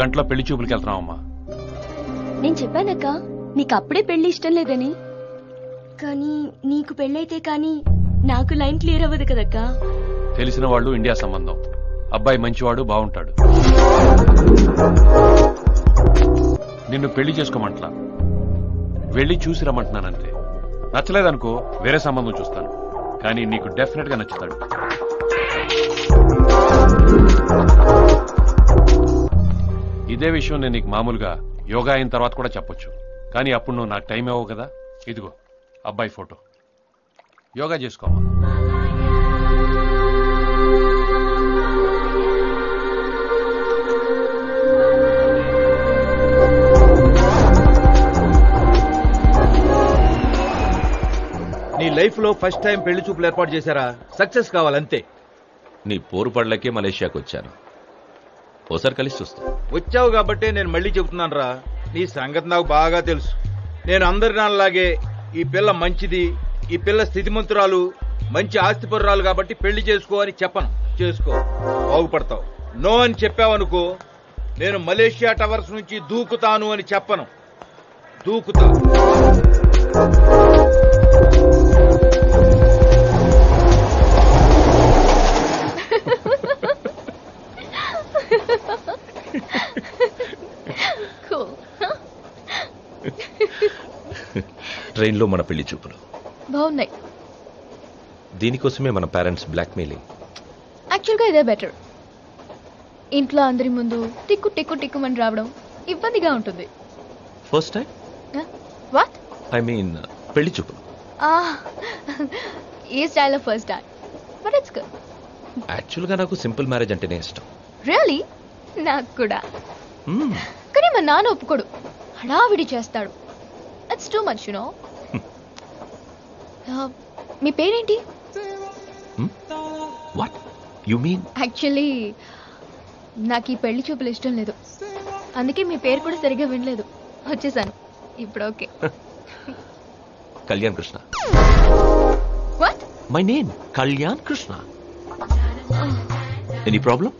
గంటలో పెళ్ళి చూపులకి వెళ్తున్నామమ్మా నేను చెప్పానక్క నీకు అప్పుడే పెళ్ళి ఇష్టం లేదని. కానీ నీకు పెళ్ళైతే కానీ నాకు లైన్ క్లియర్ అవ్వదు కదక్కా. తెలిసిన వాళ్ళు ఇండియా సంబంధం. అబ్బాయి మంచివాడు బాగుంటాడు నిన్ను పెళ్ళి చేసుకోమంటలా వెళ్ళి చూసి రమ్మంటున్నానంతే. నచ్చలేదనుకో వేరే సంబంధం చూస్తాను. కానీ నీకు డెఫినెట్గా నచ్చుతాడు. ఇదే విషయం నేను నీకు మామూలుగా యోగా అయిన తర్వాత కూడా చెప్పొచ్చు. కానీ అప్పుడు నువ్వు నాకు టైం ఇవ్వవు కదా? ఇదిగో అబ్బాయి ఫోటో. యోగా చేసుకోమా నీ లైఫ్లో ఫస్ట్ టైం పెళ్ళి చూపులు ఏర్పాటు చేశారా? సక్సెస్ కావాలంతే. నీ పోరు పడలకే మలేషియాకి వచ్చాను ఓసారి కలిసి చూస్తా. వచ్చావు కాబట్టే నేను మళ్ళీ చెబుతున్నాను రా నీ సంగతి నాకు బాగా తెలుసు. నేను అందరి నాన్నలాగే ఈ పిల్ల మంచిది ఈ పిల్ల స్థితిమంతురాలు మంచి ఆస్తిపరురాలు కాబట్టి పెళ్ళి చేసుకో అని చెప్పను. చేసుకో. బాగుపడతావు. నో అని చెప్పావనుకో నేను మలేషియా టవర్స్ నుంచి దూకుతాను అని చెప్పను. దూకుతా. ట్రైన్లో మన పెళ్ళి చూపులు. బాగున్నాయి. దీనికోసమే మన పేరెంట్స్ బ్లాక్మెయిలింగ్ యాక్చువల్గా ఇదే బెటర్ ఇంట్లో అందరి ముందు టిక్కు టిక్కు టిక్కుమని రావడం ఇబ్బందిగా ఉంటుంది. First time what I mean పెళ్ళి చూపులు ఈ స్టైల్లో first time but it's good యాక్చువల్గా నాకు సింపుల్ మ్యారేజ్ అంటేనే ఇష్టం. రియలీ నాకు కూడా. Hmm. కానీ మా నాన్న ఒప్పుకోడు. హడావిడి చేస్తాడు. It's too much you know మీ పేరేంటి? వాట్ యు మీన్ యాక్చువల్లీ నాకు ఈ పెళ్ళి చూపులు ఇష్టం లేదు. అందుకే మీ పేరు కూడా సరిగ్గా వినలేదు. వచ్చేసాను. ఇప్పుడు okay. Kalyan Krishna. What my name Kalyan Krishna. Any problem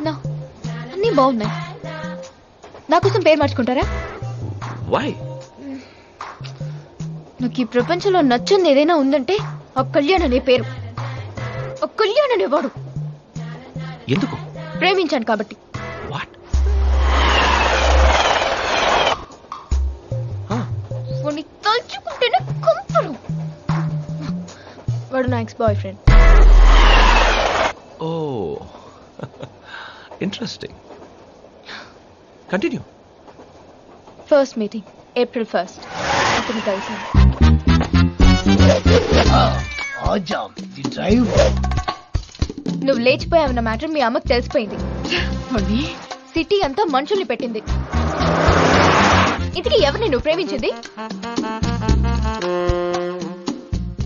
నా అన్నీ బాగున్నాయి. నా కోసం పేరు మార్చుకుంటారా? వై నాకు ఈ ప్రపంచంలో నచ్చింది ఏదైనా ఉందంటే ఆ కళ్యాణ్ అనే పేరు. ఆ కళ్యాణ్ అనేవాడు. ఎందుకు? ప్రేమించాను కాబట్టి. తలుచుకుంటేనే కంపరు. వాడు నా ex boy friend oh. Interesting. Continue. First meeting April first. అతను కలిసాను నువ్వు లేచిపోయావన్న మ్యాటర్ మీ అమ్మకి తెలిసిపోయింది. సిటీ అంతా మనుషుల్ని పెట్టింది. ఇంతకీ ఎవరిని నువ్వు ప్రేమించింది?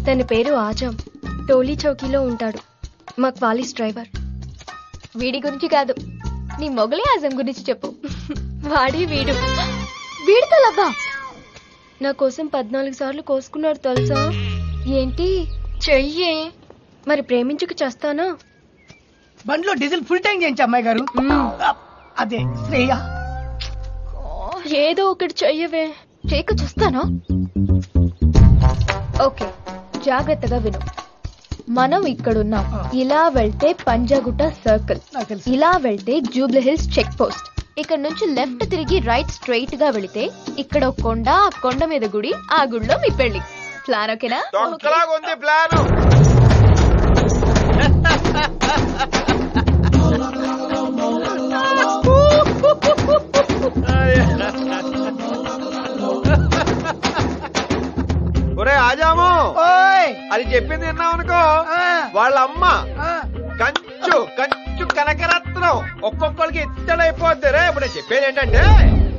తన పేరు ఆజం. టోలీ చౌకీలో ఉంటాడు. మా క్వాలిస్ డ్రైవర్. వీడి గురించి కాదు. నీ మొగలే ఆజం గురించి చెప్పు. వాడే వీడు. వీడితో లవ్వా? నా కోసం పద్నాలుగు సార్లు కోసుకున్నాడు తెలుసా? ఏంటి? చెయ్యే. మరి ప్రేమించుకు చేస్తానా? బండిలో డీజిల్ ఫుల్ ట్యాంక్ చేయించి అమ్మాయి గారు. అదే శ్రేయ. ఏదో ఒకటి చెయ్యవే. చేయక చూస్తానా. ఓకే జాగ్రత్తగా విను. మనం ఇక్కడున్నాం. ఇలా వెళ్తే పంజాగుట్ట సర్కిల్. ఇలా వెళ్తే జూబ్లీ హిల్స్ చెక్ పోస్ట్. ఇక్కడ నుంచి లెఫ్ట్ తిరిగి రైట్ స్ట్రైట్గా వెళితే ఇక్కడ ఒక కొండ ఆ కొండ మీద గుడి ఆ గుడిలో మీ పెళ్ళి ప్లాన్ ఓకేనా? ఉంది ప్లాను ఒరే ఆజాము ఓయ్. అది చెప్పింది విన్నావు అనుకో? వాళ్ళ అమ్మ కంచు కంచు కనకరత్నం ఒక్కొక్కరికి ఇత్తడైపోద్ది రే ఇప్పుడు నేను చెప్పేది ఏంటంటే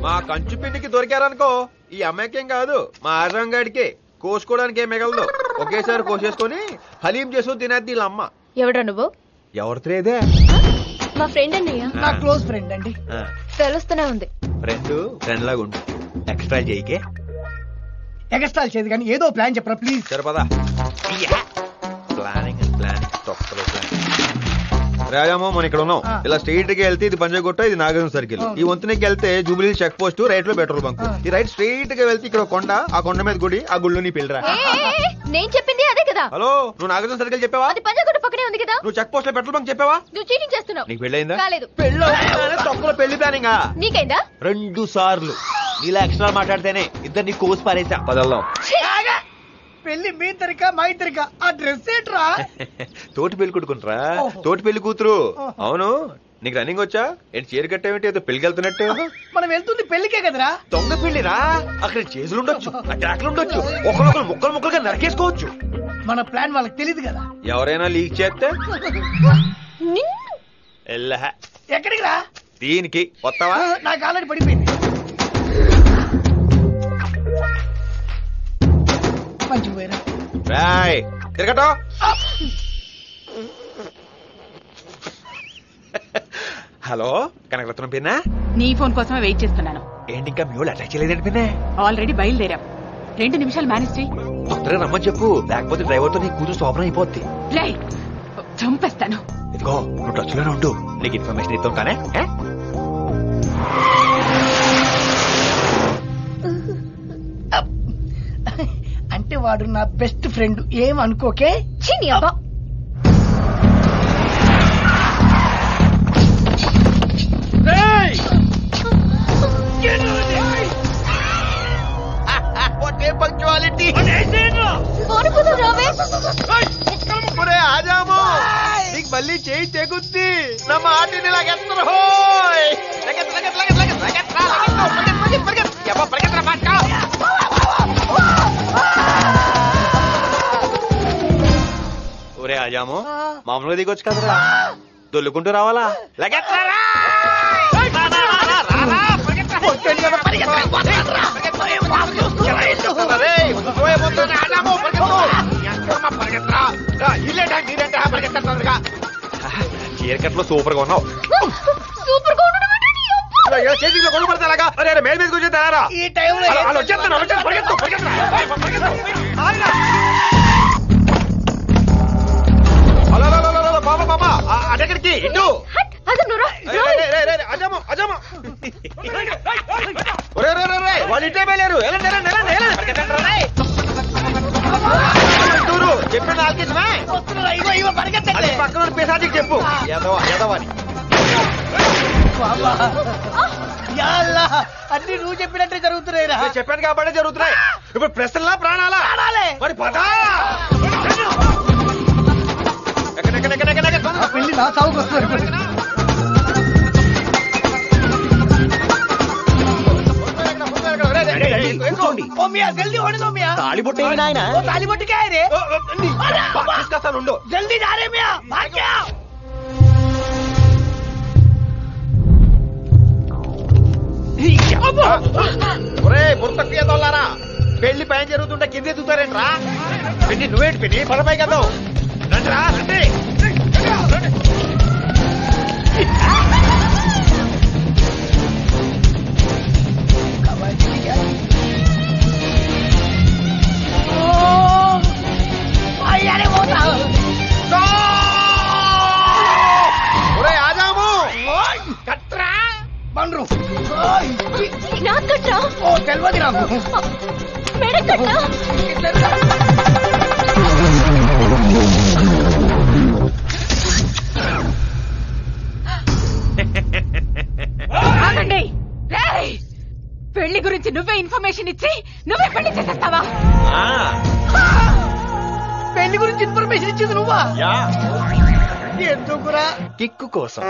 మా కంచు పిండికి దొరికారనుకో ఈ అమ్మాయికేం కాదు మా ఆజం గాడికి. కోసుకోవడానికి ఏం మిగలదు. ఒకేసారి కోసేసుకొని హలీం చేసుకుని తినేద్ది వీళ్ళ అమ్మ. ఎవడా నువ్వు? ఎవరితేదే మా ఫ్రెండ్ అన్నయ్య నా క్లోజ్ ఫ్రెండ్ అండి. తెలుస్తూనే ఉంది. ఫ్రెండ్ ఫ్రెండ్ లాగా ఉండు. ఎక్స్ట్రా చేయికే. ఎగస్ట్రాల్ చేయదు కానీ ఏదో ప్లాన్ చెప్పరా ప్లీజ్ సరిపదా? ప్లానింగ్ అండ్ ప్లానింగ్ తొక్కలో ప్లానింగ్. రాజామో మనం ఇక్కడ ఉన్నాం. ఇలా స్ట్రైట్గా వెళ్తే ఇది పంజగుట్ట ఇది నాగార్జున సర్కిల్. ఈ వంతునికి వెళ్తే జూబిలీ చెక్ పోస్ట్ రైట్లో పెట్రోల్ బంక్. ఈ రైట్ స్ట్రైట్గా వెళ్తే ఇక్కడ కొండ ఆ కొండ మీద గుడి ఆ గుళ్ళు నీ ఏ, నేను చెప్పింది అదే కదా. హలో నువ్వు నాగార్జున సర్కిల్ చెప్పావా? అది పంజాగుట్ట పక్కనే ఉంది కదా. నువ్వు చెక్ పోస్ట్లో పెట్రోల్ బంక్ చెప్పావా? నువ్వు చీటింగ్ చేస్తున్నావు. నీకు పెళ్ళయిందా? కాలేదు. పెళ్ళి తొక్కలో పెళ్ళి ప్లానింగ్? నీకైందా? రెండు సార్లు. నీలా ఎక్స్ట్రా మాట్లాడితేనే ఇద్దరు నీ కోసి పారేసా పదల్దాం ఆగా. పెళ్ళి మీ తరిక మా ఇద్దరిక ఆ డ్రెస్ ఏంట్రా? తోటి పెళ్ళి కొడుకుంటారా. తోటి పెళ్ళి కూతురు. అవును. నీకు రన్నింగ్ వచ్చా? ఏంటి చీర కట్టేమిటి ఏదో పెళ్ళికి వెళ్తున్నట్టు. మనం వెళ్తుంది పెళ్ళికే కదరా? దొంగ పెళ్ళిరా? అక్కడ చేతులు ఉండొచ్చు అటాక్లు ఉండొచ్చు ఒకరొకరు ముక్కలు ముక్కలుగా నరికేసుకోవచ్చు. మన ప్లాన్ వాళ్ళకి తెలియదు కదా? ఎవరైనా లీక్ చేస్తే. ఎక్కడికి రా? దీనికి వస్తావా? నాకు ఆల్రెడీ పడిపోయింది. రాయ్ తిరగటో. హలో కనకరత్నం పిన్నా నీ ఫోన్ కోసమే వెయిట్ చేస్తున్నాను. ఏంటి ఇంకా మీ వాళ్ళు అటాక్ చేయలేదండి పిన్నే? ఆల్రెడీ బయలుదేరాం. రెండు నిమిషాలు మేనేజ్ చేయి. తొందరగా రమ్మని చెప్పు. లేకపోతే డ్రైవర్తో నీ కూతురు శోభనం అయిపోద్ది. లే చంపేస్తాను. ఇదిగో నువ్వు టచ్లోనే ఉండు. నీకు ఇన్ఫర్మేషన్ ఇస్తాం కానీ వాడు నా బెస్ట్ ఫ్రెండ్ ఏం అనుకోకే చిన్ని అబ్బా పోనుకుందాం రావే ఒరే ఆజాము నీకు మళ్ళీ చేయి తెగుద్ది నా మాటిని ఇలాగెత్తరు హోయ్ లగెత్ లగెత్ లగెత్ లగెత్ లగెత్ రా లగెత్ పరిగెత్ పరిగెత్ పరిగెత్ రా. రా, ఇల్లేంటా, నీరేంటా, పరిగెత్తు. తొందరగా. చీరకట్లో సూపర్గా ఉన్నావు. సూపర్గా ఉండడం చేతిలో అలాగా అరే అరే, మేలు మీద కూర్చొని ఈ టైంలో వచ్చేస్తాను వచ్చేస్తాను పరిగెత్తు పరిగెత్తు. చెప్పిన పక్కన పిశాచికి చెప్పు. ఎదవా ఎదవని అన్ని నువ్వు చెప్పినట్టే జరుగుతున్నాయిరా. నేను చెప్పాను కాబట్టి జరుగుతున్నాయి. ఇప్పుడు ప్రశ్నలా ప్రాణాలా? ప్రాణాలే. మరి పదా. ఎక్కడ ఎక్కడ ఎక్కడ ఎక్కడ? నా పెళ్ళి నా చావుకు వస్తుంది అనుకోండి పెళ్ళి పైన జరుగుతుంటే కింద ఎత్తుతారేంట్రా పెళ్ళి నువ్వేంటి పెళ్ళి పడపై కదా రండి నాకు తెలియదు నాకు. మెడ కట్రా? పెళ్ళి గురించి నువ్వే ఇన్ఫర్మేషన్ ఇచ్చి నువ్వే పెళ్ళి చేసేస్తావా? ఆ, పెళ్ళి గురించి ఇన్ఫర్మేషన్ ఇచ్చింది నువ్వా? యా. ఎందుకురా? కిక్కు కోసం.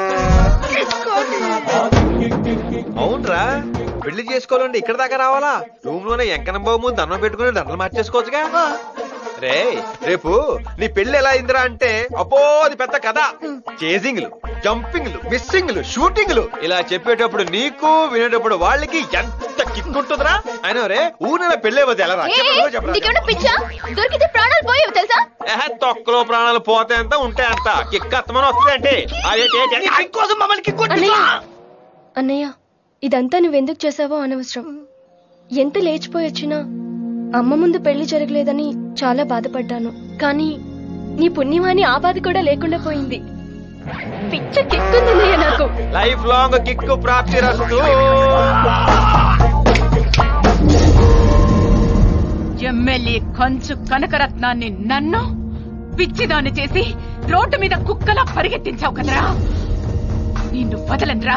అవునరా. పెళ్ళి చేసుకోవాలంటే ఇక్కడ దాకా రావాలా? రూమ్లోనే ఎంకనం బాబు ముందు దండం పెట్టుకుని దండలు మార్చేసుకోవచ్చుగా? రే రేపు నీ పెళ్ళి ఎలా అయిందిరా అంటే అబ్బో అది పెద్ద కథ. చేజింగ్లు జంపింగ్లు మిస్సింగ్లు షూటింగ్లు. ఇలా చెప్పేటప్పుడు నీకు వినేటప్పుడు వాళ్ళకి ఎంత కిక్కుంటుందిరా అయినా రే ఊరిన పెళ్ళే వద్దు ఎలా దొరికితే ప్రాణాలు పోయేవి తెలుసా? తొక్కలో ప్రాణాలు పోతే ఎంత ఉంటే అంత కిక్ అత్తమని వస్తుంది అంటే. నీ కిక్ కోసం మమ్మల్ని కిక్ అన్నయ్య అన్నయ్య ఇదంతా నువ్వెందుకు చేసావో అనవసరం. ఎంత లేచిపోయి వచ్చినా అమ్మ ముందు పెళ్ళి జరగలేదని చాలా బాధపడ్డాను. కానీ నీ పుణ్యమాని ఆ బాధ కూడా లేకుండా పోయింది. పిచ్చ నాకు. లైఫ్ లాంగ్ కిక్కు ప్రాప్తి రస్తు. ఎమ్మెల్యే కంచు కనకరత్నాన్ని నన్ను పిచ్చిదాన్ని చేసి రోడ్డు మీద కుక్కలా పరిగెత్తించావు కదరా? నిన్ను వదలండ్రా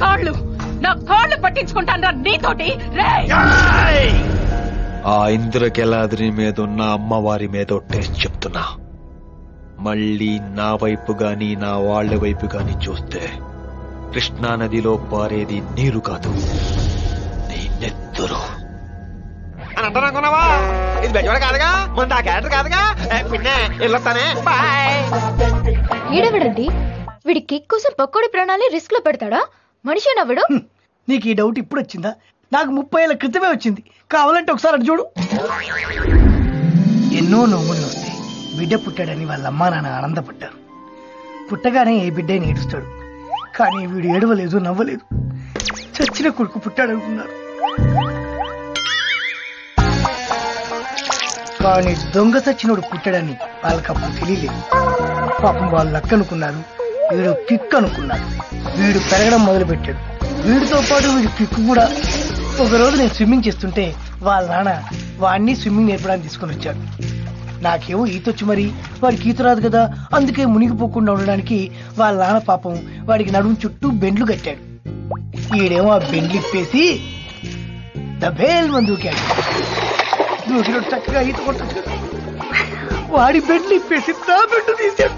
కాళ్ళు నా కాళ్ళు పట్టించుకుంటాన్రా నీతోటి. రేయ్! ఆ ఇంద్రకెలాద్రి మీద ఉన్న అమ్మవారి మీద టేస్ట్ చెప్తున్నా. మళ్ళీ నా వైపు గాని నా వాళ్ళ వైపు గాని చూస్తే కృష్ణా నదిలో పారేది నీరు కాదు నీ నెత్తురు. అని అంటారు అనుకున్నావా ఇది బెజవాడ కాదుగా మన ఆ క్యారెక్టర్ కాదుగా. ఏ, పిన్నే వెళ్ళొస్తానే. బాయ్. ఈడెవడండి? వీడి కిక్ కోసం పక్కోడి ప్రాణాలే రిస్క్లో పెడతాడా మనిషి నవ్వడు నీకు ఈ డౌట్ ఇప్పుడు వచ్చిందా నాకు ముప్పై ఏళ్ళ క్రితమే వచ్చింది. కావాలంటే ఒకసారి అటు చూడు. ఎన్నో నవ్వులు వస్తాయి. బిడ్డ పుట్టాడని వాళ్ళ అమ్మా నాన్న ఆనందపడ్డారు. పుట్టగానే ఏ బిడ్డ ఏడుస్తాడు. కానీ వీడు ఏడవలేదు నవ్వలేదు. చచ్చిన కొడుకు పుట్టాడనుకున్నారు. కానీ దొంగ సచ్చినోడు పుట్టాడని వాళ్ళకి అప్పుడు తెలియలేదు. పాపం వాళ్ళు లక్ అనుకున్నారు వీడు కిక్ అనుకున్నారు. వీడు పెరగడం మొదలు పెట్టాడు వీడితో పాటు వీడి కిక్ కూడా ఒకరోజు నేను స్విమ్మింగ్ చేస్తుంటే వాళ్ళ నాన్న వాడిని స్విమ్మింగ్ నేర్పడానికి తీసుకొని వచ్చాడు. నాకేమో ఈతొచ్చు మరి వాడికి ఈత రాదు కదా అందుకే మునిగిపోకుండా ఉండడానికి వాళ్ళ నాన్న పాపం వాడికి నడుము చుట్టూ బెండ్లు కట్టాడు. ఈడేమో ఆ బెండ్లు ఇప్పేసి దబేల్ మంది దూకాడు దూకినట్టు చక్కగా ఈత కొట్టచ్చు వాడి బెండ్లు ఇప్పేసి నా బెండ్ తీశాడు.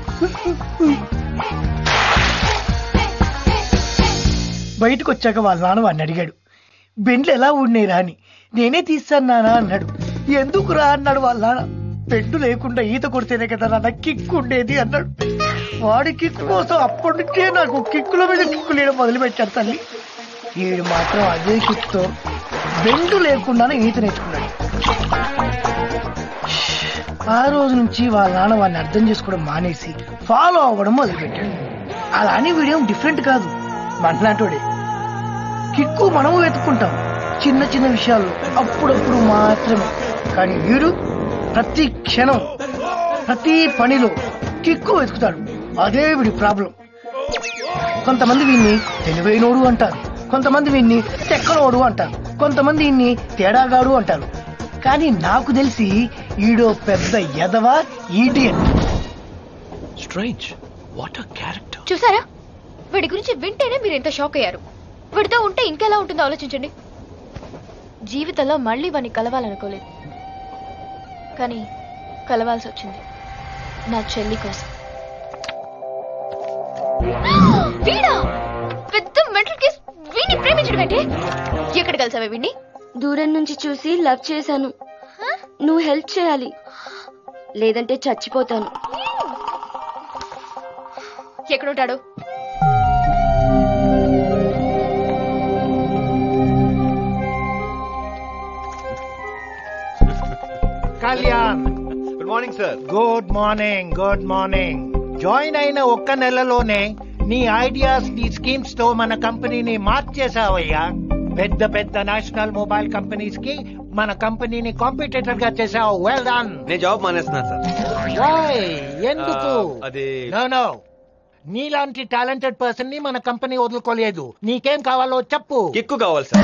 బయటకు వచ్చాక వాళ్ళ నాన్న వాడిని అడిగాడు. బెండ్లు ఎలా ఉండేరా అని నేనే తీస్తాను నానా అన్నాడు. ఎందుకురా అన్నాడు వాళ్ళ నాన్న? బెండు లేకుండా ఈత కొడితేనే కదా నాన్న కిక్ ఉండేది అన్నాడు. వాడి కిక్ కోసం అప్పటి నుంచే నాకు కిక్కుల మీద కిక్కు లేడం మొదలుపెట్టాడు తల్లి. వీడు మాత్రం అదే కిక్తో బెండు లేకుండానే ఈత నేర్చుకున్నాడు. ఆ రోజు నుంచి వాళ్ళ నాన్న వాడిని అర్థం చేసుకోవడం మానేసి ఫాలో అవ్వడం మొదలుపెట్టాడు. అలా అని వీడేం డిఫరెంట్ కాదు. మనలాంటోడే కిక్కు మనము వెతుక్కుంటాం. చిన్న చిన్న విషయాలు అప్పుడప్పుడు మాత్రమే. కానీ వీడు ప్రతి క్షణం ప్రతి పనిలో కిక్కు వెతుకుతాడు. అదే వీడి ప్రాబ్లం. కొంతమంది వీన్ని తెలివైనోడు అంటారు. కొంతమంది వీన్ని తెక్కనోడు అంటారు. కొంతమంది వీన్ని తేడాగాడు అంటారు. కానీ నాకు తెలిసి ఈడో పెద్ద ఎదవ idiot strange what a character. చూసారా? వీడి గురించి వింటేనే మీరు ఎంత షాక్ అయ్యారు. వీడితో ఉంటే ఇంకెలా ఉంటుందో ఆలోచించండి. జీవితంలో మళ్ళీ వాడిని కలవాలనుకోలేదు. కానీ కలవాల్సి వచ్చింది. నా చెల్లి కోసం. పెద్ద మెంటల్ కేస్ వీడిని ప్రేమించడం ఏంటి ఎక్కడ కలిసావే వీడిని దూరం నుంచి చూసి లవ్ చేశాను. నువ్వు హెల్ప్ చేయాలి. లేదంటే చచ్చిపోతాను. ఎక్కడుంటాడు? Kalyan. Good morning sir good morning good morning join అయిన ఒక్క నెలలోనే నీ ఐడియాస్ నీ స్కీమ్స్తో మన కంపెనీని మార్చేసావయ్యా పెద్ద పెద్ద నేషనల్ మొబైల్ కంపెనీస్కి మన కంపెనీని కాంపిటేటర్గా చేసావు వెల్ డన్ నేను జాబ్ మానేస్తున్నాను సార్ ఎందుకు? ఆ, అది నో నో నీలాంటి టాలెంటెడ్ పర్సన్ని మన కంపెనీ వదులుకోలేదు. నీకేం కావాలో చెప్పు. కిక్కు కావాలి సార్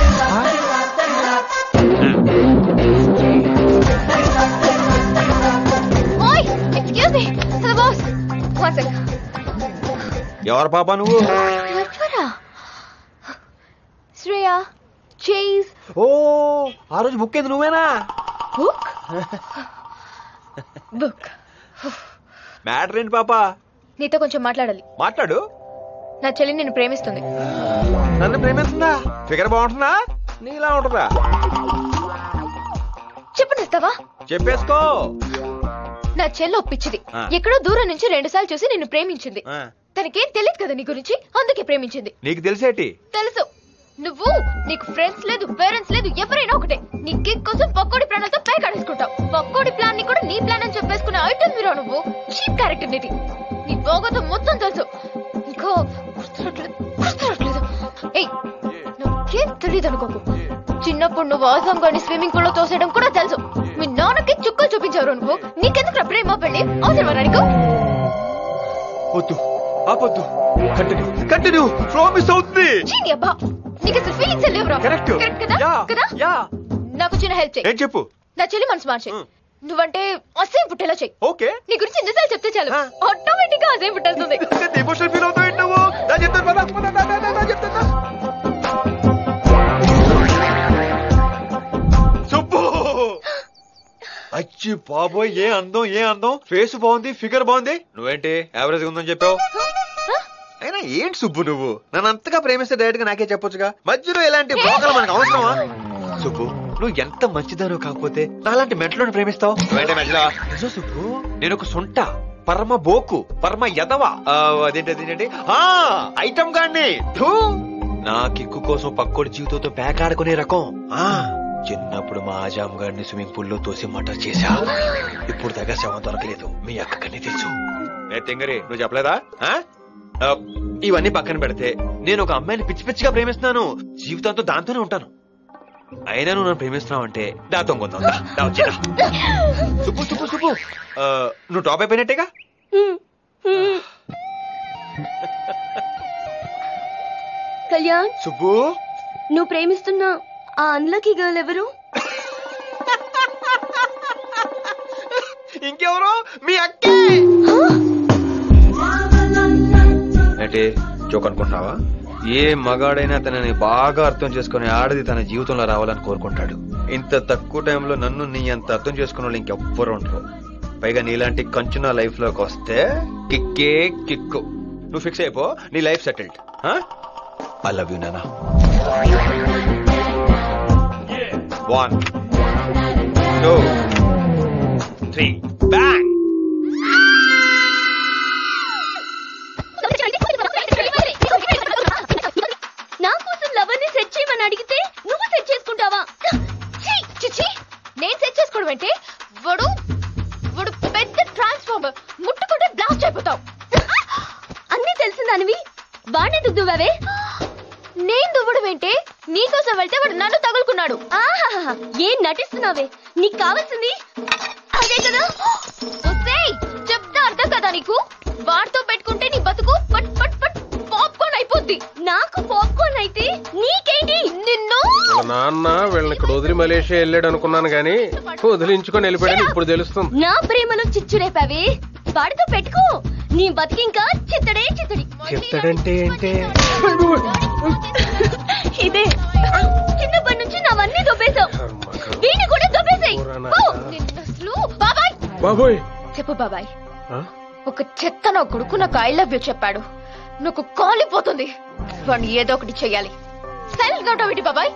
ఎవరు పాప నువ్వు? శ్రేయా చేజ్. ఓ ఆ రోజు బుక్ అయింది నువ్వేనా? బుక్? బుక్. మ్యాటర్ ఏంటి పాప? నీతో కొంచెం మాట్లాడాలి. మాట్లాడు. నా చెల్లి నిన్ను ప్రేమిస్తుంది. నన్ను ప్రేమిస్తుందా? ఫిగర్ బాగుంటుందా? నీలా ఉంటుందా? చెప్పనిస్తావా చెప్పేసుకో. నా చెల్లి ఒప్పించింది. ఎక్కడో దూరం నుంచి రెండు సార్లు చూసి నిన్ను ప్రేమించింది. తనకేం తెలియదు కదా నీ గురించి? అందుకే ప్రేమించింది. నీకు తెలిసేటి తెలుసు. నువ్వు నీకు ఫ్రెండ్స్ లేదు పేరెంట్స్ లేదు ఎవరైనా ఒకటే. నీ కిక్ కోసం పక్కోడి ప్రాణాలతో పై కడేసుకుంటావు పక్కోడి ప్లాన్ని కూడా నీ ప్లాన్ అని చెప్పేసుకునే ఐటమ్ మీరు నువ్వు. చీప్ క్యారెక్టర్ నీది. నీ భోగతం మొత్తం తెలుసు. ఇంకా గుర్తురట్లేదు గుర్తురట్లేదు ఏయ్ నాకేం తెలియదు అనుకోకు. చిన్నప్పుడు నువ్వు ఆసంగాని స్విమ్మింగ్ పూల్లో తోసేయడం కూడా తెలుసు. మీ నాన్నకి చుక్కలు చూపించారు నువ్వు నీకెందుకు ప్రేమ పెళ్ళి? అవసరమా నీకు వద్దు ఆపొద్దు. కంటిన్యూ కంటిన్యూ ఫ్లో మిస్ అవుతుంది. నీ అబ్బా నీకు అసలు ఫీలింగ్స్ లేవురా? Correct. కరెక్ట్ కదా? యా కదా? యా నాకు చిన్న హెల్ప్ చేయి. ఏం చెప్పు? నా చెల్లి మనసు మార్చే. నువ్వంటే అసేం పుట్టేలా చెయ్యి ఓకే నీ గురించి ఎన్నిసార్లు చెప్తే చాలు. ఆటోమేటిక్గా పుట్టేస్తుంది. ఎమోషనల్ ఫీల్ అవుతావు ఏంటి నువ్వు? నా చెప్తాను పద, పద, దా, దా, చెప్తాను అచ్చి బాబోయ్ ఏ అందం ఏ అందం? ఫేస్ బాగుంది ఫిగర్ బాగుంది. నువ్వేంటి యావరేజ్ ఉందని చెప్పావు? అయినా ఏంటి సుబ్బు నువ్వు? నన్ను అంతగా ప్రేమిస్తే డైరెక్ట్గా నాకే చెప్పొచ్చుగా? మధ్యలో ఇలాంటి భోగలు మనకు అవసరమా? సుబ్బు నువ్వు ఎంత మంచిదానో కాకపోతే నాలాంటి మెంటలోని ప్రేమిస్తావు. నిజం సుబ్బు నేను ఒక సొంట పరమ బోకు పరమ యదవ. అదేంటి అదేంటి? ఆ ఐటమ్ గాన్ని థూ. నా కిక్కు కోసం పక్కోడి జీవితంతో పేకాడుకునే రకం. ఆ. చిన్నప్పుడు మా ఆజాం గారిని స్విమ్మింగ్ పూల్లో తోసి మటర్ చేశా. ఇప్పుడు దగ్గర శవం దొరకలేదు. మీ అక్కని తెలుసు. ఏ తింగరి నువ్వు చెప్పలేదా? ఇవన్నీ పక్కన పెడితే నేను ఒక అమ్మాయిని పిచ్చి పిచ్చిగా ప్రేమిస్తున్నాను. జీవితంతో దాంతోనే ఉంటాను. అయినా నువ్వు నన్ను ప్రేమిస్తున్నావు అంటే దాంతో కొందాం నువ్వు టాప్ అయిపోయినట్టేగా? కళ్యాణ్ సుబ్బు? నువ్వు ప్రేమిస్తున్న ఆ అన్లకీ గర్ల్ ఎవరు? ఇంకెవరు? మీ అక్కే! అంటే జోక్ అనుకుంటున్నావా? ఏ మగాడైనా తనని బాగా అర్థం చేసుకుని ఆడది తన జీవితంలో రావాలని కోరుకుంటాడు. ఇంత తక్కువ టైంలో నన్ను నీ అంత అర్థం చేసుకున్న వాళ్ళు ఇంకెవ్వరు ఉండరు. పైగా నీలాంటి కంచు నా లైఫ్లోకి వస్తే కిక్కే కిక్కు. నువ్వు ఫిక్స్ అయిపో నీ life settled. I love you నానా వన్ టూ త్రీ బ్యాంగ్ నా కోసం లవర్ని సెట్ చేయమని అడిగితే నువ్వు సెట్ చేసుకుంటావా ఛీ. నేను సెట్ చేసుకోవడం అంటే వాడు వాడు పెద్ద ట్రాన్స్ఫార్మర్ ముట్టుకుంటే బ్లాస్ట్ అయిపోతావు అన్నీ తెలిసిందానివి? వాడెందుకు దువ్వావే నేను దువ్వడం ఏంటి నీకోసం వెళ్తే వాడు నన్ను తగులుకున్నాడు. ఆహాహా ఏం నటిస్తున్నావే? నీకు కావాల్సింది అదే కదా? చెప్తా అర్థం కదా నీకు? వాడితో పెట్టుకుంటే నీ బతుకు పట్ పట్ పట్. పాప్కార్న్ అయిపోద్ది. నాకు పాప్కార్న్ అయితే నీకేంటి? నిన్ను! వాళ్ళ నాన్న వీళ్ళని ఇక్కడ వదిలి మలేషియా వెళ్ళాడు అనుకున్నాను గానీ వదిలించుకొని వెళ్ళిపోయాడని ఇప్పుడు తెలుస్తుంది. నా ప్రేమలో చిచ్చు రేపావే? వాడితో పెట్టుకో. నీ బతికి ఇంకా చిత్తడే చిత్తడి. చెప్తాడంటే ఏంటి? ఇదే. చిన్నప్పటి నుంచి నావన్నీ దొబ్బేశావు. వీడిని కూడా దొబ్బేసాయి అసలు బాబాయ్! బాబోయ్! చెప్పు బాబాయ్? ఒక చెత్త నా కొడుకు నాకు ఐ లవ్ యూ చెప్పాడు. నాకు కాలిపోతుంది వాడిని ఏదో ఒకటి చెయ్యాలి. సైలెంట్గా ఉంటావు బాబాయ్?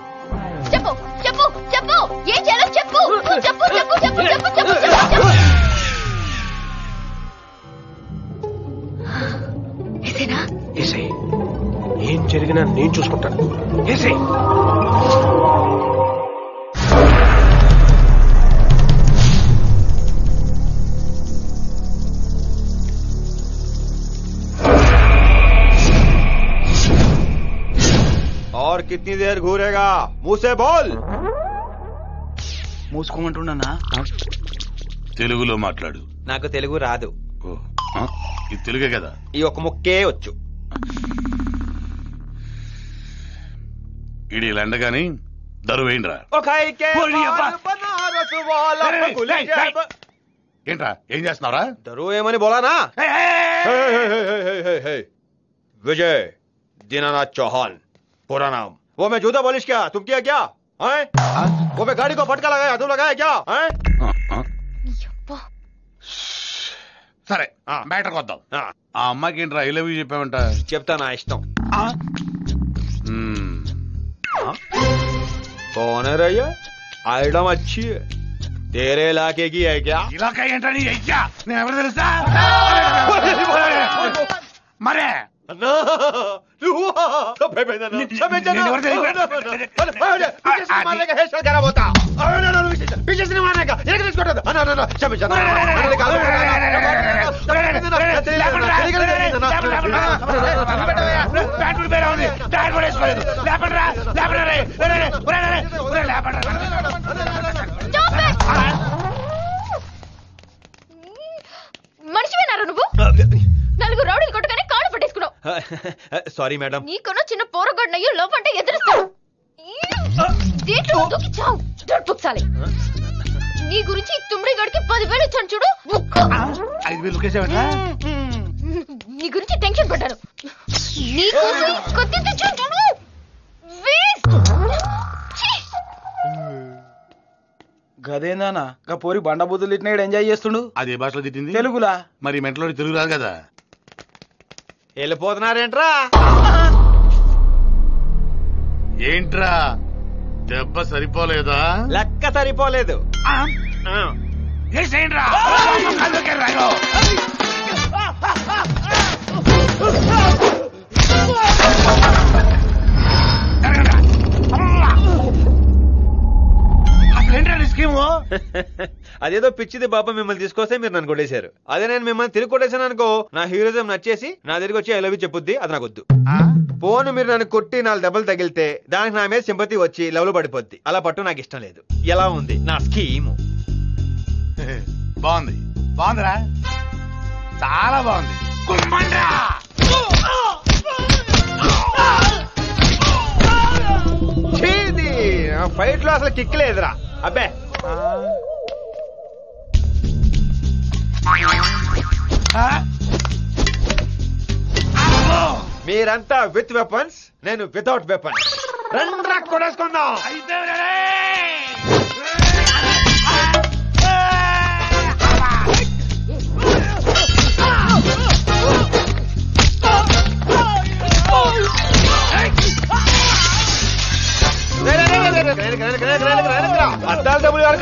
చెప్పు చెప్పు చెప్పు. ఏం చేయాలో చెప్పు. చెప్పు చెప్పు చెప్పు చెప్పు చెప్పు ఏం జరిగినా నేను చూసుకుంటాను. ఏసై! और कितनी देर घूरेगा? मुंह से बोल। మూసుకోమంటున్నానా తెలుగులో మాట్లాడు. నాకు తెలుగు రాదు. ఇది తెలుగే కదా? ఈ ఒక ముక్కే వచ్చు. ఇడి లండగాని దరువు ఏంట్రా ఏం చేస్తున్నారా దరువు ఏమని బోలానా? విజయ్ దీనానాథ్ చౌహాన్. पूरा नाम वो मैं जूता पॉलिश क्या तुम किया क्या हैं? वो मैं गाड़ी को फटका लगाया तुम लगाया क्या हैं? సరే మ్యాటర్కి వద్దాం ఆ అమ్మాయికి ఏంట్రా ఐ లవ్ యూ చెప్పావంట చెప్తా నా ఇష్టం మ్మ్. कौन है रैया आइटम अच्छी है तेरे इलाके की है क्या ఇలాకా ఏంట్రా నీ అయ్యా నేను ఎవరు తెలుసా మరే నువ్వా డెబ్బై పైన మనిషివేనారు నువ్వు నలుగురు రౌడీలు కొట్టుకొని కాళ్ళు పట్టేసి సారీ మేడం నీకన్నా చిన్న పోరగొడ్డయ్యో లవ్ అంటే ఎదురుస్తావు దీంట్లో దూకి చావు. దొరికిపోసాలి నీ గురించి తుమ్మిడి గడికి పదివేలు ఇచ్చాను చూడు. ఐదు వేలు నీ గురించి టెన్షన్ పడ్డాను. నీ కోసం కొద్ది తెచ్చాను చూడు. వేస్ట్. గదేందానా గా పోరి బండబుద్ధులు తిట్టినాడు ఎంజాయ్ చేస్తుండు. అదే భాషలో తిట్టింది. తెలుగులా? మరి మెంటలో తెలుగు రాదు కదా. వెళ్ళిపోతున్నారేంట్రా? ఏంట్రా? దెబ్బ సరిపోలేదా? లెక్క సరిపోలేదు. స్కీము అదేదో పిచ్చిది బాబా మిమ్మల్ని తీసుకొస్తే మీరు నన్ను కొట్టేశారు. అదే నేను మిమ్మల్ని తిరిగి కొట్టేశాను అనుకో నా హీరోజం నచ్చేసి నా దగ్గరికి వచ్చి ఐ లవ్ యూ చెప్పుద్ది అది నాకు వద్దు. పోను మీరు నన్ను కొట్టి నాలుగు దెబ్బలు తగిలితే దానికి నా మీద సింపతి వచ్చి లవ్లో పడిపోద్ది. అలా పట్టు నాకు ఇష్టం లేదు. ఎలా ఉంది? నా స్కీము. బాగుంది. బాగుందిరా. చాలా బాగుంది. ఫైట్లో అసలు కిక్ లేదురా. అబ్బే. మీరంతా విత్ వెపన్స్ నేను వితౌట్ వెపన్స్. రండ్రా కొడేసుకుందాం డబ్బులు ఎవరు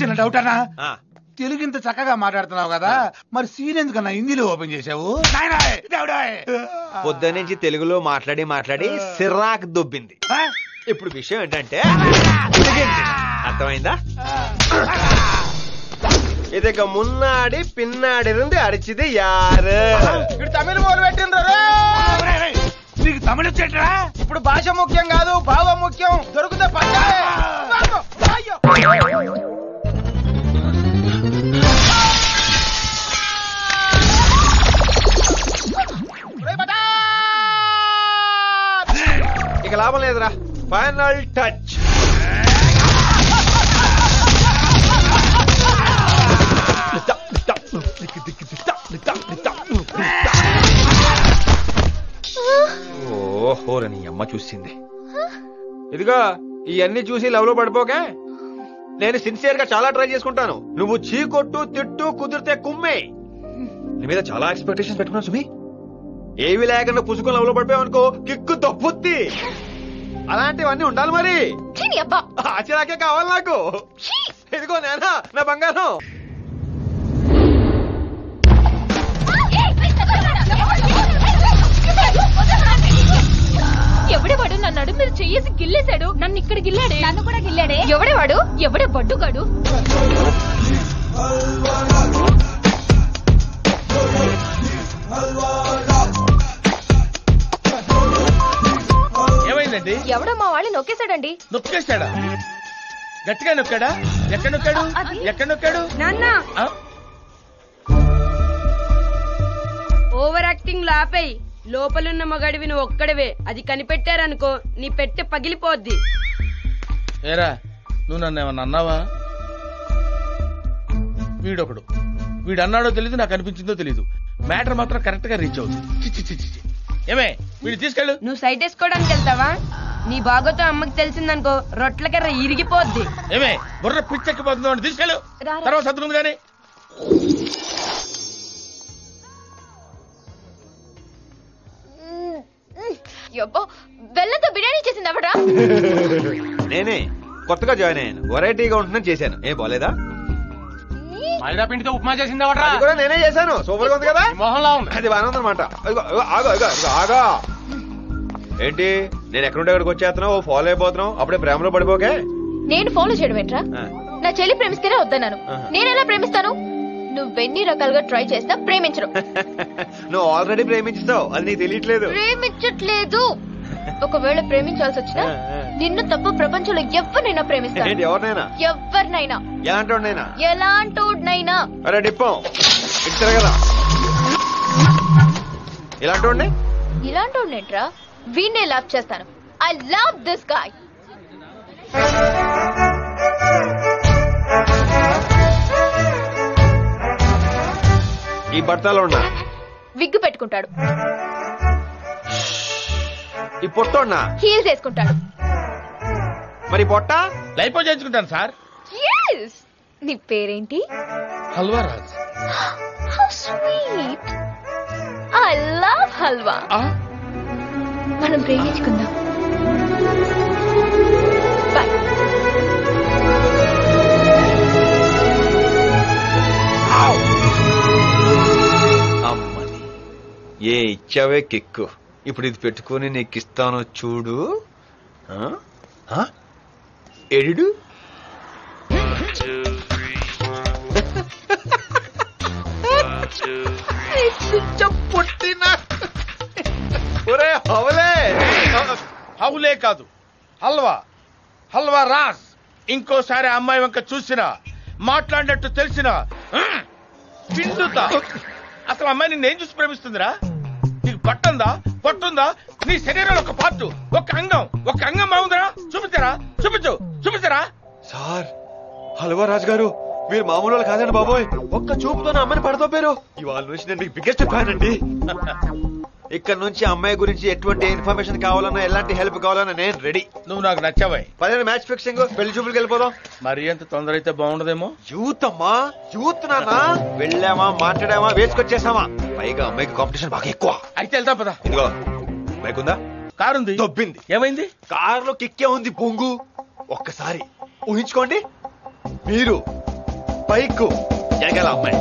చిన్న డౌట్ అన్నా. తెలుగు ఇంత చక్కగా మాట్లాడుతున్నావు కదా. మరి సీన్ ఎందుకన్నా హిందీలో ఓపెన్ చేసావు పొద్దు నుంచి తెలుగులో మాట్లాడి మాట్లాడి సిరాక్ దొబ్బింది. ఇప్పుడు విషయం ఏంటంటే అర్థమైందా? ఇది మున్నాడి పిన్నాడి నుండి అరిచిది యారు. తమిళ మొదలు పెట్టిండ్రు నీకు తమిళ వచ్చేట్రా? ఇప్పుడు భాష ముఖ్యం కాదు భావం ముఖ్యం. దొరికితే. అయ్యో, అయ్యో. ఇక లాభం లేదురా. ఫైనల్ టచ్ ఓహో నీ అమ్మ చూసింది. ఇదిగో ఇవన్నీ చూసి లవ్లో పడిపోకే? నేను సిన్సియర్గా చాలా ట్రై చేసుకుంటాను. నువ్వు చీకొట్టు తిట్టు కుదిరితే కుమ్మే. నీ మీద చాలా ఎక్స్పెక్టేషన్స్ పెట్టుకున్నా సుమి. ఏవి లేకుండా పుసుకొని లవ్లో పడిపోయావు అనుకో కిక్కు తప్పుద్ది. అలాంటివన్నీ ఉండాలి మరి. అబ్బా. ఆచరాకే కావాలి నాకు. ఇదిగో నేనా నా బంగారం. ఎవడే వాడు? నన్ను నడుము మీద చెయ్యేసి గిల్లేశాడు. నన్ను ఇక్కడ గిల్లాడే. నన్ను కూడా గిల్లాడే? ఎవడే వాడు? ఎవడే బడ్డుగాడు? ఏమైందండి? ఎవడో మా వాళ్ళని నొక్కేశాడండి. నొక్కేశాడా? గట్టిగా నొక్కాడా? ఎక్కడ నొక్కాడు? ఎక్కడ నొక్కాడు? నాన్న? ఓవర్ యాక్టింగ్ లాపేయ్ లోపలున్న మగాడివి నువ్వు ఒక్కడివే. అది కనిపెట్టారనుకో నీ పెట్టె పగిలిపోద్ది. ఏరా నువ్వు నన్ను ఏమన్నా అన్నావా? వీడొకడు. వీడు అన్నాడో తెలీదు నాకు అనిపించిందో తెలీదు. మ్యాటర్ మాత్రం కరెక్ట్గా రీచ్ అవుతుంది. ఏమే వీడు తీసుకెళ్ళు. నువ్వు సైట్ వేసుకోవడానికి వెళ్తావా? నీ బాగోతో అమ్మకి తెలిసిందనుకో రొట్ల కర్ర ఇరిగిపోద్ది. ఏమే బుర్ర పిచ్చెక్కిపోతుందో తీసుకెళ్ళు. తర్వాత సర్దుకుంది కానీ యబ్బో బెల్లంతో బిర్యానీ చేసింది ఎవడా నేనే కొత్తగా జాయిన్ అయ్యాను. వెరైటీగా ఉంటుందని చేశాను. ఏ బాలేదా? మైదా పిండితో ఉప్మా చేసింది అది కూడా నేనే చేశాను. సూపర్గా ఉంది కదా? మొహంలా ఉంది. అది బాగానే ఉందన్నమాట. ఇదిగో, ఇదిగో, ఆగు ఏంటి? నేను ఎక్కడుంటే ఎక్కడికి వచ్చేస్తున్నావు ఓ ఫాలో అయిపోతున్నావు అప్పుడే ప్రేమలో పడిపోకే? నేను ఫాలో చేయడం ఏంట్రా? ఆ. నా చెల్లి ప్రేమిస్తేనే వద్దన్నాను. ఆహా. నేను ఎలా ప్రేమిస్తాను? నువ్వెన్ని రకాలుగా ట్రై చేసినా ప్రేమించరు. నువ్వు ఆల్రెడీ ప్రేమించుతావు. అది నీకు తెలియట్లేదు. ప్రేమించట్లేదు. ఒకవేళ ప్రేమించాల్సి వచ్చినా నిన్ను తప్ప ప్రపంచంలో ఎవరినైనా ఏంటి ప్రేమిస్తాను. ఎవరినైనా ఎవరినైనా? ఎలాంటి వాడినైనా ఎలాంటోడ్నైనా. అరే డిప్పం. ఇటు తిరగదా ఇలాంటి ఇలాంటి ఉన్నట్రా వీణ్ణే లవ్ చేస్తాను. ఐ లవ్ దిస్ గాయ్ ఈ బట్టలో ఉన్నా. విగ్గు పెట్టుకుంటాడు. ఈ పొట్టోన్నా హీల్స్ వేసుకుంటాడు. మరి పొట్ట? లైఫ్ చేయించుకుంటాను సార్. Yes! నీ పేరేంటి? Halwa Raj. How sweet I love halwa. మనం ప్రేమించుకుందాం. ఏ ఇచ్చావే కిక్కు. ఇప్పుడు ఇది పెట్టుకొని నీకు ఇస్తాను చూడు. ఆ? ఎడిడు పుట్టిన ఒరే హవలే హౌలే కాదు. హల్వా. హల్వా రాస్ ఇంకోసారి అమ్మాయి వంక చూసినా మాట్లాడినట్టు తెలిసినా పిండుతా అసలు అమ్మాయి నిన్ను చూసి ప్రేమిస్తుందిరా? నీకు పట్టుందా? పట్టుందా? నీ శరీరంలో ఒక పార్ట్ ఒక అంగం ఒక అంగం బాగుందిరా చూపించరా? చూపించు చూపించరా? సార్ హల్వా రాజు గారు మీరు మామూలు వాళ్ళు కాదండి బాబోయ్. ఒక్క చూపుతో నా అమ్మని పడతోపారు. ఇవాళ నుంచి నేను మీకు బిగ్గెస్ట్ ఫ్యాన్ అండి. ఇక్కడ నుంచి అమ్మాయి గురించి ఎటువంటి ఇన్ఫర్మేషన్ కావాలన్నా ఎలాంటి హెల్ప్ కావాలన్నా నేను రెడీ నువ్వు నాకు నచ్చావై. పదిహేను మ్యాచ్ ఫిక్సింగ్ పెళ్ళి చూపులకు వెళ్ళిపోదాం. మరి ఎంత తొందర అయితే బాగుండదేమో? యూత్ అమ్మా యూత్ నాన్న. వెళ్ళామా మాట్లాడామా వేసుకొచ్చేసామా. పైగా అమ్మాయికి కాంపిటీషన్ బాగా ఎక్కువ. అయితే వెళ్తా పదా. ఇదిగో బైక్ ఉందా కారు ఉంది దొబ్బింది. ఏమైంది? కారులో కిక్కే ఉంది పొంగు ఒక్కసారి ఊహించుకోండి. మీరు బైక్ ఎగల అమ్మాయి.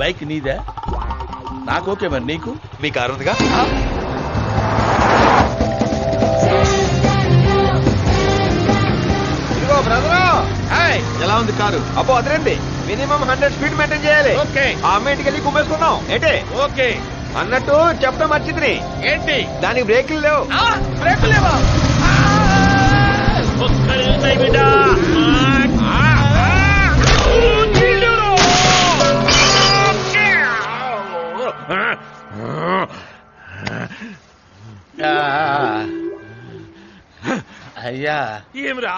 బైక్ నీదే? నాకు ఓకే మరి నీకు? మీ కారు ఉందిగా ఇదిగో బ్రదర్! హాయ్ ఎలా ఉంది కారు? అబ్బో అదరండి. మినిమం హండ్రెడ్ స్పీడ్ మెయింటైన్ చేయాలి. ఓకే. ఆ అమ్మాయి ఇంటికి వెళ్ళి కుమ్మేసుకుందాం. ఏంటి? ఓకే. అన్నట్టు చెప్పడం మర్చితిని. ఏంటి? దానికి బ్రేకులు లేవు. బ్రేక్ లేవా? అయ్యా. ఏమిరా?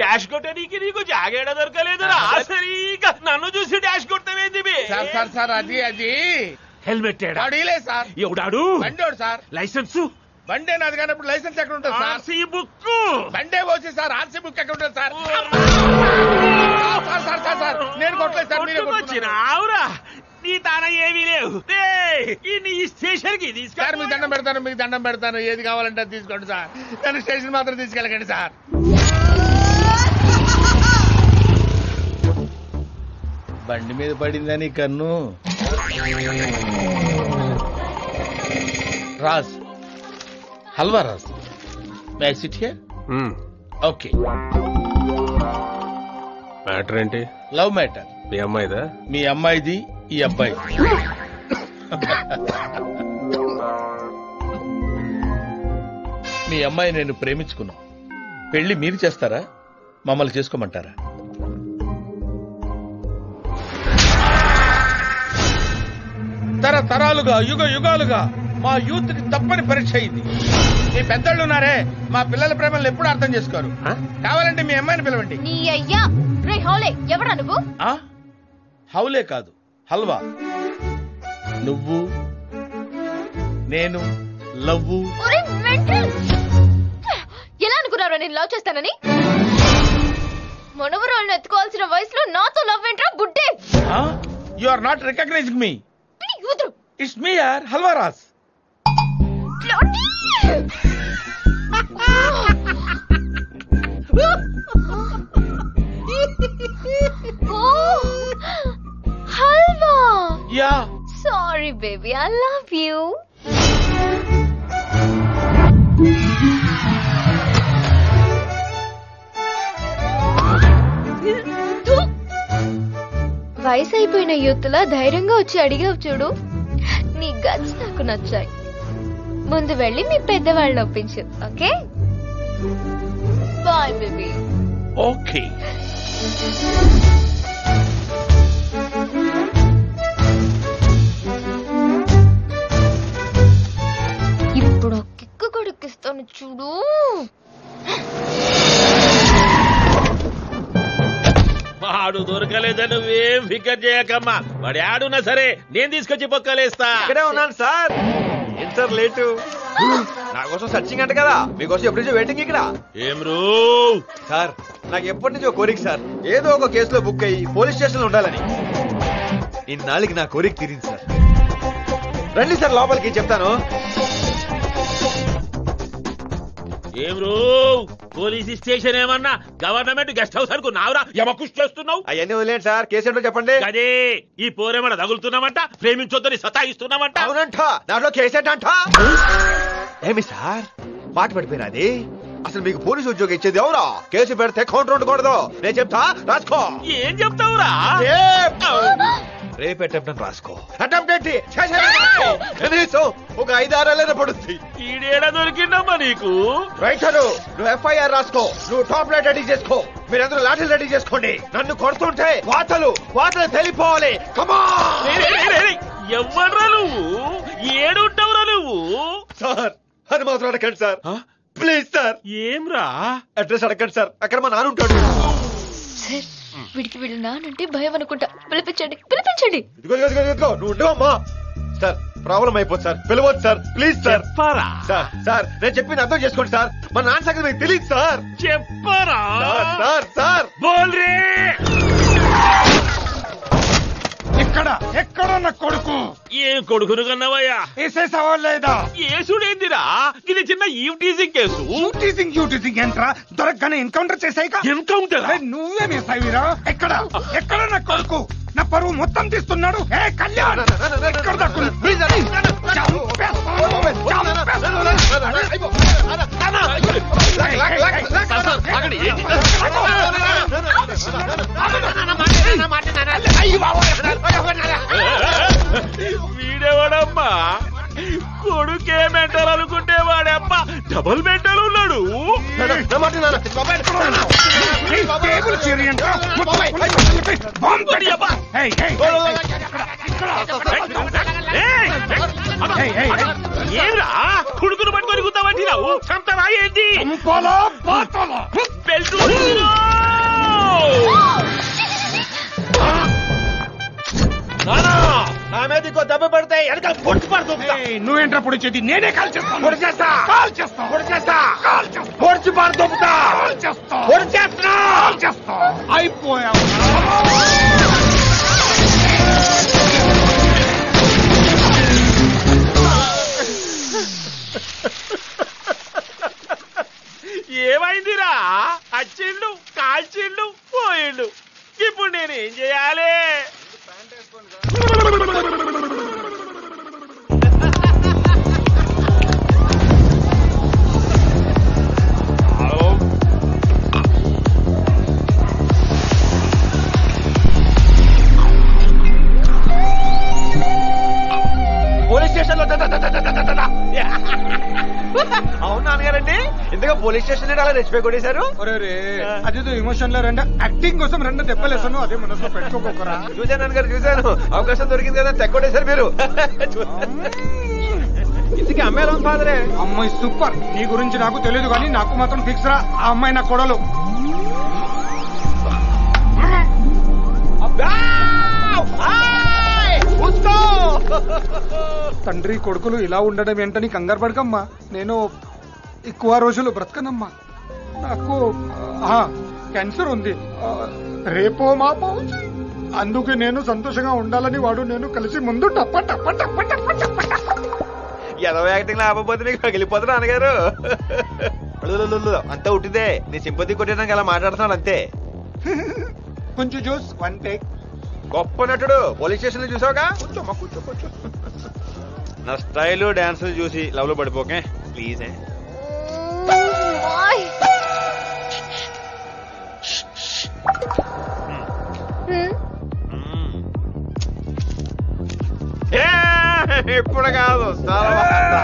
డాష్ కొట్టడానికి నీకు జాగేడ దొరకలేదురా సరిగా నన్ను చూసి డాష్ కొట్టవేంది? సార్ సార్ సార్ అది అది. హెల్మెట్? అడిలే సార్. ఎవడాడు? బండోడు సార్. లైసెన్స్? బండే నాది కానప్పుడు లైసెన్స్ ఎక్కడ ఉంటుంది సార్? ఆర్సీ బుక్ బండే పోసి సార్ ఆర్సీ బుక్ ఎక్కడ ఉంటుంది సార్ సార్ సార్ సార్. నేను కొట్టలేదు సార్ మీరే కొట్టుకున్నారు. నీ తాన ఏమీ లేవు. ఏయ్, ఈ నీ స్టేషన్కి సార్ మీకు దండం పెడతాను మీకు దండం పెడతాను. ఏది కావాలంటే అది తీసుకోండి సార్. నన్ను స్టేషన్ మాత్రం తీసుకెళ్ళకండి సార్. బండి మీద పడిందని కన్ను. Raj. Halwa Raj. May sit here okay matter ఏంటి? లవ్ మ్యాటర్ మీ అమ్మాయిదా? మీ అమ్మాయిది ఈ అబ్బాయి. మీ అమ్మాయి నేను ప్రేమించుకున్నాం. పెళ్ళి మీరు చేస్తారా? మమ్మల్ని చేసుకోమంటారా? తరతరాలుగా యుగ యుగాలుగా మా యూత్కి తప్పని పరీక్ష అయింది. మీ పెద్దళ్ళు ఉన్నారే మా పిల్లల ప్రేమలను ఎప్పుడు అర్థం చేసుకోరు. కావాలంటే మీ అమ్మాయిని పిలవండి. నీ అయ్యా రే హౌలే ఎవడా నువ్వు? ఆ? హౌలే కాదు. హల్వా. నువ్వు నేను లవ్వు. ఎలా అనుకున్నారో నేను లవ్ చేస్తానని? మనవరాలను ఎత్తుకోవాల్సిన వయసులో నాతో లవ్ ఏంట్రా బుడ్డే? You are not recognizing me it's me యార్ Halwa Raj. Halwa! Yeah. Sorry baby I love you వయసు అయిపోయిన యూత్లా ధైర్యంగా వచ్చి అడిగావు చూడు. నీ గట్స్ నాకు నచ్చాయి. ముందు వెళ్ళి మీ పెద్దవాళ్ళని ఒప్పించు ఓకే? Bye baby okay. కొడుకిస్తాను చూడు. వాడు దొరకలేదని నువ్వేం ఫికర్ చేయకమ్మా. వాడు ఆడున్నా సరే నేను తీసుకొచ్చి పొక్కలేస్తా. ఇక్కడే ఉన్నాను సార్. ఏంటి సార్ లేటు? నా కోసం సర్చింగ్ అంట కదా. మీకోసం ఎప్పటి నుంచో వెయిటింగ్ ఇక్కడ. ఏం రో? సార్ నాకు ఎప్పటి నుంచో కోరిక సార్. ఏదో ఒక కేసులో బుక్ అయ్యి పోలీస్ స్టేషన్లో ఉండాలని. ఇన్నాళ్ళకి నా కోరిక తీరింది సార్. రండి సార్ లోపలికి చెప్తాను. ఏం రో పోలీస్ స్టేషన్ ఏమన్నా గవర్నమెంట్ గెస్ట్ హౌస్ అనుకున్నావురా యమకుష్ చేస్తున్నావు? అవన్నీ వదిలేండి సార్. కేసు ఏంటో చెప్పండి. అదే ఈ పోరేమన్నా తగులుతున్నామంట ప్రేమించొద్దని సతాయిస్తున్నామంట అవునంట. దాంట్లో కేసు ఏంటంట? ఏమి సార్? మాట పడిపోయినది అసలు మీకు పోలీసు ఉద్యోగం ఇచ్చేది ఎవరా? కేసు పెడితే కౌంటర్ ఉండకూడదు. నేను చెప్తా రాసుకో. ఏం చెప్తావురా? రేపు అటెంప్ట్ రాసుకో. అటెంప్ట్ ఏంటి? కనీసం ఒక ఐదారేళ్ళైనా పడుతుంది ఈడేడ దొరికిందమ్మా నీకు? రైటరు నువ్వు ఎఫ్ఐఆర్ రాసుకో. నువ్వు టాప్ లైట్ రెడీ చేసుకో. మీరందరూ లాఠీలు రెడీ చేసుకోండి. నన్ను కొడుతుంటే వార్తలు వార్తలు తెలిపోవాలి. కమా ఎవ్వడ్రా నువ్వు? ఏడుంటావురా నువ్వు? సార్ అది మాత్రం అడగండి సార్. ప్లీజ్ సార్ ఏంరా అడ్రస్ అడగండి సార్. అక్కడ మా నాన్న ఉంటాడు. సార్ వీడికి వీళ్ళు నానంటే భయం అనుకుంటా. పిలిపించండి పిలిపించండి. ఇదిగో ఇదిగో ఇదిగో, ఇదిగో నువ్వు ఉండవమ్మా. సార్ ప్రాబ్లం అయిపోతుంది sir. పిలవద్దు sir. Please sir. Sir sir నేను చెప్పింది అర్థం చేసుకోండి సార్. మా నాన్న సంగతి మీకు తెలియదు సార్. చెప్పరా? Sir sir sir. బోల్ రే ఎక్కడ? ఎక్కడ నా కొడుకు? ఏం కొడుకును కన్నావయ్యా? వేసేసావా లేదా? ఏసుడేందిరా? ఇది చిన్న ఈవ్ టీజింగ్ కేసు. యూటీసింగ్ యూటీసింగ్ ఏంట్రా? దొరకగానే ఎన్కౌంటర్ చేసాయిగా ఎన్కౌంటర్ నువ్వే వేసావిరా ఎక్కడ ఎక్కడ? నా కొడుకు? నా పరువు మొత్తం తీస్తున్నాడు ఏ కళ్యాణ్ ఎక్కడ వీడేవాడమ్మా కొడుకే మెంటల్ అనుకుంటే వాడమ్మా డబుల్ మెంటల్ ఉన్నాడు. ఏరా? కొడుకును పట్టుకొని గుద్దామంటున్నావు చంపరా ఏంటి? చంపాలా, బాతాలా? బెల్ట్ నా మీద ఇంకో దెబ్బ పడితే వెనక పొడిచి పడుతుంది నువ్వేంట్రా పొడిచేది నేనే కాల్ చేస్తాను. పొడి చేస్తా. కాల్ చేస్తా పొడి చేస్తా. కాల్ చేస్తా పొడిచి పడుతుంటా కాల్ చేస్తా పొడి కాల్ చేస్తా అయిపోయావు ఏమైందిరా? అచ్చిండు కాల్చిండు పోయిండు ఇప్పుడు నేనేం చేయాలి? 哒哒哒哒哒哒哒！哈哈哈哈哈！అవును నాన్నగారండి. ఇంతగా పోలీస్ స్టేషన్ నుండి అలా రెచ్చిపోయి కొట్టేశారు. అదేదో ఎమోషన్లో రెండు. యాక్టింగ్ కోసం రెండు దెబ్బలేసాను అదే మనసులో పెట్టుకోకరా చూశాను నాన్నగారు చూశాను. అవకాశం దొరికింది కదా తెగొట్టేశారు మీరు. ఇంటికి అమ్మాయి ఫాదరే? అమ్మాయి సూపర్. నీ గురించి నాకు తెలియదు కానీ నాకు మాత్రం ఫిక్స్ రా. ఆ అమ్మాయి నా కొడలు. తండ్రి కొడుకులు ఇలా ఉండడం ఏంటని కంగారు పడకమ్మా. నేను ఎక్కువ రోజులు బ్రతకనమ్మా. నాకు ఆ, క్యాన్సర్ ఉంది. రేపో మాపో అందుకే నేను సంతోషంగా ఉండాలని వాడు నేను కలిసి ముందు టప్ప టప్ప టప్ప టప్ప టప్ప. ఎదవ యాక్టింగ్ లేకపోతే నీకు పగిలిపోతున్నా నాన్నగారు. అంతా ఉట్టిదే. నీ సింపతి కొట్టడానికి అలా మాట్లాడుతున్నాడు అంతే. కొంచెం జ్యూస్ వన్ టేక్ గొప్ప నటుడు పోలీస్ స్టేషన్లో చూసావుగా కూర్చోమ్మా కూర్చో కూర్చో. నా స్టైల్ డాన్స్ చూసి లవ్లో పడిపోకే. ప్లీజ్. ఇప్పుడు కాదు. తర్వాత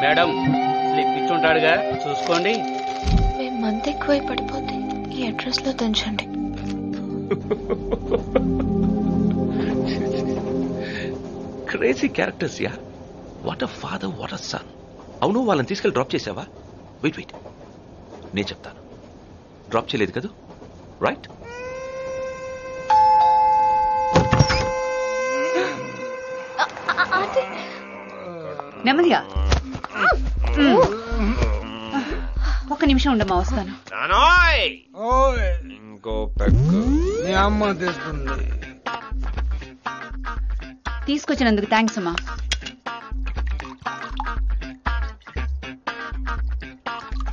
మేడం స్లిప్ ఇచ్చుంటాడుగా చూసుకోండి. మేము మంత్ ఎక్కువై పడిపోతే ఈ అడ్రస్లో దంచండి. Crazy characters yeah what a father what a son అవును వాళ్ళని తీసుకెళ్ళి డ్రాప్ చేసావా? వెయిట్ వెయిట్ నేను చెప్తాను. డ్రాప్ చేయలేదు కదా? రైట్ నెమ్మదిగా ఒక నిమిషం ఉండమ్మా వస్తాను. నానోయ్! ఇంకో పెగ్గు. మీ అమ్మ తెస్తుంది. తీసుకొచ్చినందుకు థ్యాంక్స్ అమ్మా.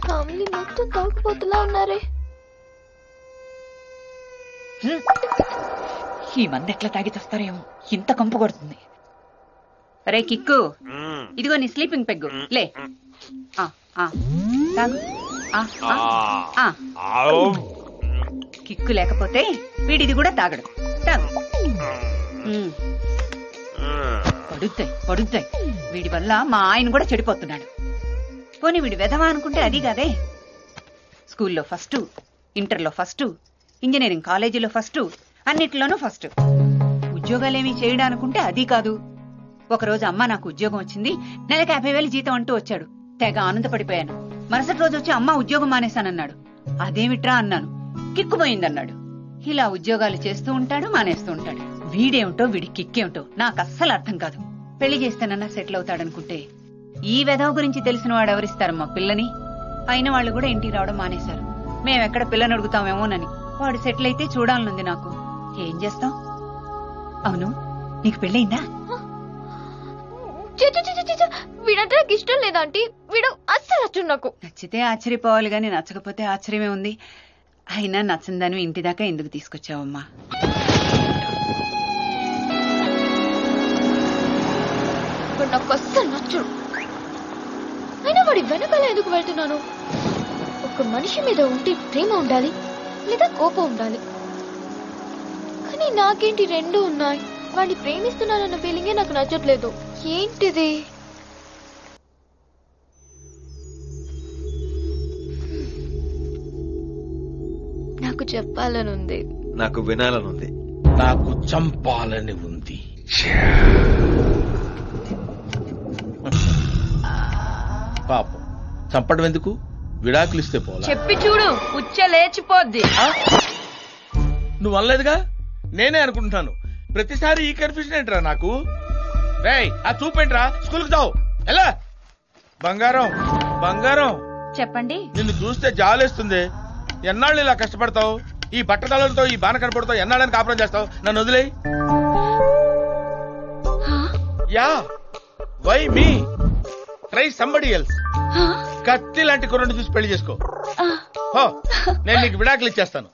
ఫ్యామిలీ మొత్తం తాగుపోతులా ఉన్నారే? ఈ మంది ఎట్లా తాగి తెస్తారేమో. ఇంత కంపు కొడుతుంది. రే కిక్కు. ఇదిగో నీ స్లీపింగ్ పెగ్గు లే. ఆ, ఆ, తాగు. ఆ, ఆ, ఆ. కిక్కు లేకపోతే వీడిది కూడా తాగడు. తాగు. ఉమ్. పడుద్దాయి పడుద్దాయి. వీడి వల్ల మా ఆయన కూడా చెడిపోతున్నాడు. పోనీ వీడి వెధవా అనుకుంటే అది కాదే? స్కూల్లో ఫస్ట్ ఇంటర్లో ఫస్ట్ ఇంజనీరింగ్ కాలేజీలో ఫస్ట్ అన్నిటిలోనూ ఫస్ట్. ఉద్యోగాలేమీ చేయడం అనుకుంటే అది కాదు. ఒకరోజు అమ్మ నాకు ఉద్యోగం వచ్చింది. నెలకు యాభై వేలు జీతం అంటూ వచ్చాడు. తెగ ఆనందపడిపోయాను. మరుసటి రోజు వచ్చి అమ్మ ఉద్యోగం మానేశానన్నాడు. అదేమిట్రా? అన్నాను. కిక్కుపోయిందన్నాడు. ఇలా ఉద్యోగాలు చేస్తూ ఉంటాడు మానేస్తూ ఉంటాడు. వీడేమిటో వీడి కిక్కేమిటో నాకు అస్సలు అర్థం కాదు. పెళ్ళి చేస్తానన్నా సెటిల్ అవుతాడనుకుంటే ఈ వెధవ గురించి తెలిసిన వాడు ఎవరిస్తారమ్మా పిల్లని? అయిన వాళ్ళు కూడా ఇంటికి రావడం మానేశారు. మేమెక్కడ పిల్లని అడుగుతామేమోనని. వాడు సెటిల్ అయితే చూడాలనుంది నాకు. ఏం చేస్తాం? అవును. నీకు పెళ్ళయిందా? వీడంటే నాకు ఇష్టం లేదంటే వీడు అస్సలు నచ్చు నాకు. నచ్చితే ఆశ్చర్యపోవాలి గాని నచ్చకపోతే ఆశ్చర్యమే ఉంది. అయినా నచ్చందని ఇంటి దాకా ఎందుకు తీసుకొచ్చావమ్మా? వాడు నాకు అస్సలు నచ్చడు. అయినా వాడి వెనకాల ఎందుకు వెళ్తున్నాను? ఒక మనిషి మీద ఉంటే ప్రేమ ఉండాలి లేదా కోపం ఉండాలి. కానీ నాకేంటి రెండు ఉన్నాయి? వాడిని ప్రేమిస్తున్నానన్న ఫీలింగే నాకు నచ్చట్లేదు. ఏంటిది? నాకు చెప్పాలనుంది. నాకు వినాలనుంది. నాకు చంపాలని ఉంది. పాపం. చంపడం ఎందుకు? విడాకులు ఇస్తే పోలా. చెప్పి చూడు ఉచ్చ లేచిపోద్ది. నువ్వు అనలేదుగా? నేనే అనుకుంటున్నాను ప్రతిసారి ఈ కన్ఫ్యూజన్ ఏంట్రా నాకు? రేయ్ ఆ చూపేంట్రా. జావు. ఎలా? బంగారం బంగారం. చెప్పండి. నిన్ను చూస్తే జాలేస్తుంది. ఎన్నాళ్ళు ఇలా కష్టపడతావు? ఈ బట్టతలతో ఈ బాన కనపడతావు ఎన్నాళ్ళని కాపురం చేస్తావు? నన్ను వదిలేయి. Yeah. Why me? Try somebody else కత్తి లాంటి కుర్రని చూసి పెళ్ళి చేసుకో. హో నేను నీకు విడాకులు ఇచ్చేస్తాను.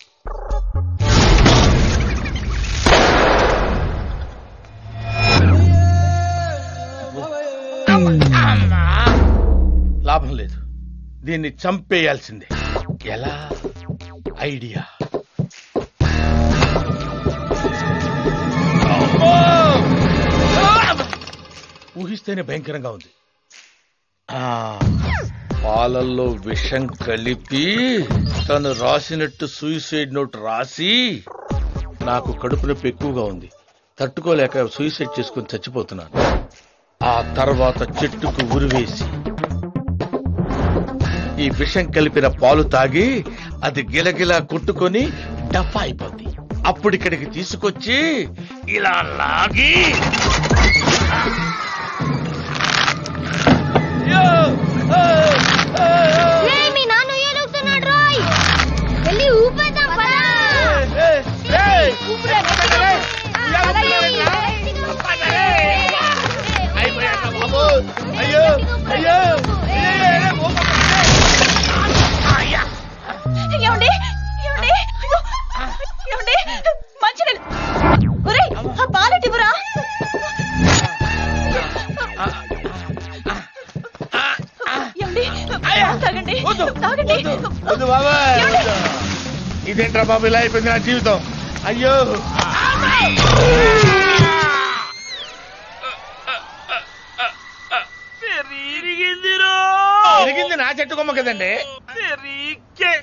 లాభం లేదు. దీన్ని చంపేయాల్సిందే. ఎలా? ఐడియా. ఊహిస్తేనే భయంకరంగా ఉంది. పాలల్లో విషం కలిపి తను రాసినట్టు సూసైడ్ నోట్ రాసి నాకు కడుపు నొప్పి ఎక్కువగా ఉంది. తట్టుకోలేక సూసైడ్ చేసుకుని చచ్చిపోతున్నాను. ఆ తర్వాత చెట్టుకు ఉరివేసి ఈ విషం కలిపిన పాలు తాగి అది గిలగిలా కొట్టుకొని డఫా అయిపోద్ది. అప్పుడు ఇక్కడికి తీసుకొచ్చి ఇలా లాగి రేయ్, మీ ఇదేంట్రా బాబు ఇలా అయిపోయింది నా జీవితం? అయ్యో. ఇరిగింది నా చెట్టు కొమ్మ కదండి. పెరికే.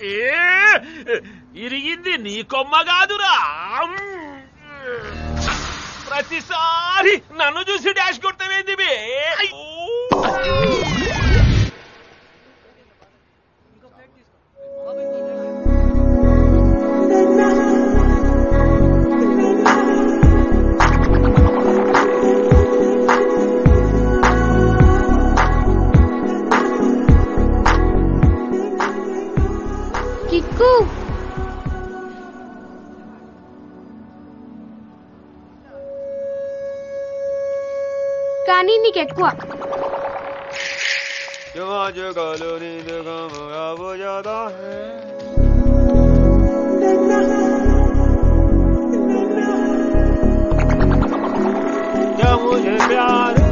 ఇరిగింది నీ కొమ్మ కాదురా. ప్రతిసారి నన్ను చూసి డాష్ కొట్టవేంది బే? కిక్కు కానీ నీకు ఎక్కువ కిక్కు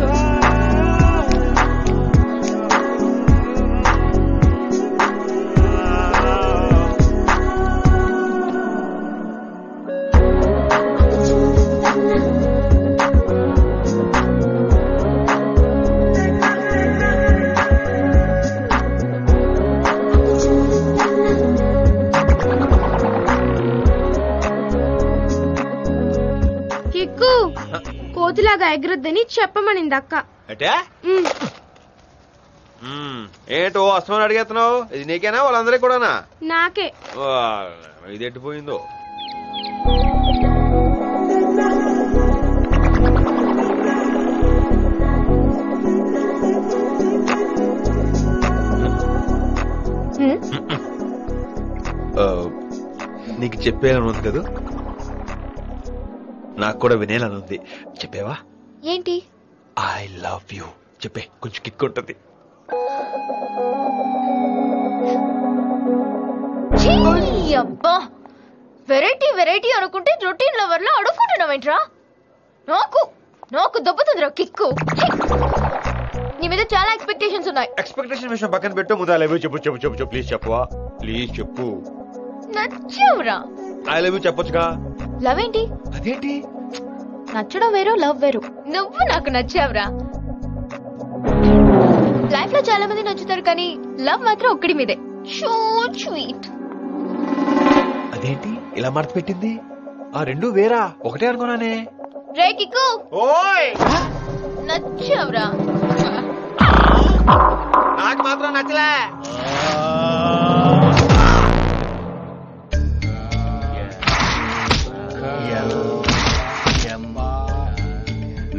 కోతిలాగా ఎగరొద్దని చెప్పమనింది అక్క అంటే ఉమ్. ఏంటో అస్తమని అడిగేస్తున్నావు? ఇది నీకేనా? వాళ్ళందరికీ కూడానా? నాకే. ఇది ఎట్టిపోయిందో నీకు చెప్పేయాలని ఉంది కదా? నాకు కూడా వినేయాలని ఉంది. చెప్పేవా? ఏంటి? ఐ లవ్ యూ చెప్పే కొంచెం కిక్ ఉంటుంది. అబ్బా! వెరైటీ వెరైటీ అనుకుంటే రొటీన్ లవర్లో అడుక్కుంటున్నావేంట్రా నాకు నాకు దెబ్బతుందిరా కిక్కు. నీ మీద చాలా ఎక్స్పెక్టేషన్స్ ఉన్నాయి. ఎక్స్పెక్టేషన్ విషయం పక్కన పెట్టు ముందు ఐ లవ్ యూ చెప్పు చెప్పు చెప్పు చెప్పు ప్లీజ్ చెప్పవా ప్లీజ్ చెప్పు. నచ్చావురా. ఐ లవ్ యూ చెప్పొచ్చుగా? లవ్ ఏంటి అదేంటి? నచ్చడం వేరు లవ్ వేరు. నువ్వు నాకు నచ్చావురా. లైఫ్లో చాలా మంది నచ్చుతారు కానీ లవ్ మాత్రం ఒక్కడి మీదే. So sweet. అదేంటి? ఇలా మడత పెట్టింది ఆ రెండు వేరా? ఒకటే అనుకున్నానే. రే కిక్కు. ఓయ్! నచ్చావురా. నాకు మాత్రం నచ్చలే.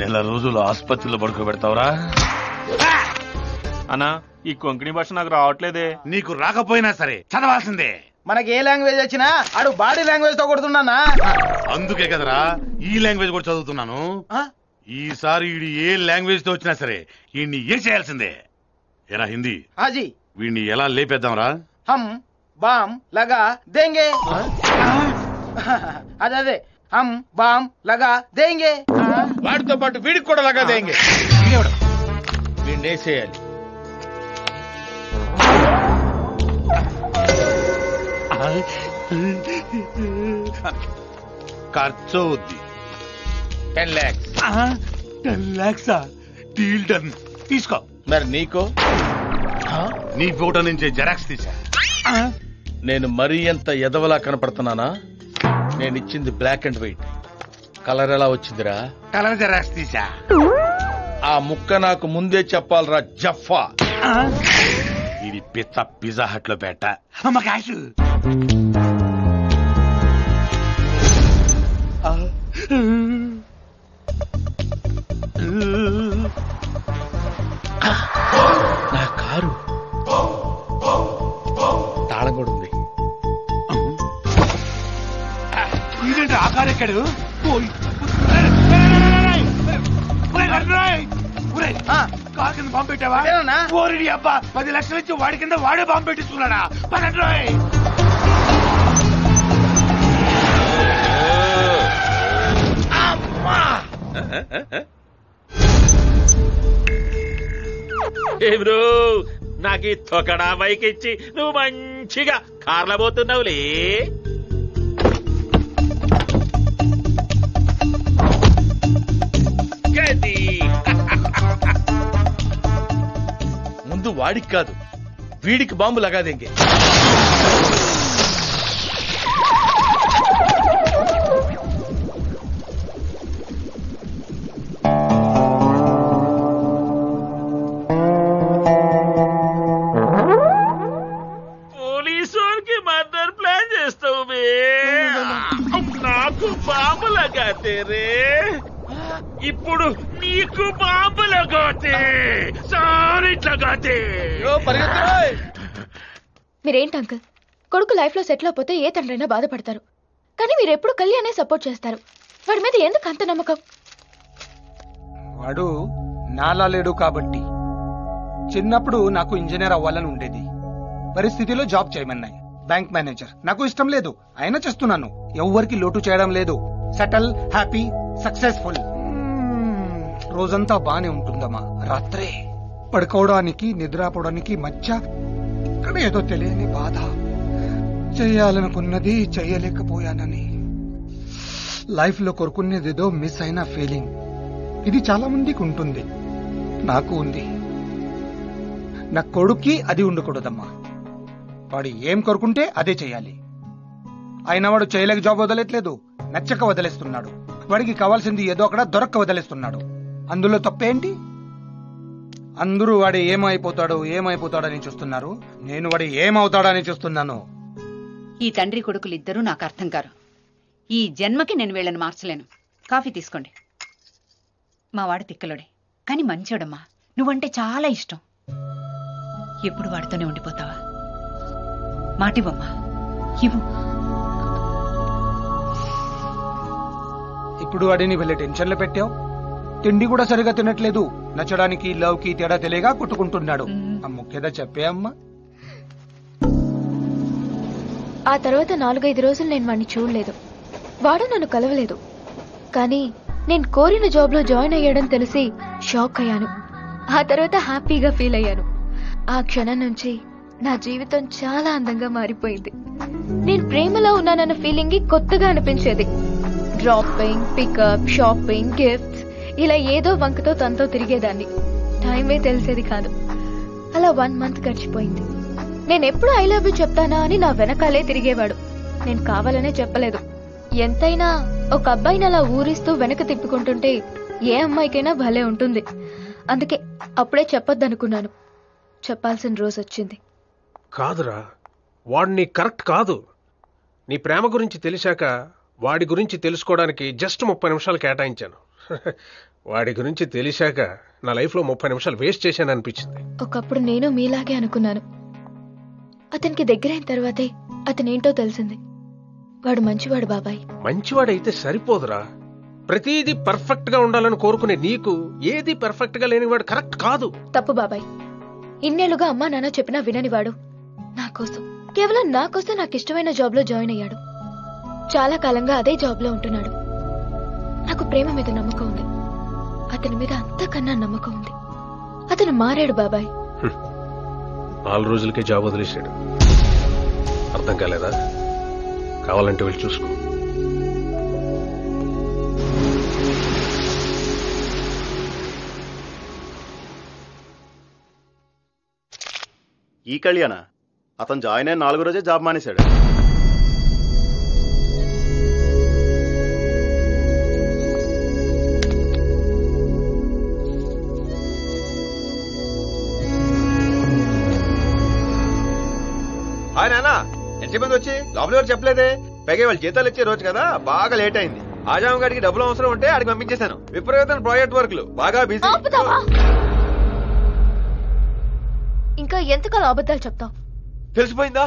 నెల రోజులు ఆసుపత్రిలో పడుకోబెడతావురా? అన్నా ఈ కొంకణి భాష నాకు రావట్లేదే. నీకు రాకపోయినా సరే చదవాల్సిందే. మనకి ఏ లాంగ్వేజ్ వచ్చినా ఆడు బాడీ లాంగ్వేజ్తో కొడుతున్నా అందుకే కదరా ఈ లాంగ్వేజ్ కూడా చదువుతున్నాను. ఈసారి వీడి ఏ లాంగ్వేజ్తో వచ్చినా సరే వీడిని ఏ చేయాల్సిందే? ఎరా హిందీ? హాజీ. వీడిని ఎలా లేపేద్దాంరా? హమ్ బామ్ లగా దేంగే. అదే అదే. హమ్ బామ్ లగా దేంగే. వాడితో పాటు వీడికి కూడా లగా దేంగే. వీడిని వేసేయాలి. ఖర్చు అవుద్ది టెన్ ల్యాక్స్ టెన్ ల్యాక్సా డీల్ డన్ తీసుకో. మరి నీకో? నీ ఫోటో నుంచి జెరాక్స్ తీసా? నేను మరీ ఎంత ఎదవలా కనపడుతున్నానా? నేను ఇచ్చింది బ్లాక్ అండ్ వైట్ కలర్ ఎలా వచ్చిందిరా? కలర్ జెరాక్స్ తీసా. ఆ ముక్క నాకు ముందే చెప్పాలరా జఫా ఇది పిచ్చ పిజ్జా హట్లో పెట్ట అమ్మ నా కారు. తాళం కూడా ఉంది. ఇదేంటి ఆ కారు ఎక్కడు ఒరేయ్, కారు కింద బాంబు పెట్టావా ఓరిడి అబ్బా పది లక్షలు ఇచ్చి వాడి కింద వాడే బాంబు పెట్టిస్తున్నాడా పదండ్రోయ్ అమ్మా. ఏ బ్రో నాకు ఈ తొకడా బైక్ ఇచ్చి నువ్వు మంచిగా కార్ల పోతున్నావులే. గది ముందు వాడికి కాదు వీడికి బాంబు లగాదెంగే. మీరేంటి అంకుల్? కొడుకు లైఫ్లో సెటిల్ అయిపోతే ఏ తండ్రైనా బాధపడతారు. కానీ మీరు ఎప్పుడు కళ్యాణే సపోర్ట్ చేస్తారు. వాడి మీద ఎందుకు అంత నమ్మకం? వాడు నాలా లేడు కాబట్టి. చిన్నప్పుడు నాకు ఇంజనీర్ అవ్వాలని ఉండేది. పరిస్థితిలో జాబ్ చేయమన్నాయి. Bank manager. నాకు ఇష్టం లేదు. అయినా చేస్తున్నాను. ఎవ్వరికి లోటు చేయడం లేదు. Settle happy successful. రోజంతా బానే ఉంటుందమ్మా. రాత్రే. పడుకోవడానికి నిద్రపోవడానికి మధ్య ఎక్కడ ఏదో తెలియని బాధ. చేయాలనుకున్నది చేయలేకపోయానని. లైఫ్లో కోరుకునేదేదో మిస్ అయిన ఫీలింగ్. ఇది చాలా మందికి ఉంటుంది. నాకు ఉంది. నా కొడుక్కి అది ఉండకూడదమ్మా. వాడు ఏం కోరుకుంటే అదే చేయాలి. అయినా వాడు చేయలేక జాబ్ వదలట్లేదు. నచ్చక వదిలేస్తున్నాడు. వాడికి కావాల్సింది ఏదో అక్కడ దొరక్క వదిలేస్తున్నాడు. అందులో తప్పేంటి? అందరూ వాడు ఏమైపోతాడు ఏమైపోతాడని చూస్తున్నారు. నేను వాడు ఏమవుతాడని చూస్తున్నాను. ఈ తండ్రి కొడుకులిద్దరూ నాకు అర్థం కారు. ఈ జన్మకి నేను వీళ్ళని మార్చలేను. కాఫీ తీసుకోండి. మా వాడు తిక్కలోడే. కానీ మంచోడమ్మా. నువ్వంటే చాలా ఇష్టం. ఎప్పుడు వాడితోనే ఉండిపోతావా? మాటివమ్మా ఇవ్వు. ఇప్పుడు వాడిని వెళ్ళి టెన్షన్లో పెట్టావు. తిండి కూడా సరిగా తినట్లేదు. నచ్చడానికి లవ్కి తేడా తెలియగా కొట్టుకుంటున్నాడు. ముఖ్యత చెప్పే అమ్మా. ఆ తర్వాత నాలుగైదు రోజులు నేను వాడిని చూడలేదు. వాడు నన్ను కలవలేదు. కానీ నేను కోరిన జాబ్లో జాయిన్ అయ్యాడని తెలిసి షాక్ అయ్యాను. ఆ తర్వాత హ్యాపీగా ఫీల్ అయ్యాను. ఆ క్షణం నుంచి నా జీవితం చాలా అందంగా మారిపోయింది. నేను ప్రేమలో ఉన్నానన్న ఫీలింగ్ కొత్తగా అనిపించేది. డ్రాపింగ్ పికప్ షాపింగ్ గిఫ్ట్స్ ఇలా ఏదో వంకతో తనతో తిరిగేదాన్ని. టైమే తెలిసేది కాదు. అలా వన్ మంత్ గడిచిపోయింది. నేను ఎప్పుడు ఐ లవ్ యూ చెప్తానా అని నా వెనకాలే తిరిగేవాడు. నేను కావాలనే చెప్పలేదు. ఎంతైనా ఒక అబ్బాయిని అలా ఊరిస్తూ వెనక తిప్పుకుంటుంటే ఏ అమ్మాయికైనా భలే ఉంటుంది. అందుకే అప్పుడే చెప్పొద్దనుకున్నాను. చెప్పాల్సిన రోజు వచ్చింది. కాదురా వాడు నీ కరెక్ట్ కాదు. నీ ప్రేమ గురించి తెలిసాక వాడి గురించి తెలుసుకోవడానికి జస్ట్ ముప్పై నిమిషాలు కేటాయించాను. వాడి గురించి తెలిసాక నా లైఫ్లో ముప్పై నిమిషాలు వేస్ట్ చేశాను అనిపించింది ఒకప్పుడు నేను మీలాగే అనుకున్నాను. అతనికి దగ్గరైన తర్వాతే అతనేంటో తెలిసింది. వాడు మంచివాడు బాబాయ్. మంచివాడైతే సరిపోదురా. ప్రతిదీ పర్ఫెక్ట్గా ఉండాలని కోరుకునే నీకు ఏది పర్ఫెక్ట్గా లేనివాడు కరెక్ట్ కాదు. తప్పు బాబాయ్. ఇన్నేళ్ళుగా అమ్మా నాన్న చెప్పినా విననివాడు నా కోసం. కేవలం నా కోసం నాకు ఇష్టమైన జాబ్లో జాయిన్ అయ్యాడు. చాలా కాలంగా అదే జాబ్లో ఉంటున్నాడు. నాకు ప్రేమ మీద నమ్మకం ఉంది. అతని మీద అంతకన్నా నమ్మకం ఉంది. అతను మారాడు బాబాయ్. నాలుగు రోజులకే జాబ్ వదిలేశాడు. అర్థం కాలేదా? కావాలంటే వెళ్ళి చూసుకో. ఈ కళ్యాణ అతను జాయిన్ అయిన నాలుగో రోజే జాబ్ మానేశాడు. హాయ్ నానా ఎంతసేపు మంది వచ్చి? లోపల ఎవరు చెప్పలేదే. పైగా వాళ్ళు జీతాలు ఇచ్చే రోజు కదా బాగా లేట్ అయింది. ఆజాం గారికి డబ్బులు అవసరం ఉంటే ఆడికి పంపించేశాను. విపరీతమైన ప్రాజెక్ట్ వర్క్లు బాగా బిజీ? ఇంకా ఎంతకాలం అబద్ధాలు చెప్తావు? తెలిసిపోయిందా?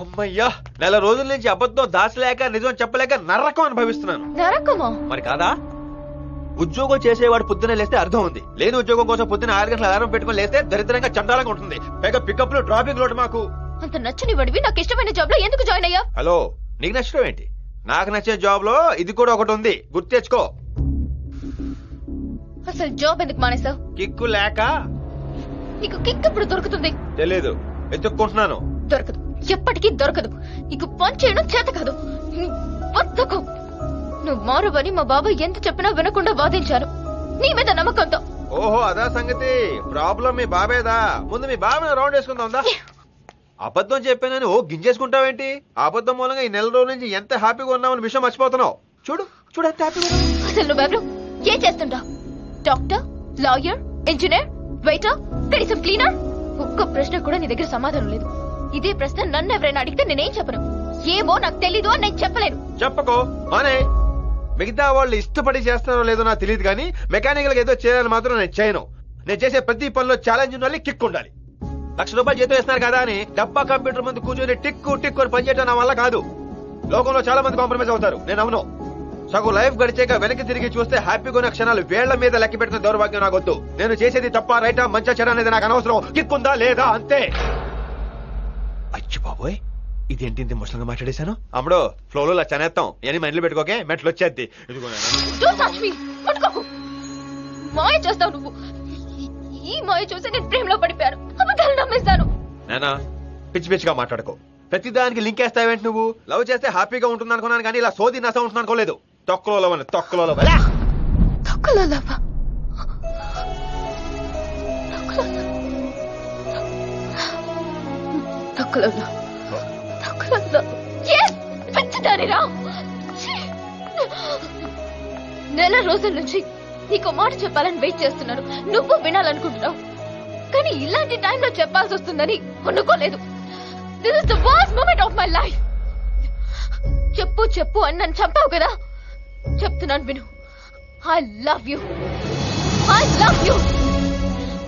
అమ్మయ్యా నెల రోజుల నుంచి అబద్ధం దాచలేక నిజం చెప్పలేక నరకం అనుభవిస్తున్నాను. నరకమా? మరి కాదా? ఉద్యోగం చేసేవాడు పొద్దున లేస్తే అర్థం ఉంది. లేని ఉద్యోగం కోసం పొద్దున ఆరు గంటల అలారం పెట్టుకుని లేస్తే దరిద్రంగా చండాలంగా ఉంటుంది. పైగా పికప్లో డ్రాపింగ్ లోటు మాకు. అంత నచ్చని వాడివి నాకు ఇష్టమైన జాబ్లో ఎందుకు జాయిన్ అయ్యా హలో నీకు నచ్చడం ఏంటి? నాకు నచ్చిన జాబ్లో ఇది కూడా ఒకటి ఉంది. గుర్తు తెచ్చుకో. అసలు జాబ్ ఎందుకు మానేసావు కిక్కు లేక? నీకు కిక్ ఇప్పుడు దొరుకుతుంది? తెలీదు. ఎత్తుక్కుంటున్నాను దొరకదు. ఎప్పటికీ దొరకదు. నీకు పని చేయడం చేత కాదు. వద్దకు నువ్వు మారువని మా బాబాయ్ ఎంత చెప్పినా వినకుండా వాదించాను నీ మీద నమ్మకంతో. ఓహో అదా సంగతి. ప్రాబ్లం మీ బాబేదా ముందు మీ బాబుని రౌండ్ వేసుకుందాం అబద్ధం చెప్పానని ఓ గింజేసుకుంటావేంటి? అబద్ధం మూలంగా ఈ నెల రోజుల నుంచి ఎంత హ్యాపీగా ఉన్నామని విషయం మర్చిపోతున్నావు. చూడు చూడు ఎంత హ్యాపీగా ఉన్నావు. అసలు నువ్వెవరు ఏం చేస్తుంటావు? డాక్టర్ లాయర్ ఇంజనీర్ వెయిటర్ కనీసం క్లీనర్? ఒక్క ప్రశ్న కూడా నీ దగ్గర సమాధానం లేదు. ఇదే ప్రశ్న నన్ను ఎవరైనా అడిగితే నేనేం చెప్పను. ఏమో నాకు తెలీదు అని నేను చెప్పలేను. చెప్పకో మానే. మిగతా వాళ్ళు ఇష్టపడి చేస్తారో లేదో నాకు తెలియదు కానీ మెకానికల్ ఏదో చేయాలని మాత్రం నేను చేయను. నేను చేసే ప్రతి పనిలో ఛాలెంజ్ ఉండాలి కిక్ ఉండాలి. లక్ష రూపాయలు జీతం ఇస్తున్నారు కదా అని డబ్బా కంప్యూటర్ ముందు కూర్చొని టిక్కు టిక్కు అని పనిచేయడం నా వల్ల కాదు. లోకంలో చాలా మంది కాంప్రమైజ్ అవుతారు. నేను అవును సగం లైఫ్ గడిచాక వెనక్కి తిరిగి చూస్తే హ్యాపీగా ఉన్న క్షణాలు వేళ్ళ మీద లెక్క పెట్టిన దౌర్భాగ్యం నాకు వద్దు. నేను చేసేది తప్ప రైటా మంచా చెడ అనేది నాకు అనవసరం. కిక్ ఉందా లేదా అంతే. అచ్చి బాబోయ్. ఇదేంటి ఇంత ముసలంగా మాట్లాడేశాను? అమ్మడో ఫ్లోలో ఇలా చనేస్తాం అని మైండ్లో పెట్టుకోకే మెట్లు వచ్చేద్ది. ఇదిగో మాయ చేస్తావు నువ్వు. ఈ- మాయ చూసి నేను ప్రేమలో పడిపోయాను. అబద్ధాలు నమ్మేస్తాను నానా పిచ్చి పిచ్చిగా మాట్లాడుకో. ప్రతి దానికి లింక్ వేస్తావేంటి నువ్వు? లవ్ చేస్తే హ్యాపీగా ఉంటుంది అనుకున్నాను కానీ ఇలా సోది నస ఉంటుంది అనుకోలేదు. తొక్కలో లవ్ అని తొక్కలో లవ్. తొక్కలో లవ్. తొక్కలో! నెల రోజుల నుంచి నీకు మాట చెప్పాలని వెయిట్ చేస్తున్నాను. నువ్వు వినాలనుకుంటున్నావు. కానీ ఇలాంటి టైంలో చెప్పాల్సి వస్తుందని అనుకోలేదు. This is the worst moment of my life చెప్పు చెప్పు అని నన్ను చంపావు కదా? చెప్తున్నాను విను. I love you I love you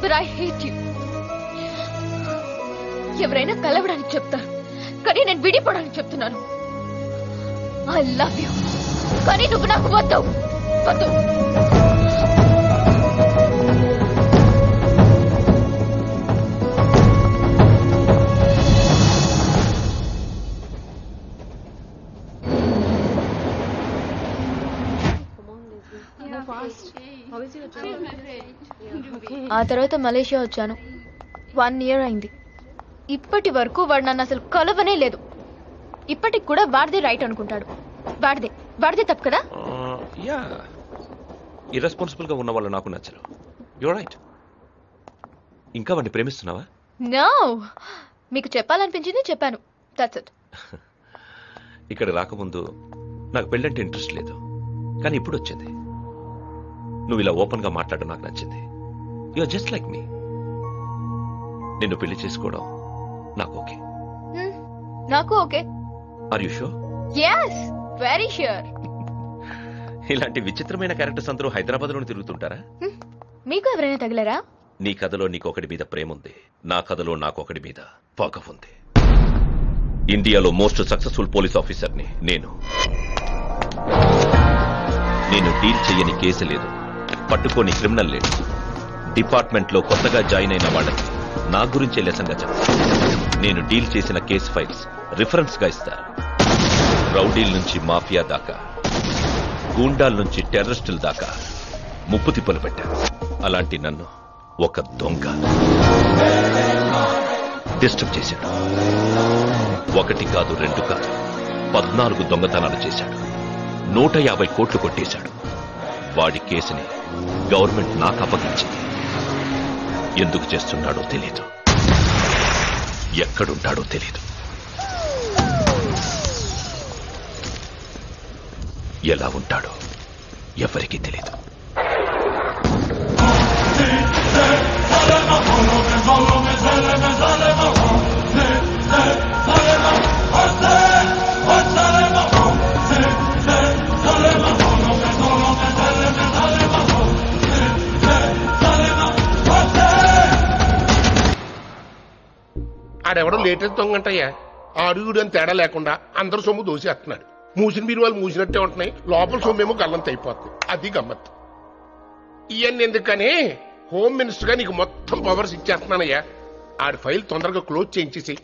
but I hate you ఎవరైనా కలవడానికి చెప్తారు. కానీ నేను విడిపోవడానికి చెప్తున్నాను. ఐ లవ్ యూ కానీ నువ్వు నాకు వద్దు. వద్దు. ఆ తర్వాత మలేషియా వచ్చాను. వన్ ఇయర్ అయింది. ఇప్పటి వరకు వాడు నన్ను అసలు కలవనే లేదు. ఇప్పటికి కూడా వాడిదే రైట్ అనుకుంటాడు. వాడిదే. వాడిదే తప్పు కదా? యా. ఇర్రెస్పాన్సిబుల్గా ఉన్న వాళ్ళు నాకు నచ్చరు. యువర్ రైట్ ఇంకా వాడిని ప్రేమిస్తున్నావా? నో మీకు చెప్పాలనిపించింది చెప్పాను. దట్స్ ఇట్ ఇక్కడ రాకముందు నాకు పెళ్ళంటే ఇంట్రెస్ట్ లేదు. కానీ ఇప్పుడు వచ్చింది. నువ్వు ఇలా ఓపెన్గా మాట్లాడడం నాకు నచ్చింది. యూఆర్ జస్ట్ లైక్ మీ నిన్ను పెళ్ళి చేసుకోవడం నాకు ఓకే. నాకు okay. Are you sure yes very sure ఇలాంటి విచిత్రమైన క్యారెక్టర్స్ అందరూ హైదరాబాద్లోనే తిరుగుతుంటారా మీకు ఎవరైనా తగిలారా? నీ కథలో నీకొకటి మీద ప్రేమ ఉంది. నా కథలో నాకొకటి మీద పగ ఉంది. ఇండియాలో మోస్ట్ సక్సెస్ఫుల్ పోలీస్ ఆఫీసర్ని నేను. నేను డీల్ చేయని కేసు లేదు. పట్టుకోని క్రిమినల్ లేదు డిపార్ట్మెంట్లో కొత్తగా జాయిన్ అయిన వాళ్ళకి నా గురించే లెసన్గా చెప్తాను నేను డీల్ చేసిన కేసు ఫైల్స్ రిఫరెన్స్గా రౌడీల నుంచి మాఫియా దాకా గూండాల నుంచి టెర్రరిస్టుల దాకా ముప్పు తిప్పలు పెట్టాను అలాంటి నన్ను ఒక దొంగ డిస్టర్బ్ చేశాడు. ఒకటి కాదు రెండు కాదు పద్నాలుగు దొంగతనాలు చేశాడు. నూట యాభై కోట్లు కొట్టేశాడు. వాడి కేసుని గవర్నమెంట్ నాకు అప్పగించింది. ఎందుకు చేస్తున్నాడో తెలియదు ఎక్కడుంటాడో తెలియదు ఎలా ఉంటాడో ఎవరికీ తెలియదు ఆడెవడో లేటెస్ట్ దొంగంటయ్యా. ఆడుగుడు అని తేడా లేకుండా అందరు సొమ్ము దోసేస్తున్నాడు. మూసిన మీరు వాళ్ళు మూసినట్టే ఉంటున్నాయి. లోపల సొమ్మేమో గల్లంత అయిపోతుంది అది గమ్మత్ ఇవన్నీ ఎందుకని? హోమ్ మినిస్టర్గా నీకు మొత్తం పవర్స్ ఇచ్చేస్తున్నానయ్యా. ఆడి ఫైల్ తొందరగా క్లోజ్ చేయించేసి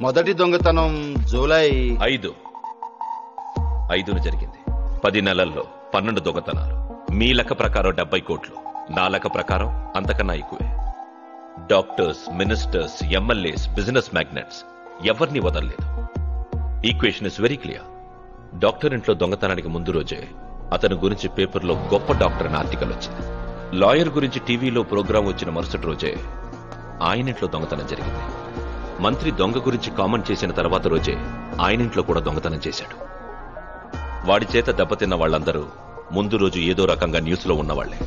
మొదటి దొంగతనం జూలై ఐదు. ఐదున జరిగింది. పది నెలల్లో పన్నెండు దొంగతనాలు. మీ లెక్క ప్రకారం డెబ్బై కోట్లు. నా లెక్క ప్రకారం అంతకన్నా ఎక్కువే. Doctors ministers MLAs business magnets ఎవరిని వదలలేదు. Equation is very clear. Doctor ఇంట్లో దొంగతనానికి ముందు రోజే అతని గురించి పేపర్లో గొప్ప డాక్టర్ అని ఆర్టికల్ వచ్చింది. లాయర్ గురించి టీవీలో ప్రోగ్రాం వచ్చిన మరుసటి రోజే ఆయన ఇంట్లో దొంగతనం జరిగింది. మంత్రి దొంగ గురించి కామెంట్ చేసిన తర్వాత రోజే ఆయన ఇంట్లో కూడా దొంగతనం చేశాడు. వాడి చేత దెబ్బతిన్న వాళ్ళందరూ ముందు రోజు ఏదో రకంగా న్యూస్లో ఉన్నవాళ్ళే.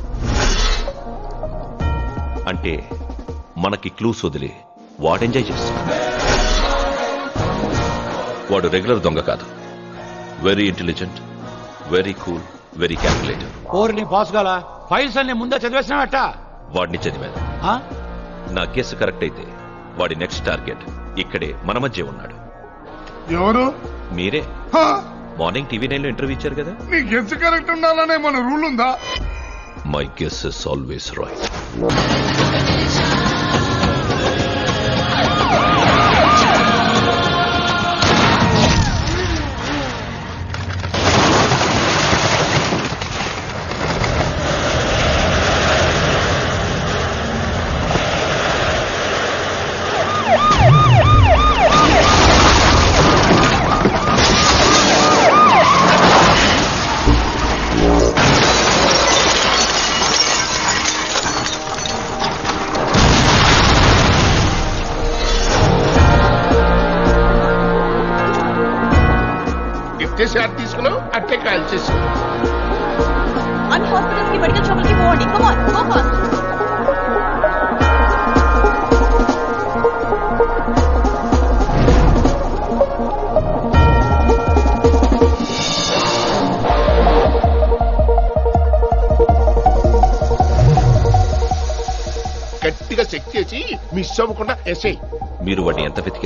అంటే మనకి క్లూస్ వదిలి. వాడు ఎంజాయ్ చేస్తున్నాడు వాడు రెగ్యులర్ దొంగ కాదు. Very intelligent very cool very calculator ఓర్ని బాస్ గల? ఫైల్స్ అన్ని ముందే చదివేసినావట? వాడిని చదివాను. నా గెస్ కరెక్ట్ అయితే వాడి నెక్స్ట్ టార్గెట్ ఇక్కడే మన మధ్య ఉన్నాడు. ఎవరు? మీరే. మార్నింగ్ టీవీ నైన్లో ఇంటర్వ్యూ ఇచ్చారు కదా? నీ గెస్ కరెక్ట్ ఉండాలనే మన రూల్ ఉందా? My guess is always right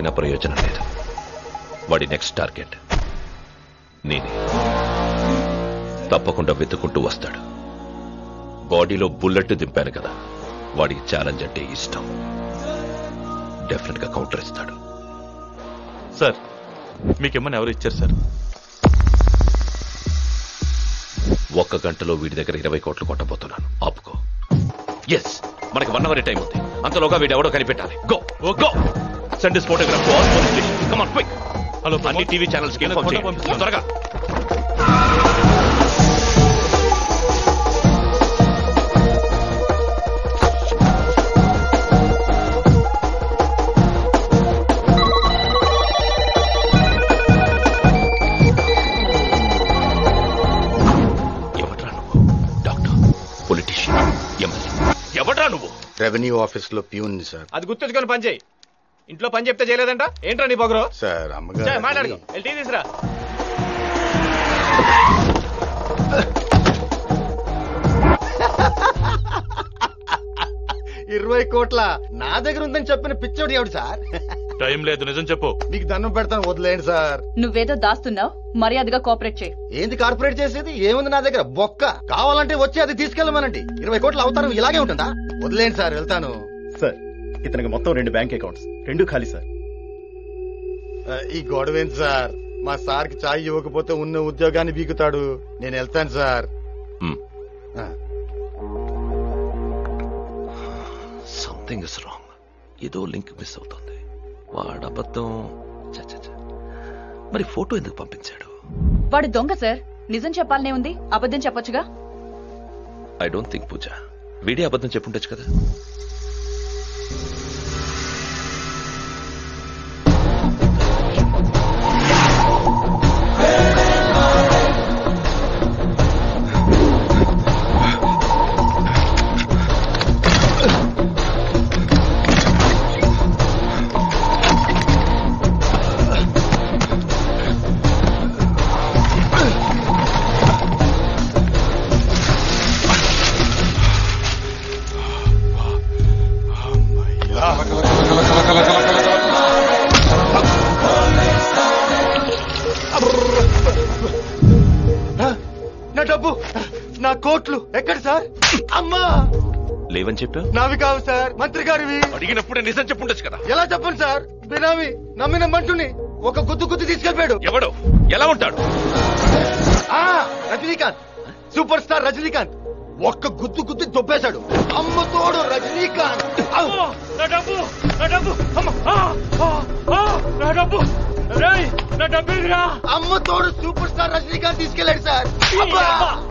వెతికినా ప్రయోజనం లేదు. వాడి నెక్స్ట్ టార్గెట్ నేనే. తప్పకుండా వెతుకుంటూ వస్తాడు. బాడీలో బుల్లెట్ దింపాను కదా. వాడికి ఛాలెంజ్ అంటే ఇష్టం. డెఫినెట్గా కౌంటర్ ఇస్తాడు. సార్ మీకేమన్నా ఎవరు ఇచ్చారు సార్? ఒక్క గంటలో వీడి దగ్గర ఇరవై కోట్లు కొట్టబోతున్నాను. ఆపుకో. ఎస్ మనకి వన్ అవర్ టైం ఉంది. అంతలోగా వీడు ఎవడో కనిపెట్టాలి go go send this photograph to all police station come on quick hello అన్ని టీవీ ఛానల్స్కి ఇన్ఫార్మ్ చేయండి త్వరగా. Politician MLA. ఎవడ్రా నువ్వు? రెవెన్యూ ఆఫీస్లో ప్యూన్ సార్. అది గుర్తుంచుకొని పని చేయి. ఇంట్లో పని చెప్తే చేయలేదంట? ఏంట్రా నీ పొగరు? సార్ అమ్మగారు. మాట్లాడుకో వెళ్ళి టీ తీసురా. ఇరవై కోట్ల నా దగ్గర ఉందని చెప్పిన పిచ్చోడు ఎవడు సార్? టైం లేదు నిజం చెప్పు. మీకు దండం పెడతాను వదిలేండి సార్. నువ్వేదో దాస్తున్నావు మర్యాదగా కోఆపరేట్ చేయి. ఏంది కార్పొరేట్ చేసేది? ఏముంది నా దగ్గర? బొక్క. కావాలంటే వచ్చి అది తీసుకెళ్ళమనండి. ఇరవై కోట్ల అవతారం ఇలాగే ఉంటుందా? వదిలేండి సార్ వెళ్తాను. ఇతనికి మొత్తం రెండు బ్యాంక్ అకౌంట్స్. రెండు ఖాళీ సార్. ఈ గొడవేంటి సార్? మా సార్కి చాయ్ ఇవ్వకపోతే ఉన్న ఉద్యోగాన్ని బీకుతాడు. నేను వెళ్తాను సార్. సంథింగ్ ఇస్ రాంగ్ ఏదో లింక్ మిస్ అవుతుంది. వాడు అబద్ధం. మరి ఫోటో ఎందుకు పంపించాడు? వాడు దొంగ సార్. నిజం చెప్పాలనే ఉంది. అబద్ధం చెప్పొచ్చుగా? I don't think Pooja. వీడే అబద్ధం చెప్పుండొచ్చు కదా? లేవని చెప్పా నావి కావు సార్. మంత్రి గారివి. అడిగినప్పుడే నిజం చెప్పుండొచ్చు కదా. ఎలా చెప్పండి సార్? బినామీ నమ్మిన మంటుని ఒక గుద్దు గుద్దు తీసుకెళ్ళిపోయాడు. ఎవడు? ఎలా ఉంటాడు? ఆ, రజనీకాంత్. Super star Rajinikanth. ఒక్క గుద్దు గుద్దు దొబ్బేశాడు. అమ్మతోడు రజనీకాంత్. నా డబ్బు నా డబ్బు. అమ్మ నా డబ్బు. రేయ్ నా డబ్బు ఎదురా అమ్మతోడు సూపర్ స్టార్ రజనీకాంత్ తీసుకెళ్ళాడు సార్!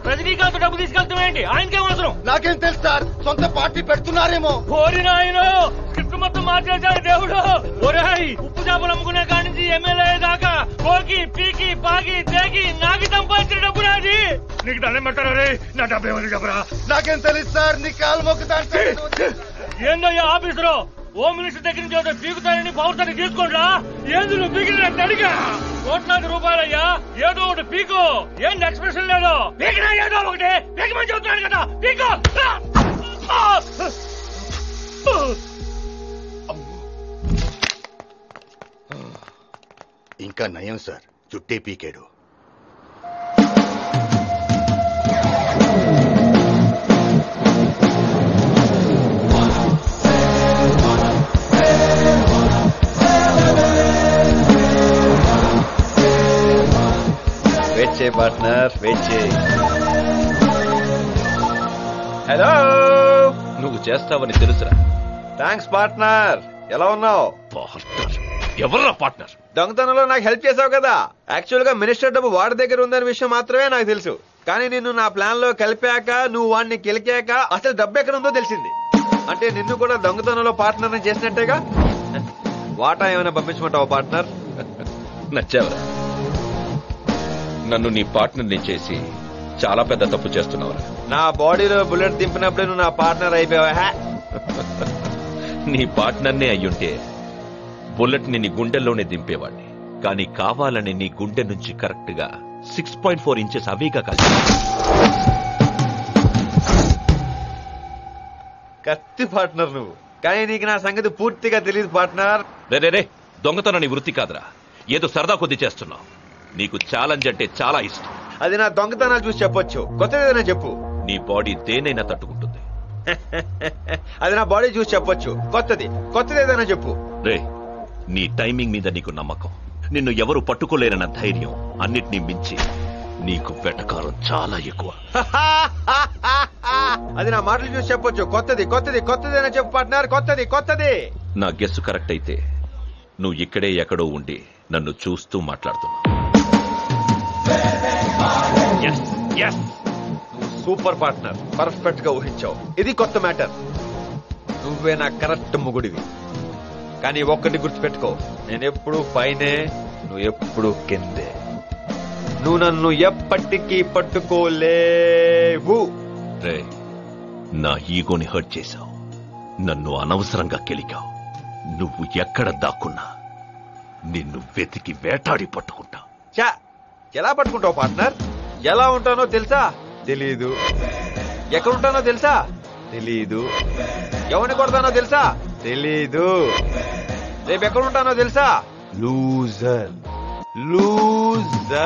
రజనీకాంత్ డబ్బు తీసుకెళ్తామేంటి ఆయనకేం అవసరం? నాకేం తెలుసు సార్ సొంత పార్టీ పెడుతున్నారేమో. ఓరి నాయన స్క్రిప్ట్ మొత్తం మార్చేశాడు దేవుడు. ఒరేయ్ ఉప్పు చేపలు అమ్ముకునే కాడి నుంచి ఎమ్మెల్యే దాకా కోకి పీకి పాకి తేకి నాకి సంపాదించిన డబ్బు నాది. నీకు దండం పెట్టారా రే? నా డబ్బు ఏమని చెప్పరా నాకేం తెలుసు సార్ నీ కాలు మొక్కుతాను. ఏందయ్యా ఆఫీసులో? హోమ్ మినిస్టర్ దగ్గర నుంచి ఏదో పీకుతానని పౌరసాన్ని తీసుకోండిరా ఏంది నువ్వు పీకిన అడిగా? కోట్లాది రూపాయలయ్యా ఏదో ఒకటి పీకు ఏంది ఎక్స్ప్రెషన్ లేదు? పీకినా ఏదో ఒకటి? పీకమని చెబుతున్నాను కదా. పీకు ఇంకా నయం సార్. చుట్టే పీకాడు. చేయి పార్ట్నర్ వెయిట్ చేయి. హలో నువ్వు చేస్తావని తెలుసురా. థ్యాంక్స్ పార్ట్నర్ ఎలా ఉన్నావు? పార్ట్నర్ ఎవర్రా పార్ట్నర్ దొంగతనంలో నాకు హెల్ప్ చేసావు కదా. యాక్చువల్గా మినిస్టర్ డబ్బు వాడి దగ్గర ఉందనే విషయం మాత్రమే నాకు తెలుసు. కానీ నిన్ను నా ప్లాన్లో కలిపాక నువ్వు వాడిని కెలికాక అసలు డబ్బు ఎక్కడ ఉందో తెలిసింది. అంటే నిన్ను కూడా దొంగతనంలో పార్ట్నర్ చేసినట్టేగా? వాటా ఏమైనా పంపించమంటావా పార్ట్నర్ నచ్చావురా. నన్ను నీ పార్ట్నర్ని చేసి చాలా పెద్ద తప్పు చేస్తున్నావురా నా బాడీలో బుల్లెట్ దింపినప్పుడే నువ్వు నా పార్ట్నర్ అయిపోయావా? హా? నీ పార్ట్నర్నే అయ్యుంటే బుల్లెట్ని నీ గుండెల్లోనే దింపేవాడిని. కానీ కావాలని నీ గుండె నుంచి కరెక్ట్గా సిక్స్ పాయింట్ ఫోర్ ఇంచెస్ అవేగా కాదు కత్తి పార్ట్నర్ నువ్వు. కానీ నీకు నా సంగతి పూర్తిగా తెలియదు పార్ట్నర్ రే రే దొంగతనం నీ వృత్తి కాదురా. ఏదో సరదా కొద్ది చేస్తున్నావు. నీకు ఛాలెంజ్ అంటే చాలా ఇష్టం. అది నా దొంగతనాలు చూసి చెప్పొచ్చు. కొత్తదేదైనా చెప్పు. నీ బాడీ దేనైనా తట్టుకుంటుంది. అది నా బాడీ చూసి చెప్పొచ్చు. కొత్తది. కొత్తది ఏదైనా చెప్పు. రే నీ టైమింగ్ మీద నీకు నమ్మకం. నిన్ను ఎవరు పట్టుకోలేరన్న ధైర్యం అన్నిటినీ మించి నీకు వెటకారం చాలా ఎక్కువ. అది నా మాటలు చూసి చెప్పొచ్చు. కొత్తది కొత్తది కొత్తదేనా చెప్పు పార్ట్నర్. కొత్తది కొత్తది. నా గెస్సు కరెక్ట్ అయితే నువ్వు ఇక్కడే ఎక్కడో ఉండి నన్ను చూస్తూ మాట్లాడుతున్నావు. సూపర్ పార్ట్నర్ పర్ఫెక్ట్గా ఊహించావు. ఇది కొత్త మ్యాటర్. నువ్వే నా కరెక్ట్ ముగుడివి. కానీ ఒక్కటి గుర్తుపెట్టుకో. నేను ఎప్పుడు పైనే నువ్వు ఎప్పుడు కిందే. నువ్వు నన్ను ఎప్పటికీ పట్టుకోలేవు. రే నా ఈగోని హర్ట్ చేశావు. నన్ను అనవసరంగా కెలికావు. నువ్వు ఎక్కడ దాక్కున్నా నిన్ను వెతికి వేటాడి పట్టుకుంటా. చా ఎలా పట్టుకుంటావు పార్ట్నర్? ఎలా ఉంటానో తెలుసా? తెలీదు. ఎక్కడ ఉంటానో తెలుసా? తెలీదు. ఎవరిని కొడతానో తెలుసా? తెలీదు. రేపు ఎక్కడ ఉంటానో తెలుసా? Loser. Loser.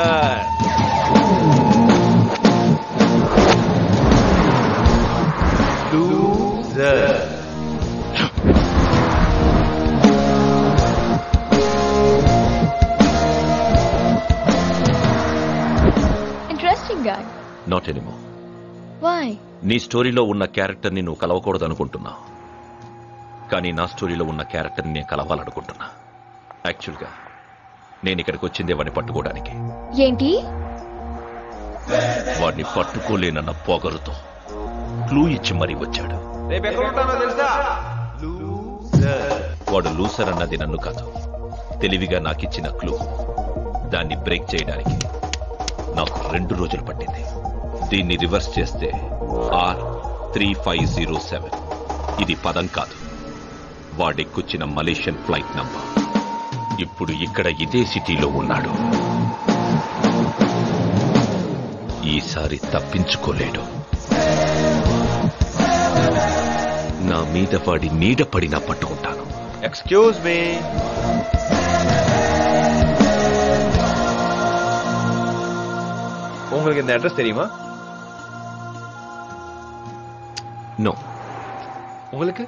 Loser. God not anymore why నీ స్టోరీలో ఉన్న క్యారెక్టర్ని నువ్వు కలవకూడదు అనుకుంటున్నావు కానీ నా స్టోరీలో ఉన్న క్యారెక్టర్ని నేను కలవాలనుకుంటున్నా. యాక్చువల్గా నేను ఇక్కడికి వచ్చిందే వాడిని పట్టుకోవడానికి. ఏంటి? వాడిని పట్టుకోలేనన్న పొగరుతో క్లూ ఇచ్చి మరీ వచ్చాడు. వాడు లూసర్ అన్నది నన్ను కాదు. తెలివిగా నాకిచ్చిన క్లూ. దాన్ని బ్రేక్ చేయడానికి. నాకు రెండు రోజులు పట్టింది. దీన్ని రివర్స్ చేస్తే R three five zero seven. ఇది పదం కాదు. వాడెక్కుచ్చిన మలేషియన్ ఫ్లైట్ నంబర్. ఇప్పుడు ఇక్కడ ఇదే సిటీలో ఉన్నాడు. ఈసారి తప్పించుకోలేడు. నా మీద వాడి నీడ పడినా పట్టుకుంటాను. ఎక్స్క్యూజ్ మీ உங்களுக்கு இந்த அட்ரஸ் தெரியுமா? நோ உங்களுக்கு?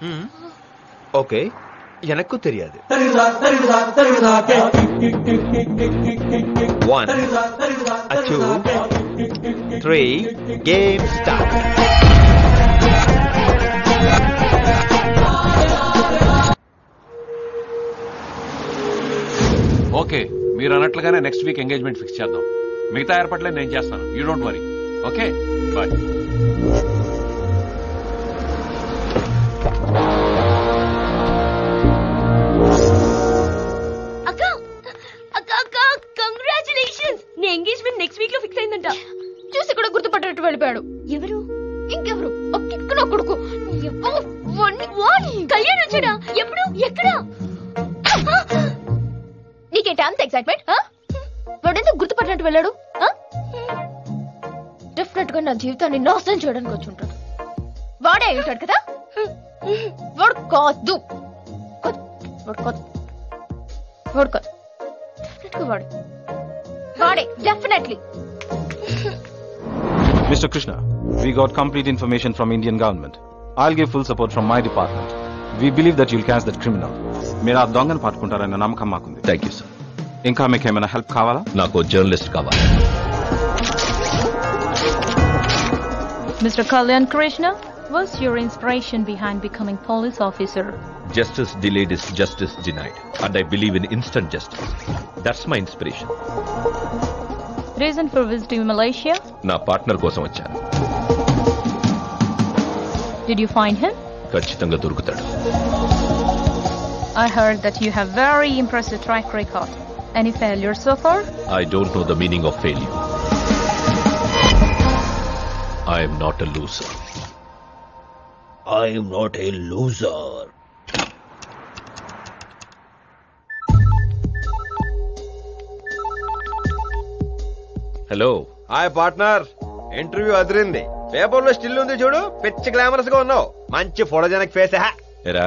ம். ஓகே எனக்கு தெரியாது. ஓகே మీరు అన్నట్లుగానే నెక్స్ట్ వీక్ ఎంగేజ్మెంట్ ఫిక్స్ చేద్దాం. మిగతా ఏర్పాట్లే నేను చేస్తాను. You don't worry okay bye అక్క! అక్క అక్క! కంగ్రాచులేషన్స్ నీ ఎంగేజ్మెంట్ నెక్స్ట్ వీక్లో ఫిక్స్ అయిందంట. చూసి కూడా గుర్తుపట్టేట్టు వెళ్ళిపోయాడు. ఎవరు? ఇంకెవరు? ఒక్కిక్కు కొడుకు. ఎవ్వ, వాణ్ణి? కళ్యాణ్ వచ్చాడా? ఎప్పుడు? ఎక్కడ? నీకేంటి అంత ఎక్సైట్మెంట్ వాడెందుకు గుర్తుపట్టినట్టు వెళ్ళాడు డెఫినెట్గా నా జీవితాన్ని నాశనం చేయడానికి వచ్చి ఉంటాడు వాడే అయి ఉంటాడు కదా వాడు కాదు కాదు. వాడు కాదు వాడు కాదు డెఫినెట్గా వాడు వాడే definitely Mr. Krishna, we got complete information from Indian government. I'll give full support from my department. We believe that you'll catch that criminal. మీరు ఆ దొంగను పట్టుకుంటారన్న నమ్మకం మాకుంది థ్యాంక్ యూ సార్ ఇంకా మీకు ఏమైనా హెల్ప్ కావాలా నాకు జర్నలిస్ట్ కావాలి Mr. Kalyan Krishna, what's your inspiration behind becoming police officer? Justice delayed is justice denied and I believe in instant justice that's my inspiration Reason for visiting Malaysia? నా partner కోసం వచ్చాను Did you find him? ఖచ్చితంగా దొరుకుతాడు I heard that you have very impressive track record. Any failures so far? I don't know the meaning of failure I'm not a loser I'm not a loser hello hi partner interview అదిరింది పేపర్లో still ఉంది చూడు పిచ్చి గ్లామరస్గా ఉన్నావు. మంచి photogenic face ఎరా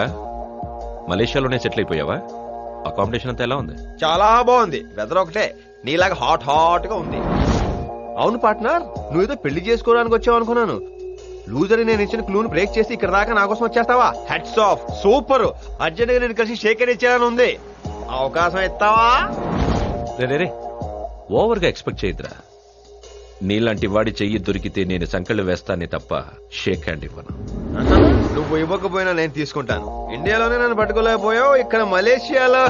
మలేషియాలోనే settle అయిపోయావా? Accommodation అంతా ఎలా ఉంది? చాలా బాగుంది. వెదర్ ఒకటే. నీలాగా హాట్ హాట్గా ఉంది. అవును పార్ట్నర్ నువ్వు ఏదో పెళ్ళి చేసుకోవడానికి వచ్చావు అనుకున్నాను. లూజర్ నేను ఇచ్చిన క్లూన్ బ్రేక్ చేసి ఇక్కడ దాకా నా కోసం వచ్చేస్తావా? హెడ్స్ ఆఫ్ సూపర్ అర్జెంట్గా నేను కలిసి షేక్ అని ఇచ్చేయాలని ఉంది. అవకాశం ఇస్తావా? రే రే రే. ఓవర్గా ఎక్స్పెక్ట్ చేయదురా నీలాంటి వాడి చెయ్యి దొరికితే నేను సంకళ్ళు వేస్తానే తప్ప షేక్ హ్యాండ్ ఇవ్వను. నువ్వు ఇవ్వకపోయినా నేను తీసుకుంటాను. ఇండియాలోనే నన్ను పట్టుకోలేకపోయావు ఇక్కడ మలేషియాలో.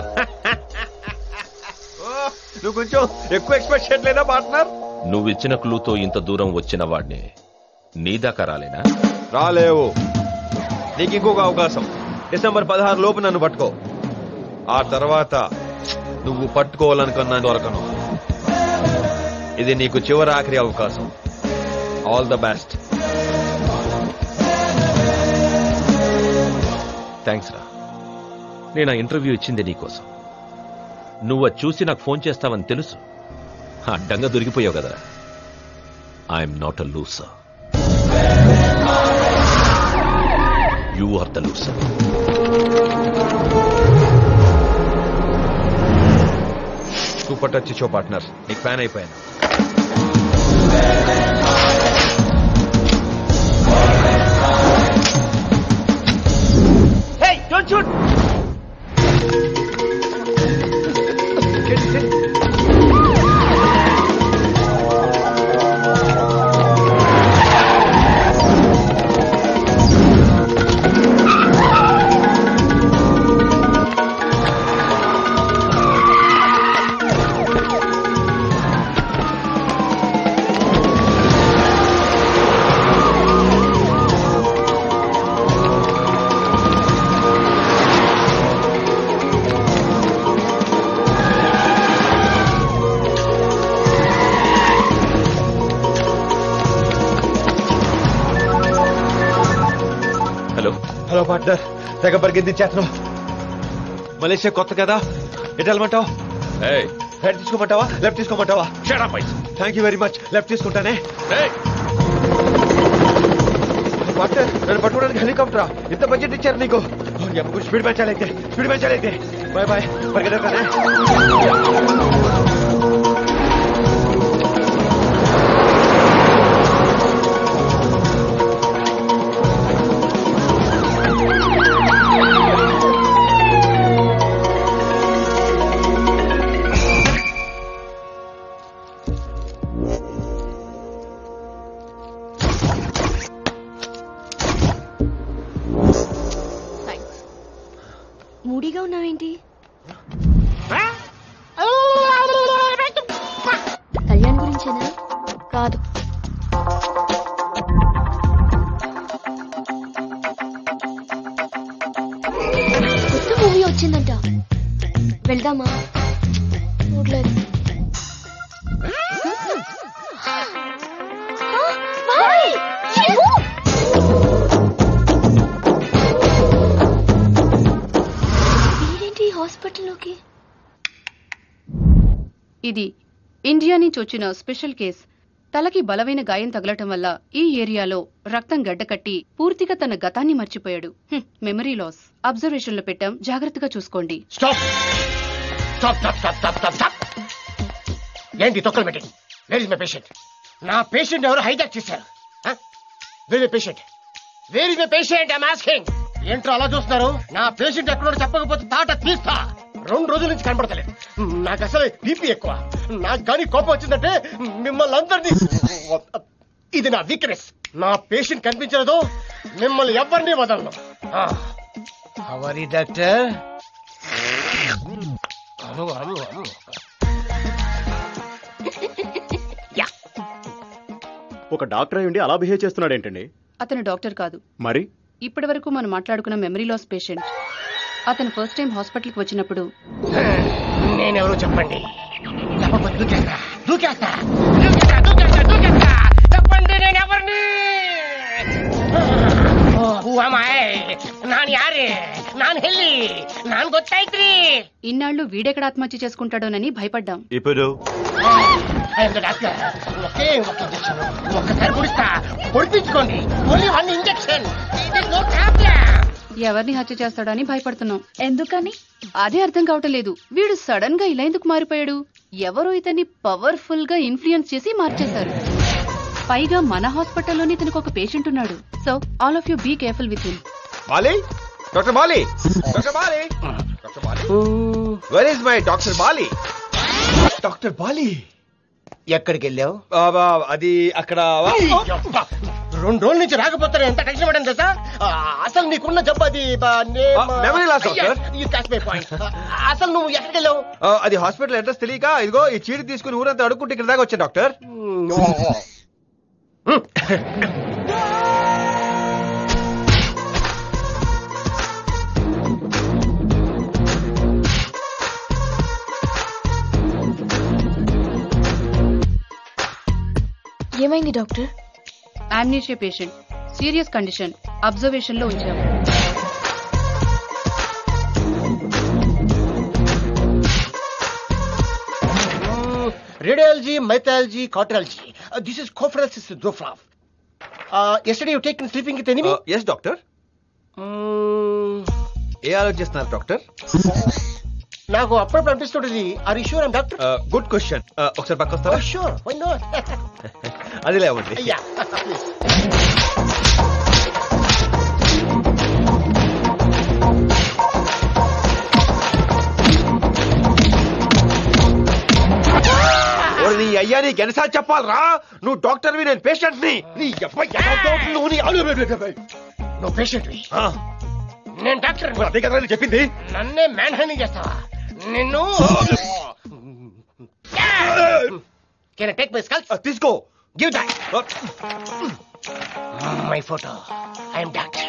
ఓ, నువ్వు కొంచెం ఎక్కువ ఎక్స్పెక్ట్ చేయట్లేదా పార్ట్నర్? నువ్వు ఇచ్చిన క్లూతో ఇంత దూరం వచ్చిన వాడిని నీ దాకా రాలేనా? రాలేవు. నీకు ఇంకొక అవకాశం. డిసెంబర్ పదహారు లోపు నన్ను పట్టుకో. ఆ తర్వాత నువ్వు పట్టుకోవాలనుకున్నా దొరకను ఇది నీకు చివరి ఆఖరి అవకాశం. ఆల్ ద బెస్ట్ థ్యాంక్స్ రా నేను ఆ ఇంటర్వ్యూ ఇచ్చింది నీకోసం. నువ్వు చూసి నాకు ఫోన్ చేస్తావని తెలుసు. అడ్డంగా దొరికిపోయావు కదా. I'm not a loser you are the loser super touch ఇచ్చో partner నీకు ఫ్యాన్ అయిపోయాను Hey, don't shoot! Hello hello partner తెగ పరిగెత్తించేస్తున్నావు మలేషియా కొత్త కదా? ఎటు వెళ్ళమంటావు? రైట్ తీసుకోమంటావా? Left తీసుకోమంటావా? Thank you very much left తీసుకుంటానే? Partner నన్ను పట్టుకోవడానికి హెలికాప్టరా? ఎంత బడ్జెట్ ఇచ్చారు నీకు. ఎప్పుడు స్పీడ్ పెంచాలైతే స్పీడ్ పెంచాలైతే బాయ్ బాయ్ పరిగెత్తానే వచ్చిన స్పెషల్ కేస్. తలకి బలమైన గాయం తగలటం వల్ల ఈ ఏరియాలో రక్తం గడ్డకట్టి పూర్తిగా తన గతాన్ని మర్చిపోయాడు. మెమరీ లాస్ అబ్జర్వేషన్లో పెట్టాం. జాగ్రత్తగా చూసుకోండి. ఏంటి తొక్కలు meeting where is my patient నా పేషెంట్ ఎవరు? హైజాక్ చేశారు. Where my patient where is my patient I asking ఏంట్రా అలా చూస్తున్నారు? నా పేషెంట్ ఎక్కడో చెప్పకపోతే తాట తీస్తా. రెండు రోజుల నుంచి కనపడతలేదు. నాకు అసలు బీపీ ఎక్కువ. నాకు కానీ కోపం వచ్చిందంటే మిమ్మల్ని అందరినీ ఇది నా వీక్నెస్ నా పేషెంట్ కనిపించలేదు. మిమ్మల్ని ఎవరిని వదలను. అవరి డాక్టర్ అను అను అను. ఒక డాక్టర్ అయి ఉండి అలా బిహేవ్ చేస్తున్నాడు ఏంటండి అతను డాక్టర్ కాదు. మరి? ఇప్పటి వరకు మనం మాట్లాడుకున్న మెమరీ లాస్ పేషెంట్ అతను ఫస్ట్ టైం హాస్పిటల్కి వచ్చినప్పుడు. నేనెవరో చెప్పండి. చెప్పండి నేను ఇన్నాళ్ళు వీడెక్కడ ఆత్మహత్య చేసుకుంటాడోనని భయపడ్డాం. ఇప్పుడు? ఒక్కసారి పొడిపించుకోండి. ఓన్లీ వన్ ఇంజక్షన్ ఎవరిని హత్య చేస్తాడని భయపడుతున్నాం. ఎందుకని? అదే అర్థం కావటం లేదు. వీడు సడన్గా ఇలా ఎందుకు మారిపోయాడు? ఎవరో ఇతన్ని పవర్ఫుల్గా ఇన్ఫ్లుయెన్స్ చేసి మార్చేశారు. పైగా మన హాస్పిటల్లోనే ఇతనికి ఒక పేషెంట్ ఉన్నాడు. So all of you be careful with him. Bali doctor Bali doctor Bali doctor Bali where is my doctor Bali doctor Bali ఎక్కడికి వెళ్ళావు అది అక్కడ. రెండు రోజుల నుంచి రాకపోతారు. ఎంత టెన్షన్ పడింది తెలుసా? అసలు నీకున్న జబ్బు అది అసలు నువ్వు ఎక్కడికి వెళ్ళావు? అది హాస్పిటల్ అడ్రస్ తెలియక ఇదిగో ఈ చీటి తీసుకుని ఊరంతా అడుక్కుంటే ఇక్కడ దాకా వచ్చాను డాక్టర్. ఏమైంది doctor? Amnesia patient serious condition అబ్జర్వేషన్లో ఉంచాం radiology mythology cardiology this is కోఫరాసిస్ దోఫ్రాఫ్ yesterday you take sleeping with enemy yes doctor ఏ ఆలోచిస్తున్నారు డాక్టర్ నాకు అప్పుడప్పుడు అనిపిస్తుంటది are sure I'm doctor good question ఒకసారి పక్క వస్తారా? షూర్ వై నాట్ అది లేవండి. అయ్యా ఓరి నీ అయ్యా నీకు ఎన్నిసార్లు చెప్పాలరా? నువ్వు డాక్టర్వి నేను పేషెంట్ని నీ నువ్వు నీ అలు- నువ్వు పేషెంట్ నేను డాక్టర్ అదే కదా చెప్పింది. నన్నే మ్యాన్ హ్యాండింగ్ చేస్తావా? నిన్ను. కెన్ టేక్ మై స్కల్స్ తీసుకో. Give that my photo I'm doctor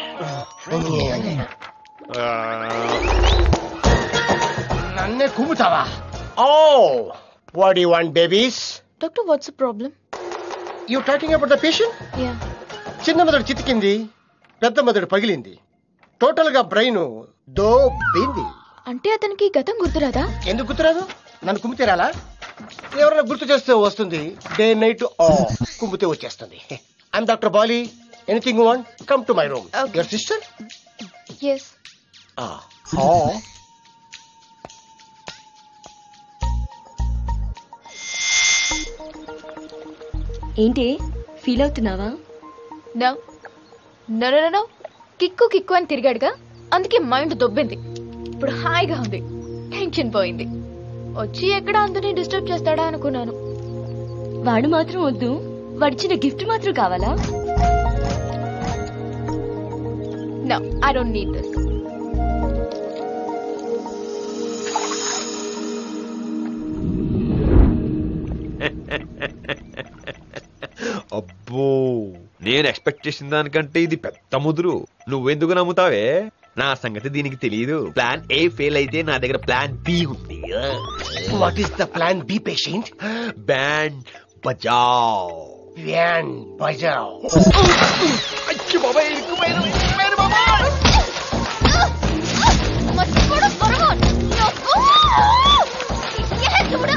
నన్నే కుమ్ముతావా? ఓ what you want babies doctor what's problem you talking about the patient yeah చిన్న మెదడు చితికింది పెద్ద మెదడు పగిలింది. టోటల్గా బ్రెయిన్ దోబింది అంటే అతనికి గతం గుర్తురాదా? ఎందుకు గుర్తురాదు? నన్ను కుమ్మితేరాలా ఎవరైనా గుర్తు చేస్తే వస్తుంది. డే నైట్ ఆ కుమ్మితే వచ్చేస్తుంది. I'm doctor Bali anything want come to my room your sister yes ఏంటి? Feel అవుతున్నావా? No no no no kick kick అని తిరిగాడుగా. అందుకే మైండ్ దొబ్బింది. ఇప్పుడు హాయిగా ఉంది. టెన్షన్ పోయింది. వచ్చి ఎక్కడ అందరినీ డిస్టర్బ్ చేస్తాడా అనుకున్నాను. వాడు మాత్రం వద్దు. వాడిచ్చిన గిఫ్ట్ మాత్రం కావాలా? ఐ అబ్బో నేను ఎక్స్పెక్ట్ చేసిన దానికంటే ఇది పెద్ద ముదురు. నువ్వెందుకు నమ్ముతావే? నా సంగతి దీనికి తెలియదు ప్లాన్ ఏ ఫెయిల్ అయితే నా దగ్గర ప్లాన్ బి ఉంది. What is the plan B patient band Bajao వ్యాన్ బజావ్ అచ్చి బాబాయ్ ఇరుక్కుపోయాను, ఇరుక్కుపోయాను చూడు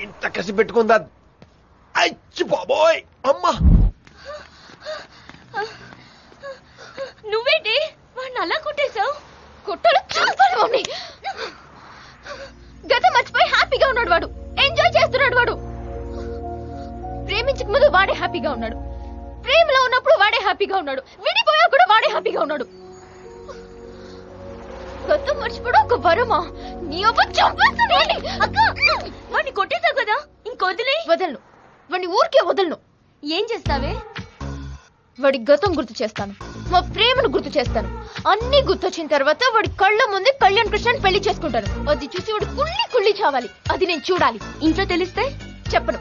ఇంత కసి పెట్టుకుందా? అచ్చి బాబోయ్ అమ్మా. నువ్వేంటి? వాడిని అలా కొట్టేశావు? కొట్టాడు చూస్తాడు మమ్మీ గత మర్చిపోయి హ్యాపీగా ఉన్నాడు వాడు. ఎంజాయ్ చేస్తున్నాడు వాడు. ప్రేమించక ముందు వాడే హ్యాపీగా ఉన్నాడు. ప్రేమలో ఉన్నప్పుడు వాడే హ్యాపీగా ఉన్నాడు. విడిపోయా కూడా వాడే హ్యాపీగా ఉన్నాడు. గతం మర్చిపోవడం ఒక వరమా? నీ అవ్వ చంపేస్తున్నాడు అక్క వాడిని కొట్టేశావు కదా. ఇంకొదిలే వదలను. వాడిని ఊరికే వదలను. ఏం చేస్తావే? వాడి గతం గుర్తు చేస్తాను. మా ప్రేమను గుర్తు చేస్తాను. అన్ని గుర్తొచ్చిన తర్వాత వాడి కళ్ళ ముందే కళ్యాణ్ కృష్ణని పెళ్ళి చేసుకుంటాను. అది చూసి వాడు కుళ్ళి కుళ్ళి చావాలి. అది నేను చూడాలి. ఇంట్లో తెలిస్తే చెప్పను.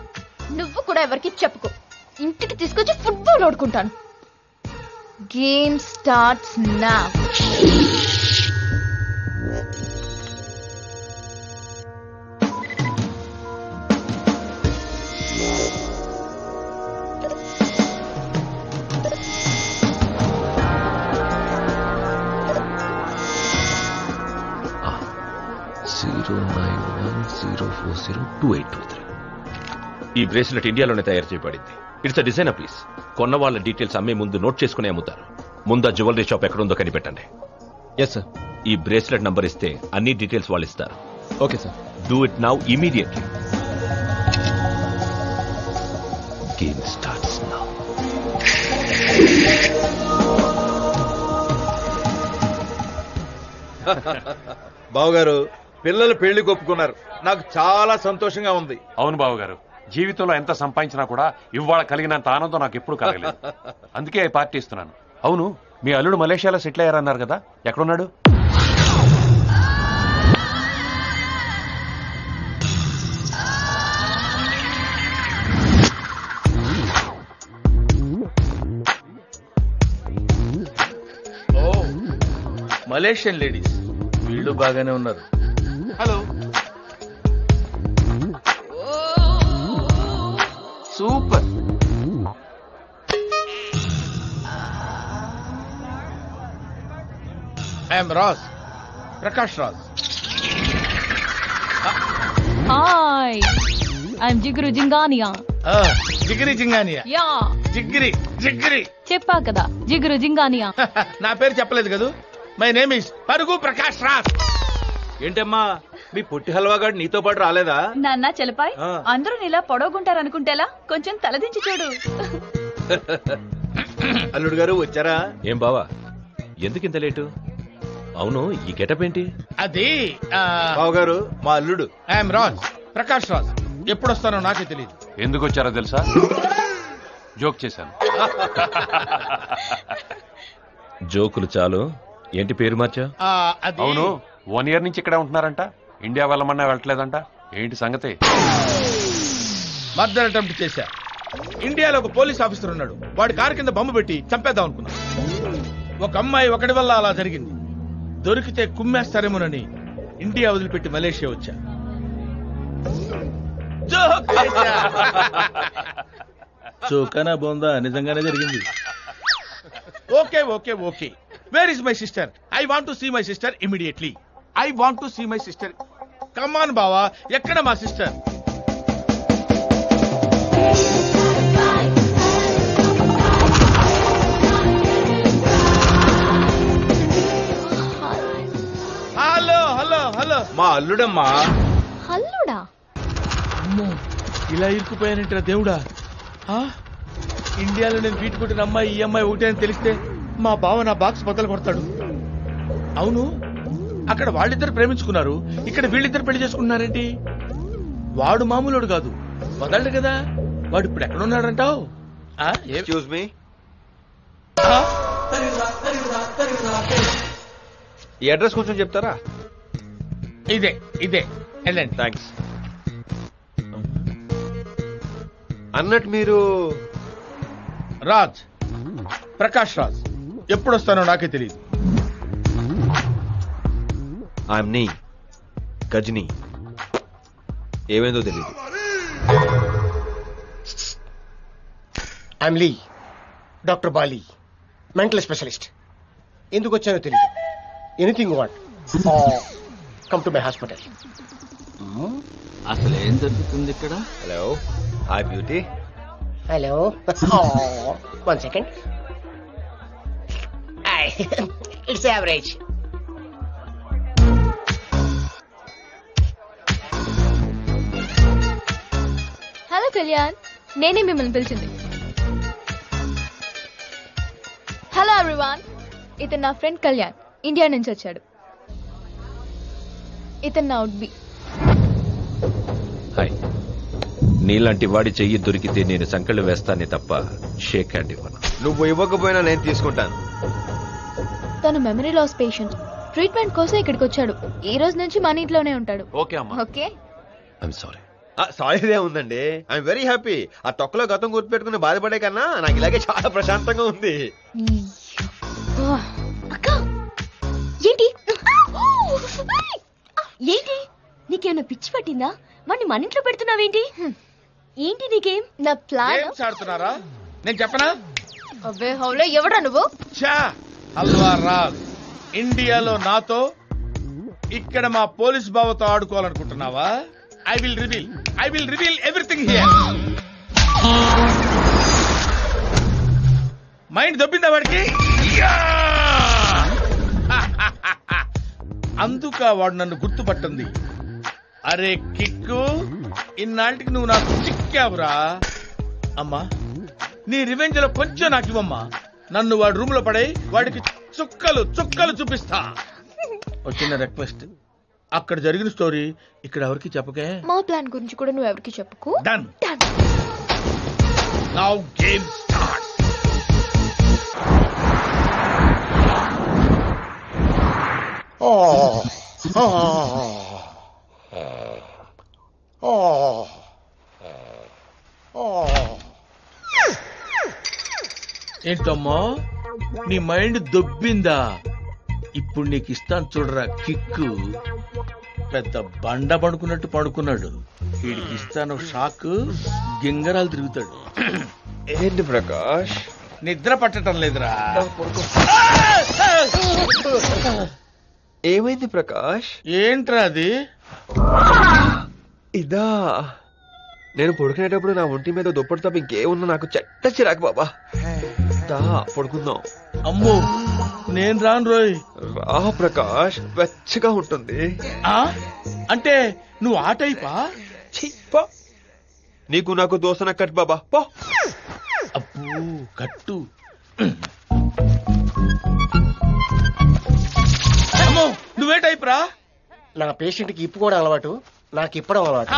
నువ్వు కూడా ఎవరికి చెప్పుకో. ఇంటికి తీసుకొచ్చి ఫుట్బాల్ ఆడుకుంటాను. గేమ్ స్టార్ట్స్ నా zero nine one zero four zero two eight two three ఈ బ్రేస్లెట్ ఇండియాలోనే తయారు చేయబడింది. It's a designer piece. కొన్న వాళ్ళ డీటెయిల్స్ అమ్మే ముందు నోట్ చేసుకుని అమ్ముతారు. ముందు ఆ జ్యువెలరీ షాప్ ఎక్కడుందో కనిపెట్టండి. ఎస్ సార్ ఈ బ్రేస్లెట్ నంబర్ ఇస్తే అన్ని డీటెయిల్స్ వాళ్ళు ఇస్తారు. Okay sir do it now immediately game starts now బావగారు పిల్లలు పెళ్ళి కొప్పుకున్నారు. నాకు చాలా సంతోషంగా ఉంది. అవును బావగారు. జీవితంలో ఎంత సంపాదించినా కూడా ఇవాళ కలిగినంత ఆనందం నాకు ఎప్పుడు కలగలేదు. అందుకే పార్టీ ఇస్తున్నాను. అవును మీ అల్లుడు మలేషియాలో సెటిల్ అయ్యారన్నారు కదా? ఎక్కడున్నాడు? ఓ మలేషియన్ లేడీస్. వీళ్ళు బాగానే ఉన్నారు. Hello. Super. I'm Raj. Prakash Raj. Hi, I'm Jiguru Jingania. Jigiri Jingania. Yeah, Jigiri Jigiri. చెప్పా కదా జిగురు జింగానియా. నా పేరు చెప్పలేదు కదూ. మై నేమ్ ఇస్ పరుగు ప్రకాష్ రాజ్. ఏంటమ్మా? మీ పొట్టి హల్వాగాడు నీతో పాటు రాలేదా? నాన్న చెలపాయ్. అందరూ నీలా పొడవుగుంటారు అనుకుంటేలా కొంచెం తలదించి చూడు. అల్లుడు గారు వచ్చారా? ఏం బావా? ఎందుకు ఇంత లేటు? అవును ఈ గెటప్ ఏంటి? అది బావగారు మా అల్లుడు. ఐఎమ్ రాజ్ ప్రకాష్ రాజ్. ఎప్పుడు వస్తానో నాకే తెలియదు ఎందుకు వచ్చారో తెలుసా? జోక్ చేశాను. జోకులు చాలు. ఏంటి పేరు మార్చా? అది అవును వన్ ఇయర్ నుంచి ఇక్కడే ఉంటున్నారంట. ఇండియా వెళ్ళమన్నా వెళ్ళట్లేదంట? ఏంటి సంగతి? మర్డర్ అటెంప్ట్ చేశా. ఇండియాలో ఒక పోలీస్ ఆఫీసర్ ఉన్నాడు. వాడి కారు కింద బొమ్మ పెట్టి చంపేద్దాం అనుకున్నా. ఒక అమ్మాయి ఒకటి వల్ల అలా జరిగింది. దొరికితే కుమ్మేస్తారేమోనని ఇండియా వదిలిపెట్టి మలేషియా వచ్చా. చోకానా బోందా నిజంగానే జరిగింది. Okay okay okay. Where is my sister I want to see my sister immediately I want to see my sister come on బావా ఎక్కడ మా సిస్టర్ హలో హలో హలో మా అల్లుడమ్మా. హల్లుడా అమ్మో ఇలా ఇరుక్కుపోయానంటారా దేవుడా? ఆ? ఇండియాలో నేను బీట్ కొట్టిన అమ్మాయి ఈ అమ్మాయి ఒకటే అని తెలిస్తే మా బావ నా బాక్స్ బద్దలు కొడతాడు. అవును? అక్కడ వాళ్ళిద్దరు ప్రేమించుకున్నారు. ఇక్కడ వీళ్ళిద్దరు పెళ్ళి చేసుకున్నారేంటి వాడు మామూలుడు కాదు. వదలడు కదా. వాడు ఇప్పుడు ఎక్కడ ఉన్నాడంటావు? ఎక్స్క్యూజ్ మీ ఈ అడ్రస్ కొంచెం చెప్తారా? ఇదే ఇదే. వెళ్ళండి. థ్యాంక్స్ అన్నట్టు మీరు రాజ్. ప్రకాష్ రాజ్. ఎప్పుడు వస్తానో నాకే తెలియదు ఐఎమ్ నీ గజనీ. ఏమైందో తెలియదు ఐఎమ్ లీ డాక్టర్ బాలీ మెంటల్ స్పెషలిస్ట్. ఎందుకు వచ్చానో తెలియదు anything what. Come to my hospital అసలు ఏం జరుగుతుంది ఇక్కడ? Hello hi beauty hello one second it's average Kalyan నేనే మిమ్మల్ని పిలిచింది. హలో ఎవ్రీవాన్ ఇతను నా ఫ్రెండ్ కళ్యాణ్. ఇండియా నుంచి వచ్చాడు. ఇతను నా ఉడ్బి. హాయ్ నీలాంటి వాడి చెయ్యి దొరికితే నేను సంకళ్ళు వేస్తానే తప్ప షేక్ హ్యాండ్ ఇవ్వను. నువ్వు ఇవ్వకపోయినా నేను తీసుకుంటాను. తను మెమరీ లాస్ పేషెంట్ ట్రీట్మెంట్ కోసం ఇక్కడికి వచ్చాడు. ఈ రోజు నుంచి మన ఇంట్లోనే ఉంటాడు. ఓకే అమ్మా. ఓకే? ఐఎమ్ సారీ సారీదే ఉందండి. ఐఎమ్ వెరీ హ్యాపీ ఆ తొక్కలో గతం గుర్తుపెట్టుకుని బాధపడే కన్నా నాకు ఇలాగే చాలా ప్రశాంతంగా ఉంది. అక్క! ఏంటి? ఏంటి? నీకేమైనా పిచ్చి పట్టిందా? వాడిని మన ఇంట్లో పెడుతున్నావేంటి? ఏంటి నీకేం? నా ప్లాన్? ఆడుతున్నారా? నేను చెప్పనా? అబ్బే హౌలో ఎవడా నువ్వు? చా హల్వా రాజ్ ఇండియాలో నాతో ఇక్కడ మా పోలీస్ బావతో ఆడుకోవాలనుకుంటున్నావా? I will reveal I will reveal everything here mind దొబ్బిందా వాడికి? అందుక వాడు నన్ను గుర్తుపట్టింది. అరే కిక్కు ఇన్నాళ్ళకి నువ్వు నాకు చిక్కావురా. అమ్మా నీ రివెంజ్లో కొంచెం నాకు ఇవ్వమ్మా. నన్ను వాడు రూమ్లో పడే వాడికి చుక్కలు చుక్కలు చూపిస్తా. ఒక చిన్న రిక్వెస్ట్ అక్కడ జరిగిన స్టోరీ ఇక్కడ ఎవరికి చెప్పకే మా ప్లాన్ గురించి కూడా నువ్వు ఎవరికి చెప్పుకో done now game start Oh. Oh. Oh. Oh. ఏంటమ్మా నీ మైండ్ దొబ్బిందా ఇప్పుడు నీకు ఇస్తాను చూడరా కిక్కు. పెద్ద బండ పడుకున్నట్టు పడుకున్నాడు. వీడికి ఇస్తాను షాక్ గింగరాలు తిరుగుతాడు. ఏంటి ప్రకాష్? నిద్ర పట్టడం లేదురా. ఏమైంది ప్రకాష్? ఏంట్రా అది? ఇదా. నేను పడుకునేటప్పుడు నా ఒంటి మీద దుప్పటి తప్ప ఇంకేమున్నా నాకు చెట్ట చిరాకు బాబా. దా పడుకుందాం. అమ్మో నేను రాను రోయ్. రా ప్రకాష్ వెచ్చగా ఉంటుంది. ఆ? అంటే నువ్వు ఆ టైపా? ఛీ, పో. నీకు నాకు దోసన కట్ బాబా పో. అబ్బో కట్టు. అమ్మో నువ్వే టైప్ రా. నా పేషెంట్కి ఇప్పుకోవడం అలవాటు నాకు ఇప్పడం అలవాటు.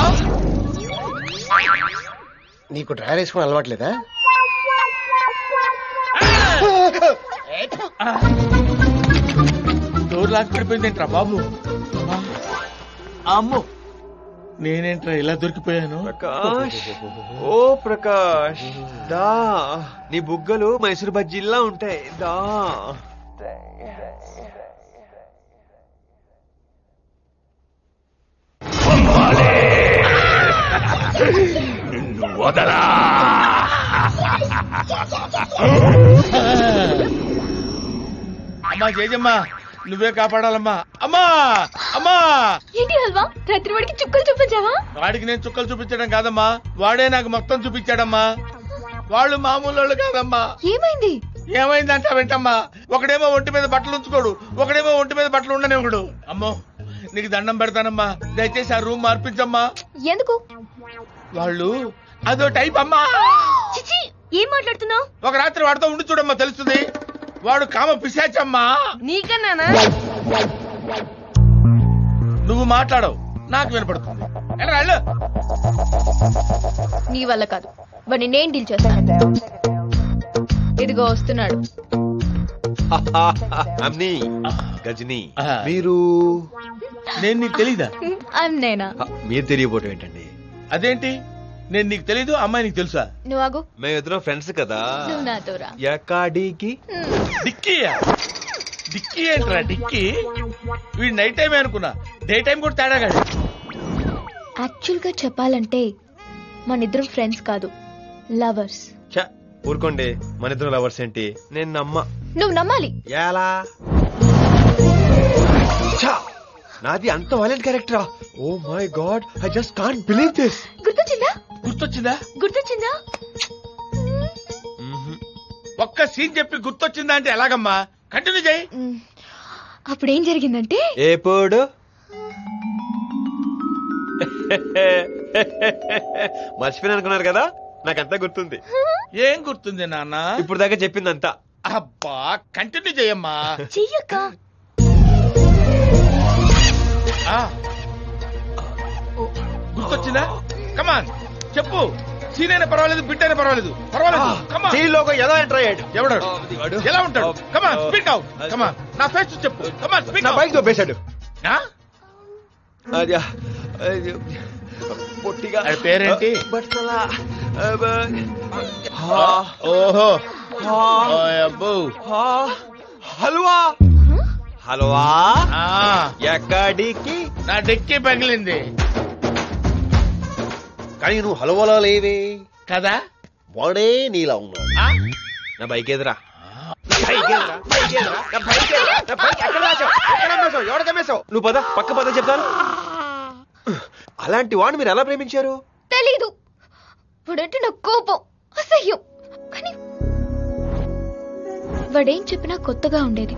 నీకు డ్రైవర్ వేసుకోవడం అలవాట్లేదా? డోర్ లాక్ పడిపోయిందేంట్రా బాబు? అమ్మో నేనేంట్రా ఇలా దొరికిపోయాను? ప్రకాష్ ఓ ప్రకాష్ దా నీ బుగ్గలు మైసూర్ బజ్జీల్లా ఉంటాయి దా. నిన్ను వదలా అమ్మా జేజమ్మా నువ్వే కాపాడాలమ్మా. అమ్మా! అమ్మా! ఏంటి హల్వా? రాత్రి వాడికి చుక్కలు చూపించావా? వాడికి నేను చుక్కలు చూపించడం కాదమ్మా. వాడే నాకు మొత్తం చూపించాడమ్మా. వాళ్ళు మామూలు వాళ్ళు కాదమ్మా. ఏమైంది? ఏమైందంట వెంటమ్మా ఒకడేమో ఒంటి మీద బట్టలు ఉంచుకోడు ఒకడేమో ఒంటి మీద బట్టలు ఉండనే ఒకడు అమ్మో! నీకు దండం పెడతానమ్మా. దయచేసి ఆ రూమ్ మార్పించమ్మా. ఎందుకు? వాళ్ళు అదో టైప్ అమ్మా. చిచి ఏం మాట్లాడుతున్నావు? ఒక రాత్రి వాడితో ఉండి చూడమ్మా తెలుస్తుంది? వాడు కామ పిశాచమ్మా. నీకన్నానా? నువ్వు మాట్లాడవు నాకు వినపడుతుంది. నీ వల్ల కాదు. వాడిని నేను డీల్ చేస్తాను. ఇదిగో వస్తున్నాడు. అమ్ని గజని. మీరు? నేను నీకు తెలీదా? నేనా మీరు తెలియబోవటం ఏంటండి? అదేంటి? నేను నీకు తెలీదు అమ్మాయి నీకు తెలుసా? నువ్వు ఆగు. మేము ఇద్దరం ఫ్రెండ్స్ కదా. ఎక్కడికి? డిక్కీయా? డిక్కీ ఏంట్రా డిక్కీ? వీడు నైట్ టైమే అనుకున్నా. డే టైం కూడా తేడా కాదు. యాక్చువల్గా చెప్పాలంటే మన ఇద్దరం ఫ్రెండ్స్ కాదు. లవర్స్ ఛ, ఊరుకోండి. మన ఇద్దరం లవర్స్ ఏంటి? నేను నమ్మ. నువ్వు నమ్మాలి. ఎలా? ఛ, నాది అంత వైలెంట్ క్యారెక్టరా ఓ my god I just can't believe this గుర్తొచ్చిందా? గుర్తొచ్చిందా? గుర్తొచ్చిందా? ఒక్క సీన్ చెప్పి గుర్తొచ్చిందా అంటే ఎలాగమ్మా? కంటిన్యూ చేయి. అప్పుడు ఏం జరిగిందంటే? ఎప్పుడు? మర్చిపోయిన అనుకున్నారు కదా? నాకంతా గుర్తుంది. ఏం గుర్తుంది నాన్న? ఇప్పుడు దాకా చెప్పిందంతా. అబ్బా కంటిన్యూ చేయమ్మా. చెయ్యక్క. ఆ. గుర్తొచ్చిందా? కమాన్ చెప్పు. సీన్ అయినా పర్వాలేదు బిట్ అయినా పర్వాలేదు. పర్వాలేదు కమాన్ సీన్లోకి ఎలా ఎంటర్ అయ్యాడు? ఎవడు? ఎలా ఉంటాడు? Come on speak out come on నా ఫేస్ చెప్పు. కమాన్ స్పీక్ నా బైక్ దొబ్బేశాడు? అది అది పొట్టిగా. పేరేంటి? ఓహో. అబ్బో హల్వా హల్వా ఆ, ఎక్కడికి? నా డెక్కి పగిలింది. కానీ నువ్వు హల్వాలో లేవే. కదా? వాడే నీలా ఉన్నాడు. ఆ? నా బైక్ ఎదురా. నువ్వు పద పక్క పద చెప్తాను. అలాంటి వాడిని మీరు ఎలా ప్రేమించారు? తెలీదు. వాడంటే నాకు కోపం. అసహ్యం. కానీ వాడేం చెప్పినా కొత్తగా ఉండేది.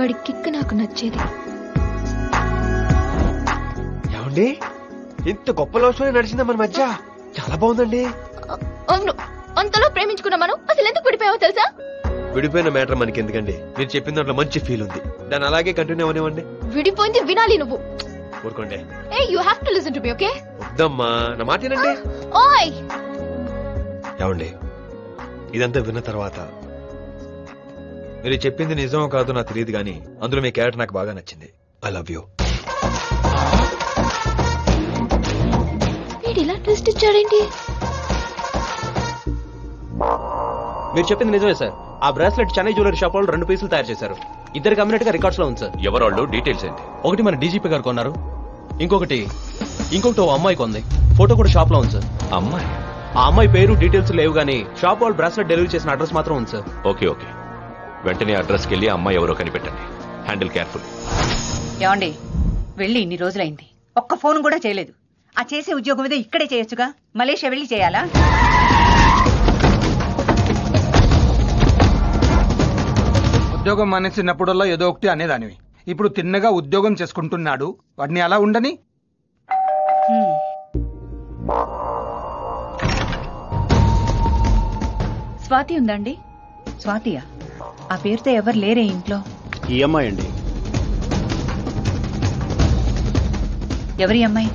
వాడి కిక్ నాకు నచ్చేది. ఏమండి? ఇంత గొప్ప లవ్ స్టోరీ నడిచిందా మన మధ్య? చాలా బాగుందండి. అవును. అంతలో ప్రేమించుకున్న మనం అసలు ఎందుకు విడిపోయావో తెలుసా? విడిపోయిన మ్యాటర్ మనకి ఎందుకండి మీరు చెప్పిన దాంట్లో మంచి ఫీల్ ఉంది. దాన్ని అలాగే కంటిన్యూ అవనివ్వండి. విడిపోయింది వినాలి నువ్వు. ఊరుకోండి. Hey you have to listen to me okay వద్దమ్మా. నా మాట వినండి. ఓయ్! ఏమండి? ఇదంతా విన్న తర్వాత మీరు చెప్పింది నిజమో కాదో నాకు తెలియదు కానీ అందులో మీ క్యారెక్టర్ నాకు బాగా నచ్చింది. ఐ లవ్ యూ వీడు ఇలా ట్విస్ట్ ఇచ్చాడేంటి? మీరు చెప్పింది నిజమే సార్. ఆ బ్రాస్లెట్ చెన్నై జ్యువెలరీ షాప్ వాళ్ళు రెండు పీసులు తయారు చేశారు. ఇద్దరు కమ్యూనిటీగా రికార్డ్స్లో ఉంది సార్. ఎవరాళ్ళు? డీటెయిల్స్ ఏంటి? ఒకటి మన డీజీపీ గారు కొన్నారు ఇంకొకటి ఇంకొకటి ఓ అమ్మాయి కొంది. ఫోటో కూడా షాప్లో ఉంది సార్. అమ్మాయి? ఆ అమ్మాయి పేరు డీటెయిల్స్ లేవు కానీ షాప్ వాళ్ళు బ్రాస్లెట్ డెలివరీ చేసిన అడ్రస్ మాత్రం ఉంది సార్. Okay okay. వెంటనే అడ్రస్కి వెళ్ళి ఆ అమ్మాయి ఎవరో కనిపెట్టండి. Handle careful. ఏమండి వెళ్ళి ఇన్ని రోజులైంది. ఒక్క ఫోన్ కూడా చేయలేదు. ఆ చేసే ఉద్యోగం ఏదో ఇక్కడే చేయొచ్చుగా? మలేషియా వెళ్ళి చేయాలా? ఉద్యోగం మానేసినప్పుడల్లా ఏదో ఒకటి అనేదానివి. ఇప్పుడు తిన్నగా ఉద్యోగం చేసుకుంటున్నాడు. వాడిని అలా ఉండని? స్వాతి ఉందండి. స్వాతియా? ఆ పేరుతో ఎవరు లేరే ఇంట్లో? ఈ అమ్మాయి అండి. ఎవరి అమ్మాయి?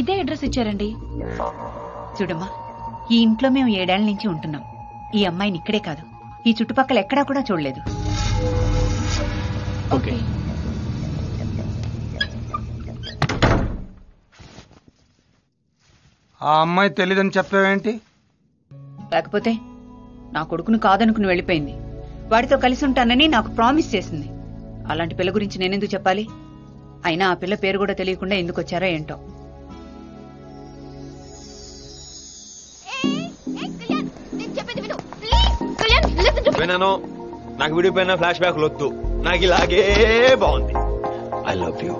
ఇదే అడ్రస్ ఇచ్చారండి. చూడమ్మా ఈ ఇంట్లో మేము ఏడేళ్ళ నుంచి ఉంటున్నాం. ఈ అమ్మాయిని ఇక్కడే కాదు ఈ చుట్టుపక్కల ఎక్కడా కూడా చూడలేదు. ఓకే. ఆ అమ్మాయి తెలీదని చెప్పావేంటి? లేకపోతే నా కొడుకును కాదనుకుని వెళ్ళిపోయింది. వాడితో కలిసి ఉంటానని నాకు ప్రామిస్ చేసింది. అలాంటి పిల్ల గురించి నేనెందుకు చెప్పాలి? అయినా ఆ పిల్ల పేరు కూడా తెలియకుండా ఎందుకు వచ్చారో ఏంటో. విన్నాను నాకు విడిపోయిన ఫ్లాష్ బ్యాక్ వద్దు నాకు ఇలాగే బాగుంది. ఐ లవ్ యూ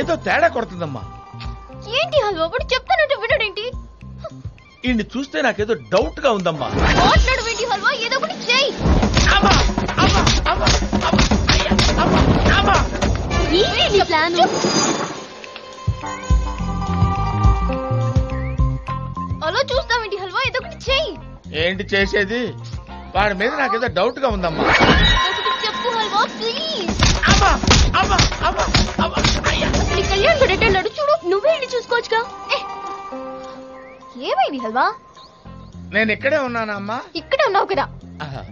ఏదో తేడా కొడుతుందమ్మా. ఏంటి హల్వా వాడు చెప్తానంటే వినడేంటి? ఈయన్ని చూస్తే నాకేదో డౌట్గా ఉందమ్మా. మాట్లాడు ఏంటి హల్వా ఏదో ఒకటి చేయి ఏంటి ప్లాన్? అలా చూస్తావేంటి హల్వా ఏదో ఒకటి చేయి ఏంటి చేసేది? వాడి మీద నాకేదో డౌట్గా ఉందమ్మా చెప్పు హల్వా ప్లీజ్ అమ్మా అమ్మా అమ్మా అమ్మా. ఈ కళ్యాణ్ గడు ఎటు వెళ్ళాడు చూడు నువ్వే వెళ్ళి చూసుకోవచ్చుగా. ఏ, ఏమైంది హల్వా? నేను ఇక్కడే ఉన్నానమ్మా ఇక్కడే ఉన్నావు కదా. ఆహా.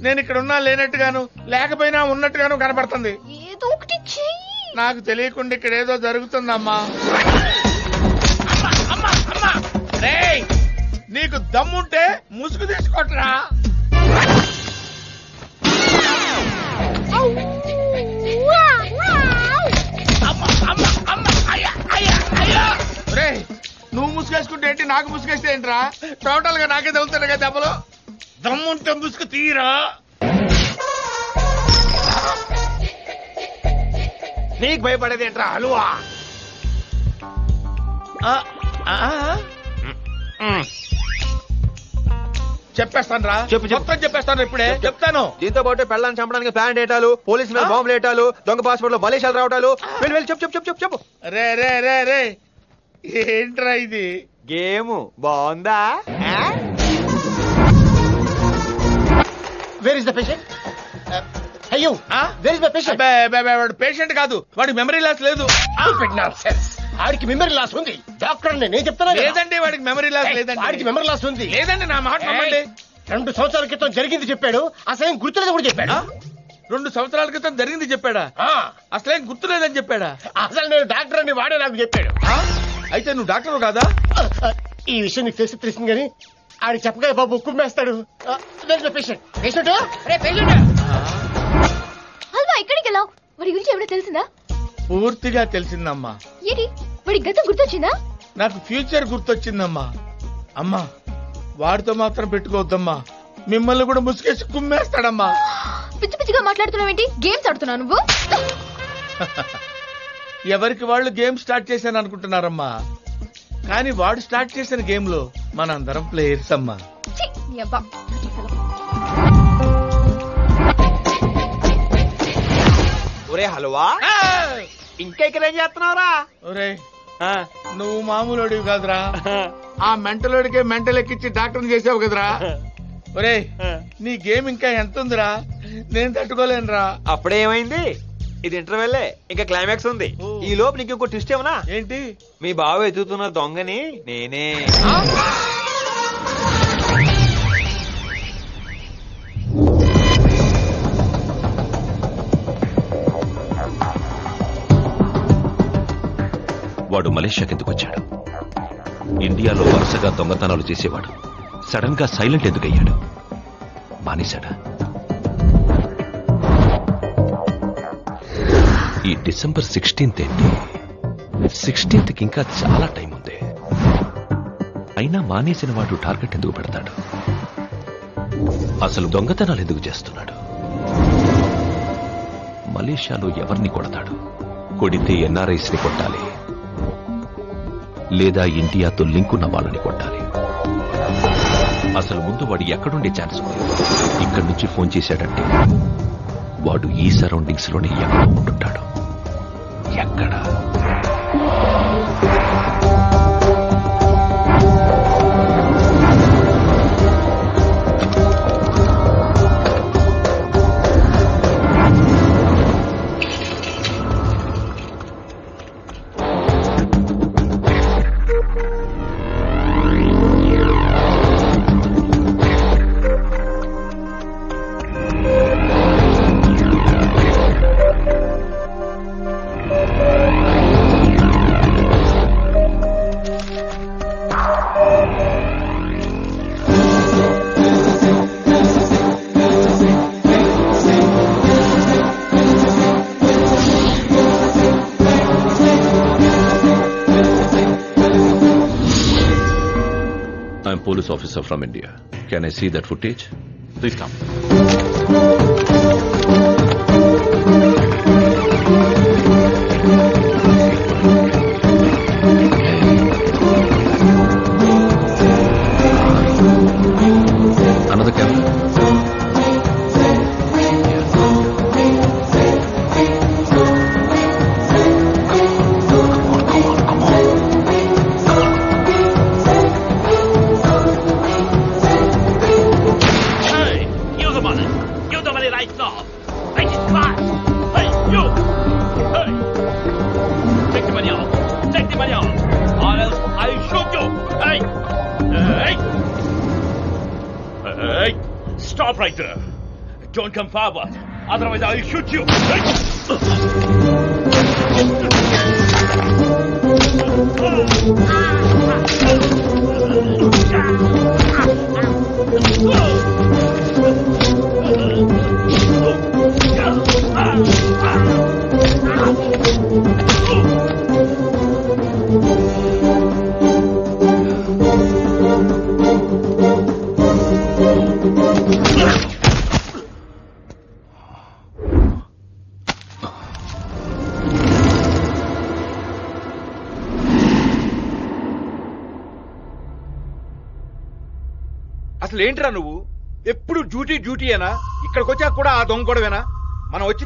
నేను ఇక్కడ ఉన్నా లేనట్టుగాను లేకపోయినా ఉన్నట్టుగాను కనపడుతుంది. ఏదో ఒకటి చెయ్యి. నాకు తెలియకుండా ఇక్కడ ఏదో జరుగుతుందమ్మా. అమ్మా, అమ్మా, అమ్మా. రేయ్, నీకు దమ్ముంటే ముసుగు తీసుకోట్రా. రేయ్, నువ్వు ముసుగేసుకుంటే ఏంటి? నాకు ముసుగేస్తే ఏంట్రా? టోటల్గా నాకే తగులుతాడు కదా దెబ్బలు. దమ్ముంటే ముసుగు తీరా. నీకు భయపడేది ఏంట్రా? హలువా చెప్పేస్తాను రా మొత్తం చెప్పేస్తాను ఇప్పుడే. చెప్తాను. దీంతో పాటు పెళ్ళాన్ని చంపడానికి ప్లాన్ డేటాలు పోలీసు మీద బాంబులు వేయటాలు దొంగ పాస్పోర్ట్లో బలేశాలు రావటాలు వెళ్ళి వెళ్ళి చెప్పు చెప్పు చెప్పు చెప్పు. రే రే రే రే. ఏంట్రా ఇది? గేమ్. బాగుందా? వేర్ ఇస్ ద పేషెంట్ అయ్యో వేర్ ఇస్ ద పేషెంట్ వాడు పేషెంట్ కాదు. వాడి మెమరీ లాస్ లేదు. ఆడికి మెమరీ లాస్ ఉంది. డాక్టర్ నేను చెప్తాను లేదండి వాడికి మెమరీ లాస్ లేదండి. ఆడికి మెమరీ లాస్ ఉంది. లేదండి నా మాట నమ్మండి. రెండు సంవత్సరాల క్రితం జరిగింది చెప్పాడు. అసలు గుర్తులేదు కూడా చెప్పాడు. రెండు సంవత్సరాల క్రితం జరిగింది చెప్పాడా? అసలేం గుర్తులేదని చెప్పాడా? అసలు నేను డాక్టర్ అని వాడే నాకు చెప్పాడు. అయితే నువ్వు డాక్టర్ కాదా? ఈ విషయం నీకు తెలిసి తెలిసింది కానీ ఆడికి చెప్పగా బాబు కుమ్మేస్తాడు. పేషెంట్ పేషెంట్ రే పేషెంట్ హల్వా ఎక్కడికి వెళ్ళావు? వాడి గురించి ఏమైనా తెలిసిందా? పూర్తిగా తెలిసిందమ్మా. ఏంటి వాడి గతం గుర్తొచ్చిందా? నాకు ఫ్యూచర్ గుర్తొచ్చిందమ్మా. అమ్మా వాడితో మాత్రం పెట్టుకోవద్దమ్మా. మిమ్మల్ని కూడా ముసుగేసి కుమ్మేస్తాడమ్మా. పిచ్చి పిచ్చిగా మాట్లాడుతున్నావేంటి? గేమ్స్ ఆడుతున్నావు నువ్వు? ఎవరికి వాళ్ళు గేమ్ స్టార్ట్ చేశాను అనుకుంటున్నారమ్మా. కానీ వాడు స్టార్ట్ చేసిన గేమ్లో మనందరం ప్లేయర్స్ అమ్మా. ఒరే హల్వా. ఇంకా ఇక్కడ ఏం చేస్తున్నావురా? ఒరే నువ్వు మామూలుడివి కాదురా. ఆ. మెంటలోడికే మెంటల్ ఎక్కించి డాక్టర్ చేసావు కదరా. ఒరే నీ గేమ్ ఇంకా ఎంత ఉందిరా నేను తట్టుకోలేనురా. అప్పుడే ఏమైంది? ఇది ఇంటర్వెల్ ఇంకా క్లైమాక్స్ ఉంది. ఈ లోపు నీకు ఇంకో ట్విస్ట్ ఏమన్నా? ఏంటి? మీ బావ ఎదుగుతున్న దొంగని నేనే. వాడు మలేషియాకి ఎందుకు వచ్చాడు? ఇండియాలో వరుసగా దొంగతనాలు చేసేవాడు. సడన్గా సైలెంట్ ఎందుకు అయ్యాడు? మానేశాడా? ఈ డిసెంబర్ సిక్స్టీన్త్ ఏంటి? సిక్స్టీన్త్కి ఇంకా చాలా టైం ఉంది. అయినా మానేసిన వాడు టార్గెట్ ఎందుకు పెడతాడు? అసలు దొంగతనాలు ఎందుకు చేస్తున్నాడు? మలేషియాలో ఎవరిని కొడతాడు? కొడితే ఎన్ఆర్ఐస్ని కొట్టాలి. లేదా ఇండియాతో లింక్ ఉన్న వాళ్ళని కొట్టాలి. అసలు ముందు వాడు ఎక్కడుండే ఛాన్స్ ఉంది? ఇక్కడి నుంచి ఫోన్ చేశాడంటే వాడు ఈ సరౌండింగ్స్లోనే ఎక్కడో ఉంటుంటాడు ఎక్కడ? From India. Can I see that footage? Please come.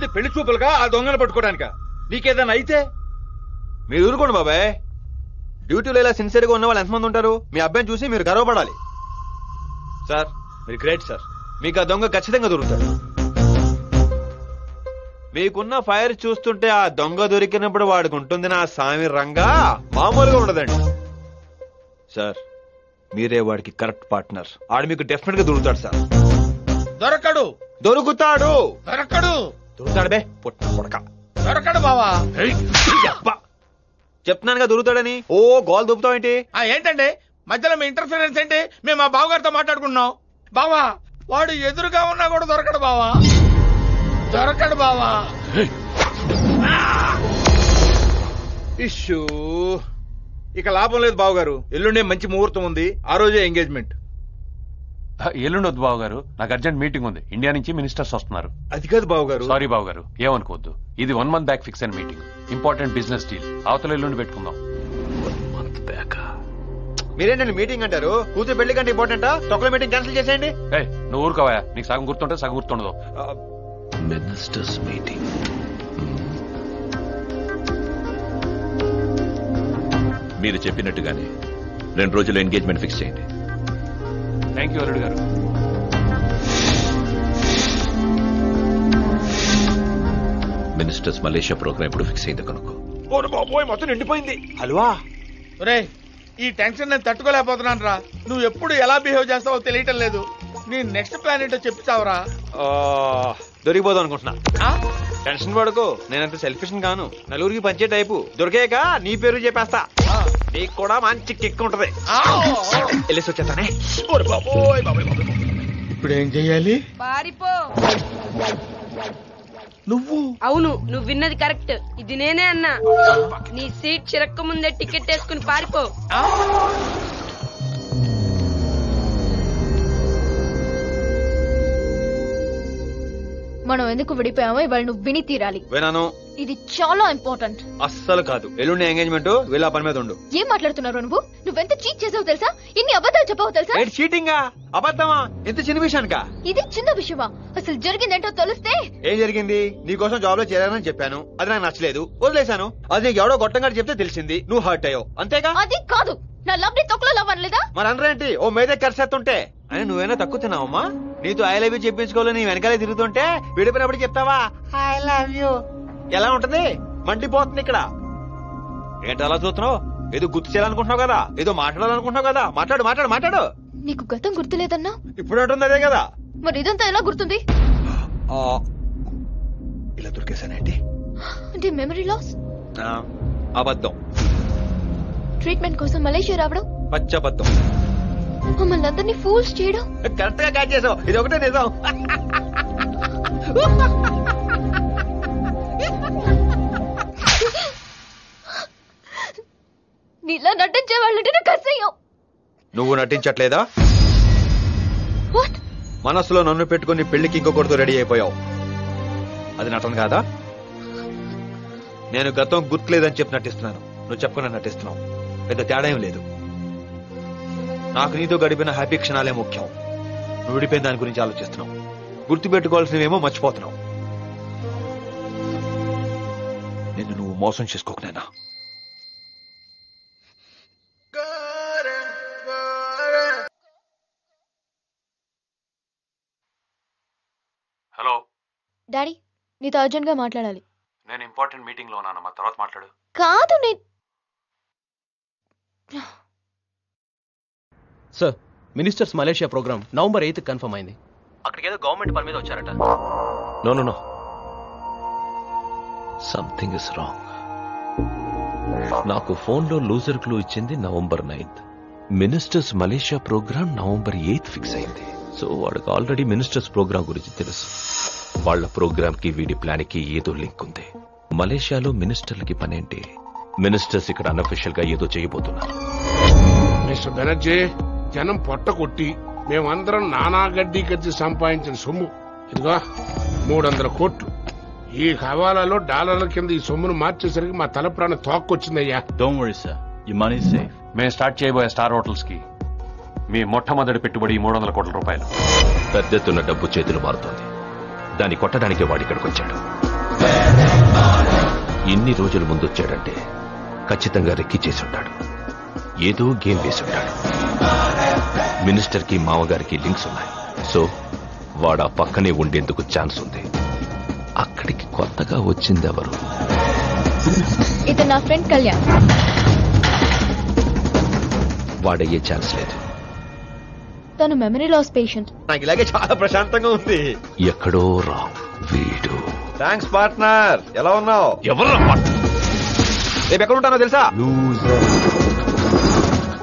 వచ్చింది పెళ్ళి చూపులుగా ఆ దొంగను పట్టుకోవడానిక? నీకేదన్నా అయితే? మీరు ఊరుకోండి బాబాయ్. డ్యూటీలో ఇలా సిన్సియర్గా ఉన్న వాళ్ళు ఎంతమంది ఉంటారు? మీ అబ్బాయిని చూసి మీరు గర్వపడాలి. సార్ మీరు గ్రేట్ సార్. మీకు ఆ దొంగ ఖచ్చితంగా దొరుకుతాడు. మీకున్న ఫైర్ చూస్తుంటే ఆ దొంగ దొరికినప్పుడు వాడికి ఉంటుంది నా సామి రంగా? మామూలుగా ఉండదండి. సార్ మీరే వాడికి కరెక్ట్ పార్ట్నర్. ఆడు మీకు డెఫినెట్గా దొరుకుతాడు సార్. దొరకడు. దొరుకుతాడు. దొరకడు. దొరుకుతాడు బే పుట్ట పుడక దొరకడు బావా. చెప్తున్నానుగా దొరుకుతాడని? ఓ గోల్ దొబ్బుతావేంటి ఆ ఏంటండి? మధ్యలో మీ ఇంటర్ఫిరెన్స్ ఏంటి? మేము మా బావగారితో మాట్లాడుకున్నాం బావా వాడు ఎదురుగా ఉన్నా కూడా దొరకడు బావా. దొరకడు బావా. ఇష్యూ. ఇక లాభం లేదు బావగారు. ఎల్లుండే మంచి ముహూర్తం ఉంది. ఆ రోజే ఎంగేజ్మెంట్ ఎల్లుండి వద్దు బాబు గారు నాకు అర్జెంట్ మీటింగ్ ఉంది. ఇండియా నుంచి మినిస్టర్స్ వస్తున్నారు. అది కాదు బావగారు. సారీ బాబు గారు ఏమనుకోవద్దు. ఇది వన్ మంత్ బ్యాక్ ఫిక్స్ అయిన మీటింగ్. Important business deal. అవతల ఎల్లుండి పెట్టుకుందాం. మీరేంటండి మీటింగ్ అంటారు? కూతురు పెళ్ళి కంటే ఇంపార్టెంటా తొక్కల మీటింగ్ క్యాన్సిల్ చేసేయండి. ఏ నువ్వు ఊరుకోవా? నీకు సగం గుర్తుంటే సగం గుర్తుండదు. మినిస్టర్స్ మీటింగ్ మీరు చెప్పినట్టుగానే రెండు రోజులు ఎంగేజ్మెంట్ ఫిక్స్ చేయండి. థ్యాంక్ యూ అల్లుడు గారు. మినిస్టర్స్ మలేషియా ప్రోగ్రామ్ ఎప్పుడు ఫిక్స్ అయిందో కనుక్కో బాబోయ్ మొత్తం నిండిపోయింది. హల్వా. ఒరే ఈ టెన్షన్ నేను తట్టుకోలేకపోతున్నాను రా. నువ్వు ఎప్పుడు ఎలా బిహేవ్ చేస్తావో తెలియటం లేదు. నీ నెక్స్ట్ ప్లాన్ ఏంటో చెప్తావురా ఆ, దొరికిపోదాం అనుకుంటున్నా టెన్షన్ పడుకో నేనంత సెల్ఫిష్ గాను నలుగురికి పంచే టైపు. దొరికాక నీ పేరు చెప్పేస్తా. నీకు కూడా మంచి కిక్ ఉంటది. వెళ్ళేసి వచ్చేస్తానే. ఇప్పుడు ఏం చెయ్యాలి? పారిపో. నువ్వు? అవును నువ్వు విన్నది కరెక్ట్. ఇది నేనే అన్నా. నీ సీట్ చిరక్క ముందే టికెట్ వేసుకుని పారిపో. మనం ఎందుకు విడిపోయామో ఇవాళ నువ్వు విని తీరాలి. వినాను ఇది చాలా ఇంపార్టెంట్ అస్సలు కాదు. ఎల్లుండి ఎంగేజ్మెంట్ వీళ్ళ పని మీద ఉండు. ఏం మాట్లాడుతున్నారు నువ్వు? నువ్వెంత చీట్ చేసావు తెలుసా? ఇన్ని అబద్ధాలు చెప్పావు తెలుసా? చీటింగా అబద్ధమా? ఇంత చిన్న విషయానికా? ఇది చిన్న విషయమా? అసలు జరిగిందేంటో తెలిస్తే? ఏం జరిగింది? నీకోసం జాబ్లో చేరానని చెప్పాను. అది నాకు నచ్చలేదు. వదిలేశాను. అది నీకు ఎవడో గొట్టంగా చెప్తే తెలిసింది. నువ్వు హర్ట్ అయ్యావు. అంతేగా? అది కాదు. నా లవ్ని తొక్కలో లవ్ అనలేదా? మరి అనరేంటి ఓ మీదే కరిసేస్తుంటే అని నువ్వైనా తక్కువ తిన్నావమ్మా? నీతో ఐ లవ్ యూ చెప్పించుకోవాలి నీ వెనకాలే తిరుగుతుంటే విడిపోయినప్పుడు చెప్తావా? ఐ లవ్ యూ ఎలా ఉంటది? మండిపోతుంది ఇక్కడ. ఏంటి అలా చూస్తున్నావు? ఏదో గుర్తు చేయాలనుకుంటున్నావు కదా? ఏదో మాట్లాడాలనుకుంటున్నావు కదా? మాట్లాడు మాట్లాడు మాట్లాడు. నీకు గతం గుర్తులేదన్నా? ఇప్పుడు అంటుంది అదే కదా. మరి ఇదంతా ఎలా గుర్తుంది? ఆ, ఇలా దొరికేశానేంటి అంటే మెమరీ లాస్ ఆ, అబద్ధం. ట్రీట్మెంట్ కోసం మలేషియా రావడం? పచ్చబద్ధం. మమ్మల్ని అందరినీ ఫూల్స్ చేయడం. కరెక్ట్గా క్యాచ్ చేసావు. ఇది ఒకటే నిజం. నీలా నటించే వాళ్ళంటే నాకు అసహ్యం. నువ్వు నటించట్లేదా? మనసులో నన్ను పెట్టుకుని పెళ్ళికి ఇంకొకరితో రెడీ అయిపోయావు. అది నటన కాదా? నేను గతం గుర్తులేదని చెప్పి నటిస్తున్నాను. నువ్వు చెప్పకుండా నటిస్తున్నావు. పెద్ద తేడా ఏం లేదు. నాకు నీతో గడిపిన హ్యాపీ క్షణాలే ముఖ్యం. నువ్వు విడిపోయిన దాని గురించి ఆలోచిస్తున్నావు. గుర్తు పెట్టుకోవాల్సినవేమో మర్చిపోతున్నావు. నిన్ను నువ్వు మోసం చేసుకోకునేనా హలో. డాడీ నీతో అర్జెంట్గా మాట్లాడాలి. నేను ఇంపార్టెంట్ మీటింగ్లో ఉన్నానమ్మా తర్వాత మాట్లాడు. కాదు నేను sir ministers Malaysia programme November eighth confirm అయింది. అక్కడికి ఏదో గవర్నమెంట్ పని మీద వచ్చారట. No no no something is wrong నాకు ఫోన్లో లూజర్ క్లూ ఇచ్చింది November ninth ministers Malaysia programme November eighth fix అయింది. సో వాడికి ఆల్రెడీ మినిస్టర్స్ ప్రోగ్రామ్ గురించి తెలుసు. వాళ్ళ ప్రోగ్రామ్కి వీడి ప్లాన్కి ఏదో లింక్ ఉంది. మలేషియాలో మినిస్టర్లకి పనేంటి? మినిస్టర్స్ ఇక్కడ అన్అఫిషియల్గా ఏదో చేయబోతున్నారు. మిస్టర్ బెనర్జీ జనం పొట్ట కొట్టి మేమందరం నానా గడ్డి కత్తి సంపాదించిన సొమ్ము. ఇదిగో మూడు వందల కోట్లు. ఈ హవాలాలో డాలర్ల కింద ఈ సొమ్మును మార్చేసరికి మా తల ప్రాణం తోక్కొచ్చిందయ్యా. డోంట్ వరీ సార్ ఈ మనీ సేఫ్ మేము స్టార్ట్ చేయబోయే స్టార్ హోటల్స్కి మీ మొట్టమొదటి పెట్టుబడి మూడు వందల కోట్ల రూపాయలు. పెద్ద ఎత్తున డబ్బు చేతులు మారుతోంది. దాన్ని కొట్టడానికే వాడు ఇక్కడికి వచ్చాడు. ఇన్ని రోజుల ముందు వచ్చాడంటే ఖచ్చితంగా రెక్కి చేసి ఉంటాడు. ఏదో గేమ్ వేసి ఉంటాడు. మినిస్టర్కి మామగారికి లింక్స్ ఉన్నాయి. సో వాడు ఆ పక్కనే ఉండేందుకు ఛాన్స్ ఉంది. అక్కడికి కొత్తగా వచ్చింది ఎవరు ఇది నా ఫ్రెండ్ కళ్యాణ్. వాడయ్యే ఛాన్స్ లేదు. తను మెమరీ లాస్ పేషెంట్. నాకు ఇలాగే చాలా ప్రశాంతంగా ఉంది. ఎక్కడో రా వీడు. Thanks partner. ఎలా ఉన్నావు? ఎవరు రేపు ఎక్కడ ఉంటానో తెలుసా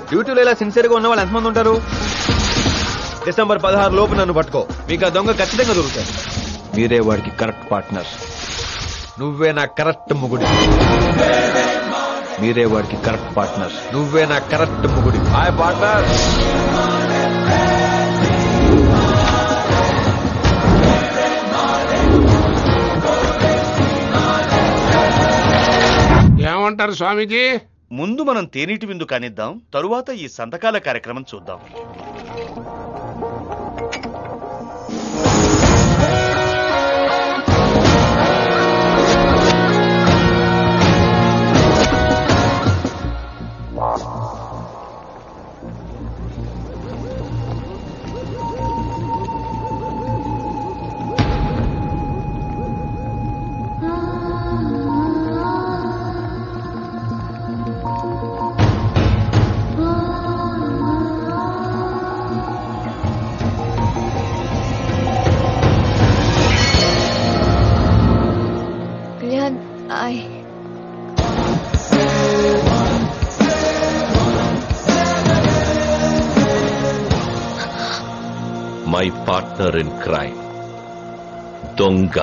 డ్యూటీలో ఇలా సిన్సియర్గా ఉన్న వాళ్ళు ఎంతమంది ఉంటారు? డిసెంబర్ పదహారు లోపు నన్ను పట్టుకో. మీకు ఆ దొంగ ఖచ్చితంగా దొరుకుతాయి మీరే వాడికి కరెక్ట్ పార్ట్నర్. నువ్వే నా కరెక్ట్ ముగుడి. మీరే వాడికి కరెక్ట్ పార్ట్నర్. నువ్వే నా కరెక్ట్ ముగుడి. Hi partner. ఏమంటారు స్వామీజీ? ముందు మనం తేనీటి విందు కానిద్దాం తరువాత ఈ సంతకాల కార్యక్రమం చూద్దాం. పార్ట్నర్ ఇన్ క్రైమ్ దొంగ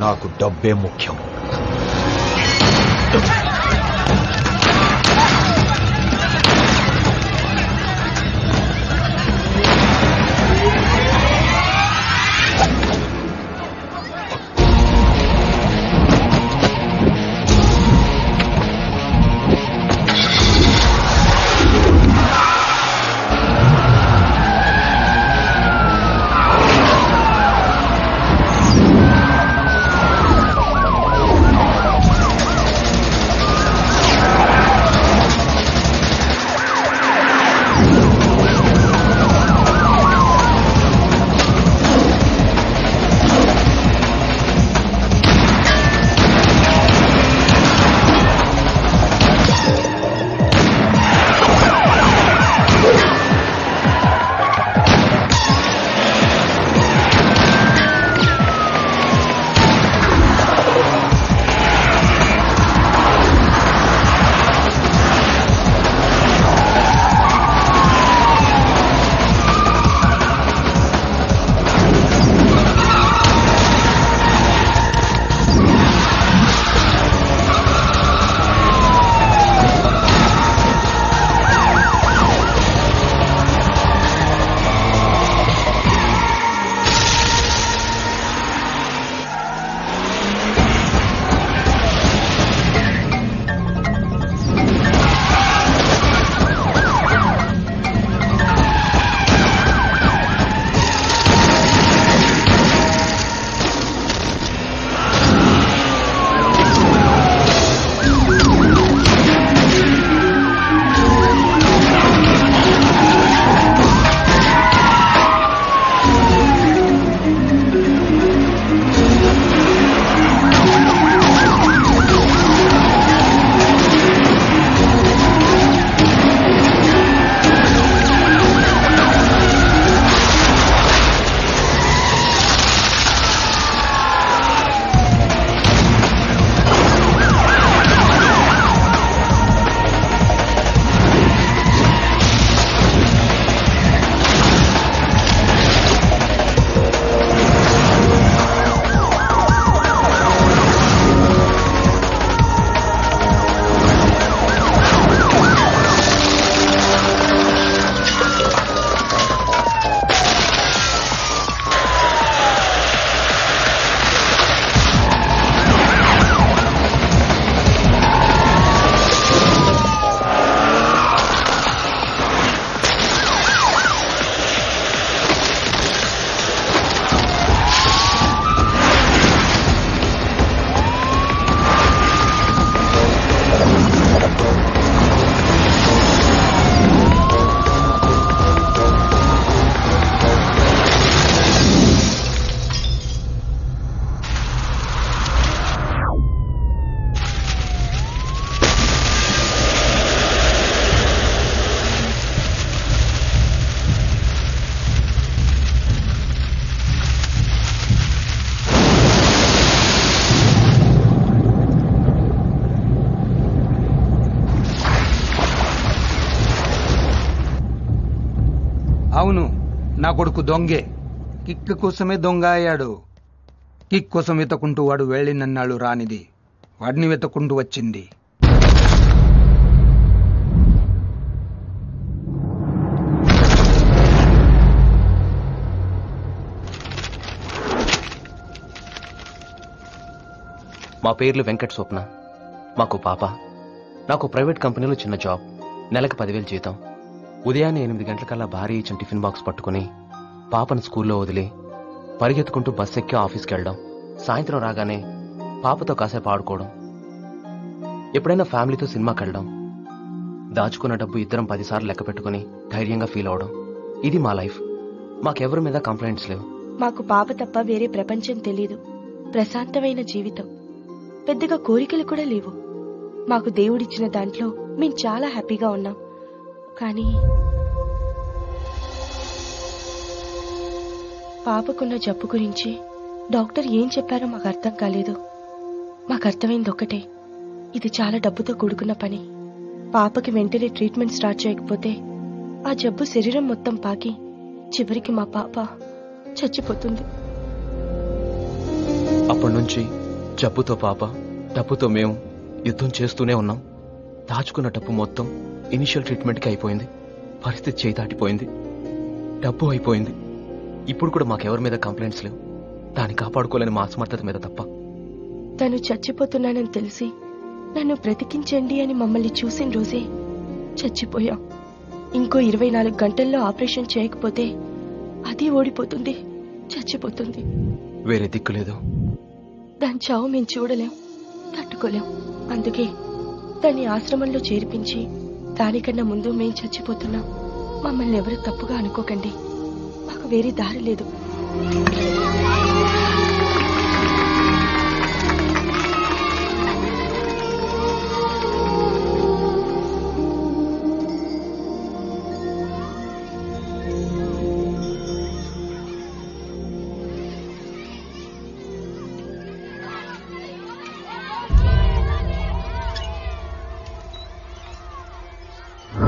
నాకు డబ్బే ముఖ్యం. కొడుకు దొంగే. కిక్ కోసమే దొంగ అయ్యాడు. కిక్ కోసం వెతకుంటూ వాడు వెళ్ళినన్నాళ్ళు రానిది. వాడిని వెతకుంటూ వచ్చింది. మా పేర్లు వెంకట్ స్వప్న మాకు పాప నాకు ప్రైవేట్ కంపెనీలో చిన్న జాబ్ నెలకు పదివేలు జీతం ఉదయాన్నే ఎనిమిది గంటలకల్లా భారీ ఇచ్చిన టిఫిన్ బాక్స్ పట్టుకుని పాపను స్కూల్లో వదిలి పరిగెత్తుకుంటూ బస్ ఎక్కి ఆఫీస్కి వెళ్ళడం సాయంత్రం రాగానే పాపతో కాసేపు ఆడుకోవడం. ఎప్పుడైనా ఫ్యామిలీతో సినిమాకి వెళ్ళడం దాచుకున్న డబ్బు ఇద్దరం పదిసార్లు లెక్క పెట్టుకుని ధైర్యంగా ఫీల్ అవడం. ఇది మా లైఫ్. మాకెవరి మీద కంప్లైంట్స్ లేవు. మాకు పాప తప్ప వేరే ప్రపంచం తెలీదు. ప్రశాంతమైన జీవితం. పెద్దగా కోరికలు కూడా లేవు. మాకు దేవుడిచ్చిన దాంట్లో మేం చాలా హ్యాపీగా ఉన్నాం. కానీ పాపకున్న జబ్బు గురించి డాక్టర్ ఏం చెప్పారో మాకు అర్థం కాలేదు. మాకు అర్థమైంది ఒక్కటే. ఇది చాలా డబ్బుతో కూడుకున్న పని. పాపకి వెంటనే ట్రీట్మెంట్ స్టార్ట్ చేయకపోతే ఆ జబ్బు శరీరం మొత్తం పాకి చివరికి మా పాప చచ్చిపోతుంది. అప్పటి నుంచి జబ్బుతో పాప డబ్బుతో మేము యుద్ధం చేస్తూనే ఉన్నాం. దాచుకున్న డబ్బు మొత్తం ఇనిషియల్ ట్రీట్మెంట్కి అయిపోయింది. పరిస్థితి చేయి దాటిపోయింది. డబ్బు అయిపోయింది. ఇప్పుడు కూడా మాకెవరి మీద కంప్లైంట్స్ లేవు. దాన్ని కాపాడుకోలేని మా అసమర్థత మీద తప్ప. తను చచ్చిపోతున్నానని తెలిసి నన్ను బ్రతికించండి అని మమ్మల్ని చూసిన రోజే చచ్చిపోయాం. ఇంకో ఇరవై నాలుగు గంటల్లో ఆపరేషన్ చేయకపోతే అది ఓడిపోతుంది చచ్చిపోతుంది. వేరే దిక్కు లేదు. దాని చావు మేము చూడలేం తట్టుకోలేం. అందుకే దాన్ని ఆశ్రమంలో చేర్పించి దానికన్నా ముందు మేం చచ్చిపోతున్నాం. మమ్మల్ని ఎవరు తప్పుగా అనుకోకండి. మాకు వేరే దారి లేదు.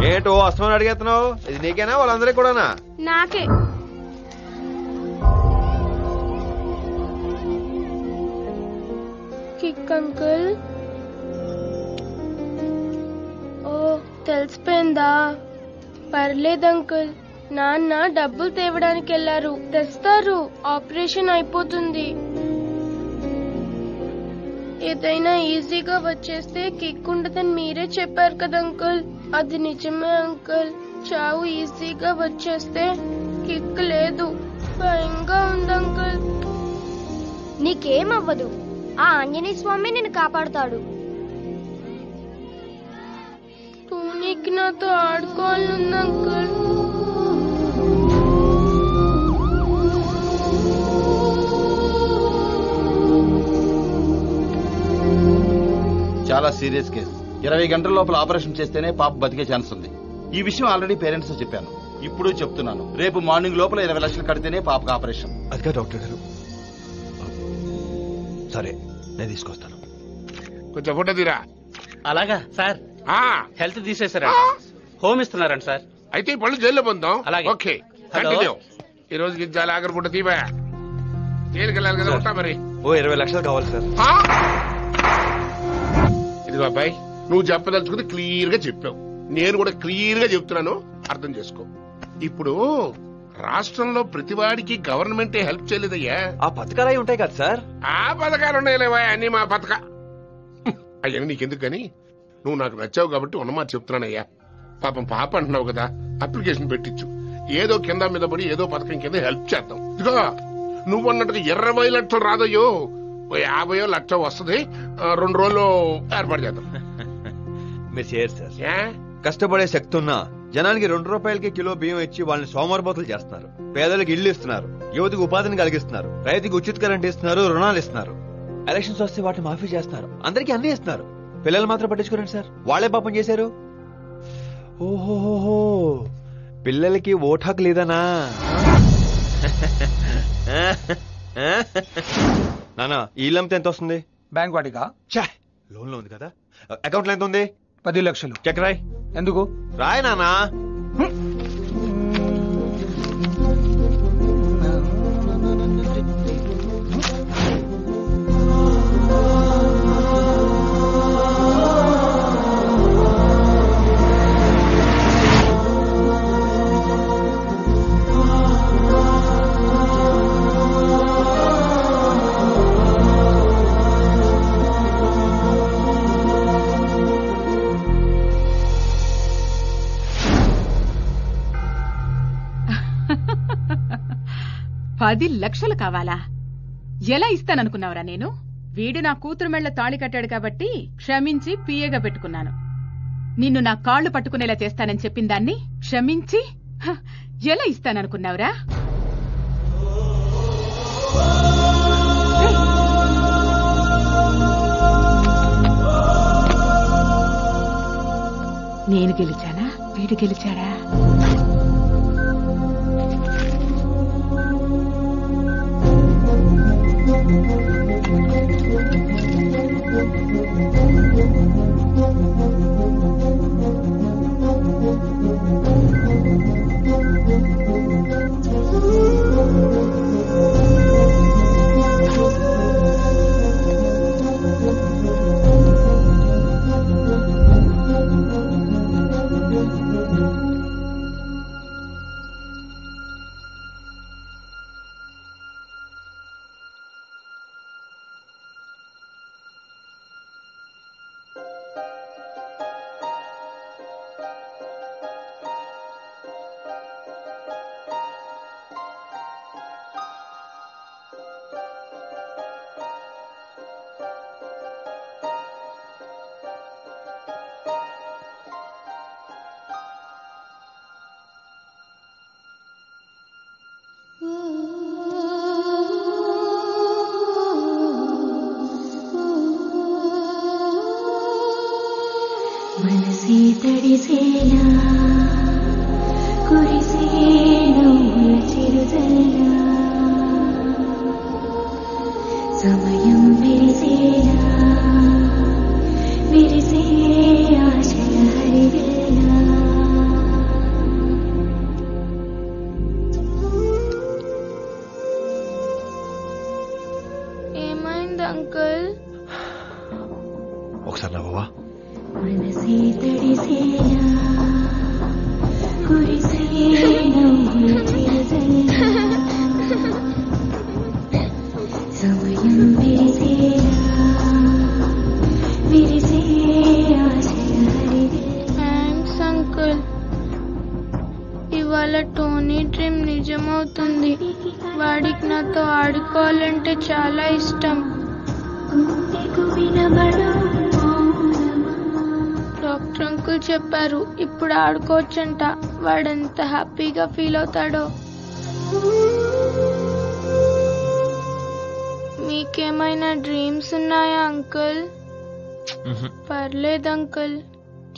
ఏంటో అస్తమని అడిగేస్తున్నావు? ఇది నీకేనా? వాళ్ళందరికీ కూడానా? నాకే. కిక్ అంకుల్ ఓ తెలిసిపోయిందా? పర్లేదు అంకుల్. నాన్న డబ్బులు తేవడానికి వెళ్ళారు. తెస్తారు. ఆపరేషన్ అయిపోతుంది. ఏదైనా ఈజీగా వచ్చేస్తే కిక్ ఉండదని మీరే చెప్పారు కదా అంకుల్. అది నిజమే అంకుల్. చావు ఈజీగా వచ్చేస్తే కిక్ లేదు. భయంగా ఉంది అంకుల్. నీకేమవ్వదు. ఆ ఆంజనేయ స్వామి నిన్ను కాపాడుతాడు. టూనీకి నాతో ఆడుకోవాలనుంది అంకుల్ చాలా సీరియస్ కేసు. ఇరవై గంటల లోపల ఆపరేషన్ చేస్తేనే పాప బతికే ఛాన్స్ ఉంది. ఈ విషయం ఆల్రెడీ పేరెంట్స్ చెప్పాను. ఇప్పుడు చెప్తున్నాను. రేపు మార్నింగ్ లోపల ఇరవై లక్షలు కడితేనే పాపకు ఆపరేషన్. అదిగా డాక్టర్ గారు. సరే నేను తీసుకొస్తాను. కొంచెం ఫోటో తీరా? అలాగా సార్. హెల్త్ తీసేసారా హోమ్ ఇస్తున్నారండి సార్. అయితే ఈ పళ్ళు జైల్లో పొందాం. అలాగే. Okay hello. కంటిన్యూ. ఈ రోజు గింజాలి ఆఖరి పూట తీవా జైలుకి వెళ్ళాలి కదా ఉంటా మరి. ఓ ఇరవై లక్షలు కావాలి సార్. ఆ! ఇదిగో అబ్బాయి నువ్వు చెప్పదలుచుకుంది క్లియర్గా చెప్పావు. నేను కూడా క్లియర్గా చెప్తున్నాను అర్థం చేసుకో. ఇప్పుడు రాష్ట్రంలో ప్రతివాడికి గవర్నమెంటే హెల్ప్ చేయలేదయ్యా. ఆ పథకాలు అయి ఉంటాయి కదా సార్? ఆ పథకాలు ఉన్నాయిలేవా అన్ని మా పథక. అయ్యా నీకెందుకు కానీ? నువ్వు నాకు నచ్చావు కాబట్టి ఉన్నమాట చెప్తున్నానయ్యా. పాపం పాప అంటున్నావు కదా అప్లికేషన్ పెట్టించు. ఏదో కింద మీద పడి ఏదో పథకం కింద హెల్ప్ చేద్దాం. ఇదిగో నువ్వు అన్నట్టుగా ఇరవై లక్షలు రాదయ్యో. యాభయో లక్ష వస్తుంది రెండు రోజులు ఏర్పాటు చేద్దాం. మీరు చేయరు సార్. కష్టపడే శక్తి ఉన్నా జనానికి రెండు రూపాయలకి కిలో బియ్యం ఇచ్చి వాళ్ళని సోమరబోతులు చేస్తున్నారు. పేదలకు ఇళ్ళు ఇస్తున్నారు. యువతకు ఉపాధిని కలిగిస్తున్నారు. రైతుకు ఉచిత కరెంట్ ఇస్తున్నారు రుణాలు ఇస్తున్నారు. ఎలక్షన్స్ వస్తే వాటిని మాఫీ చేస్తున్నారు అందరికీ అన్ని ఇస్తున్నారు. పిల్లలు మాత్రం పట్టించుకోరండి సార్. వాళ్ళే పాపం చేశారు. ఓహోహోహో. పిల్లలకి ఓటు హక్కు లేదనా? నానా ఈ ఇల్లంతా ఎంత వస్తుంది? బ్యాంక్ వాడిగా లోన్లో ఉంది కదా. అకౌంట్లో ఎంత ఉంది? పది లక్షలు. చెక్ రాయ్. ఎందుకు? రాయ్ నానా పది లక్షలు కావాలా? ఎలా ఇస్తాననుకున్నావురా నేను? వీడు నా కూతురు మెళ్ళ తాళి కట్టాడు కాబట్టి క్షమించి పియ్యగా పెట్టుకున్నాను. నిన్ను నా కాళ్ళు పట్టుకునేలా చేస్తానని చెప్పిన దాన్ని క్షమించి ఎలా ఇస్తాననుకున్నావురా? నేను గెలిచానా? వీడు గెలిచాడా? మనసే తడిసేలా కురిసేను చిరుజల్లా సమయం విరిసేలా విరిసే ఆశల హరివేలా ఇప్పుడు ఆడుకోవచ్చంట వాడెంత హ్యాపీగా ఫీల్ అవుతాడో. మీకేమైనా డ్రీమ్స్ ఉన్నాయా అంకుల్? పర్లేదు అంకుల్.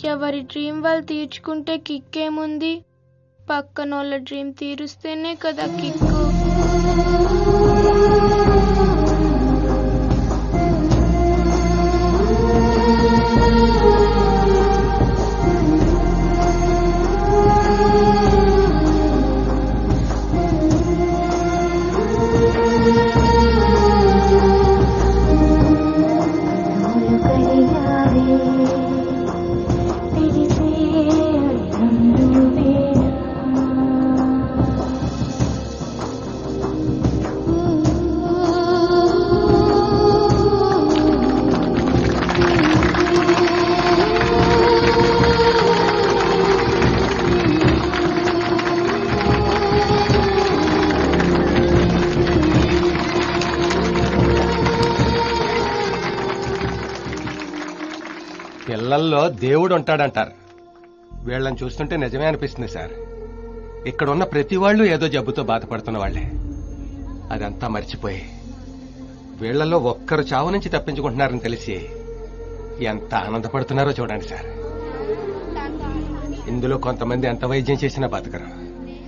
ఎవరి డ్రీమ్ వాళ్ళు తీర్చుకుంటే కిక్ ఏముంది? పక్కనోళ్ళ డ్రీమ్ తీరుస్తేనే కదా కిక్కు. పిల్లల్లో దేవుడు ఉంటాడంటారు. వీళ్ళని చూస్తుంటే నిజమే అనిపిస్తుంది సార్. ఇక్కడ ఉన్న ప్రతి వాళ్ళు ఏదో జబ్బుతో బాధపడుతున్న వాళ్ళే. అదంతా మర్చిపోయి వీళ్ళలో ఒక్కరు చావు నుంచి తప్పించుకుంటున్నారని తెలిసి ఎంత ఆనందపడుతున్నారో చూడండి సార్. ఇందులో కొంతమంది ఎంత వైద్యం చేసినా బతకరు.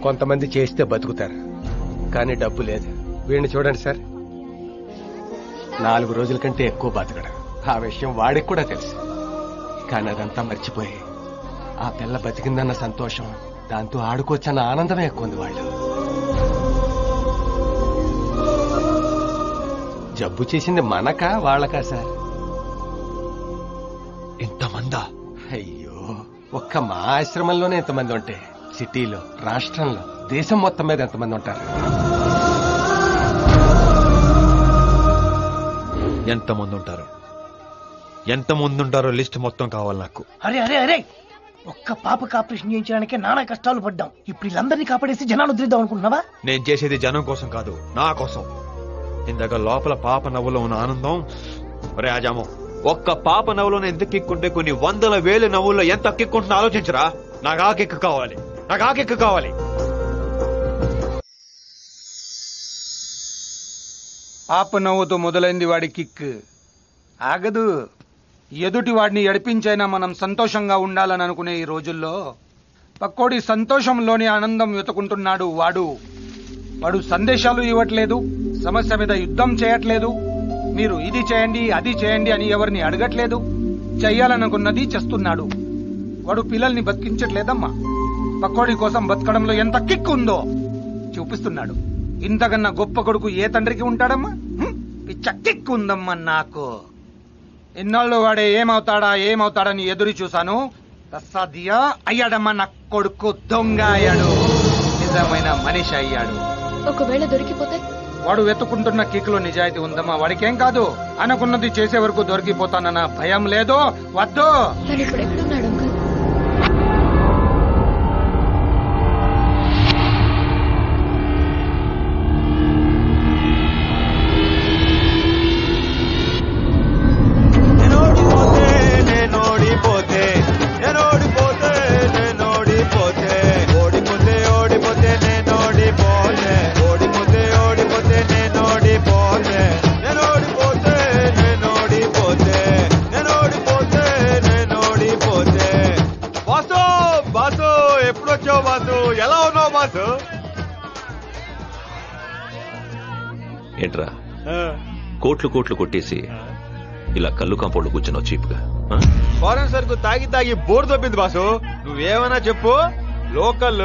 కొంతమంది చేస్తే బతుకుతారు. కానీ డబ్బు లేదు. వీడిని చూడండి సార్. నాలుగు రోజుల కంటే ఎక్కువ బతకడు. ఆ విషయం వాడికి కూడా తెలుసు. కానీ అదంతా మర్చిపోయి ఆ పిల్ల బతికిందన్న సంతోషం దాంతో ఆడుకోవచ్చన్న ఆనందమే ఎక్కువ ఉంది వాళ్ళు. జబ్బు చేసింది మనకా వాళ్ళకా సార్? ఇంతమందా? అయ్యో ఒక్క మా ఆశ్రమంలోనే ఎంతమంది ఉంటే సిటీలో రాష్ట్రంలో దేశం మొత్తం మీద ఎంతమంది ఉంటారు? ఎంతమంది ఉంటారు? ఎంతమంది ఉంటారో లిస్ట్ మొత్తం కావాలి నాకు. అరే అరే అరే! ఒక్క పాపకు ఆపరేషన్ చేయించడానికే నానా కష్టాలు పడ్డాం. ఇప్పుడు వీళ్ళందరినీ కాపాడేసి జనాలు వదిలేద్దాం అనుకుంటున్నావా? నేను చేసేది జనం కోసం కాదు నా కోసం. ఇందాక లోపల పాప నవ్వులో ఉన్న ఆనందం ఒరే ఆజాము ఒక్క పాప నవ్వులో ఎంత కిక్కుంటే కొన్ని వందల వేల నవ్వుల్లో ఎంత కిక్కుంటున్నా ఆలోచించరా? నాకు ఆ కిక్కు కావాలి నాకు ఆ కిక్కు కావాలి. పాప నవ్వుతో మొదలైంది వాడి కిక్ ఆగదు. ఎదుటి వాడిని ఎడిపించైనా మనం సంతోషంగా ఉండాలని అనుకునే ఈ రోజుల్లో పక్కోడి సంతోషంలోని ఆనందం వెతుకుంటున్నాడు వాడు. వాడు సందేశాలు ఇవ్వట్లేదు సమస్య మీద యుద్ధం చేయట్లేదు. మీరు ఇది చేయండి అది చేయండి అని ఎవరిని అడగట్లేదు. చెయ్యాలనుకున్నది చేస్తున్నాడు. వాడు పిల్లల్ని బతికించట్లేదమ్మా. పక్కోడి కోసం బతకడంలో ఎంత కిక్ ఉందో చూపిస్తున్నాడు. ఇంతకన్నా గొప్ప కొడుకు ఏ తండ్రికి ఉంటాడమ్మా? పిచ్చ కిక్ ఉందమ్మా నాకు. ఇన్నాళ్ళు వాడే ఏమవుతాడా ఏమవుతాడని ఎదురు చూశాను. తస్సాదియా అయ్యాడమ్మా నా కొడుకు దొంగ అయ్యాడు. నిజమైన మనిషి అయ్యాడు. ఒకవేళ దొరికిపోతే? వాడు వెతుకుంటున్న కిక్లో నిజాయితీ ఉందమ్మా వాడికేం కాదు. అనుకున్నది చేసే వరకు దొరికిపోతానన్న భయం లేదు వద్దు. కోట్లు కోట్లు కొట్టేసి ఇలా కళ్ళు కాంపౌండ్ కూర్చున్నావు చీప్గా ఫారెన్ సరుకు తాగి తాగి బోర్ దొబ్బింది బాసు. నువ్వేమన్నా చెప్పు? లోకల్!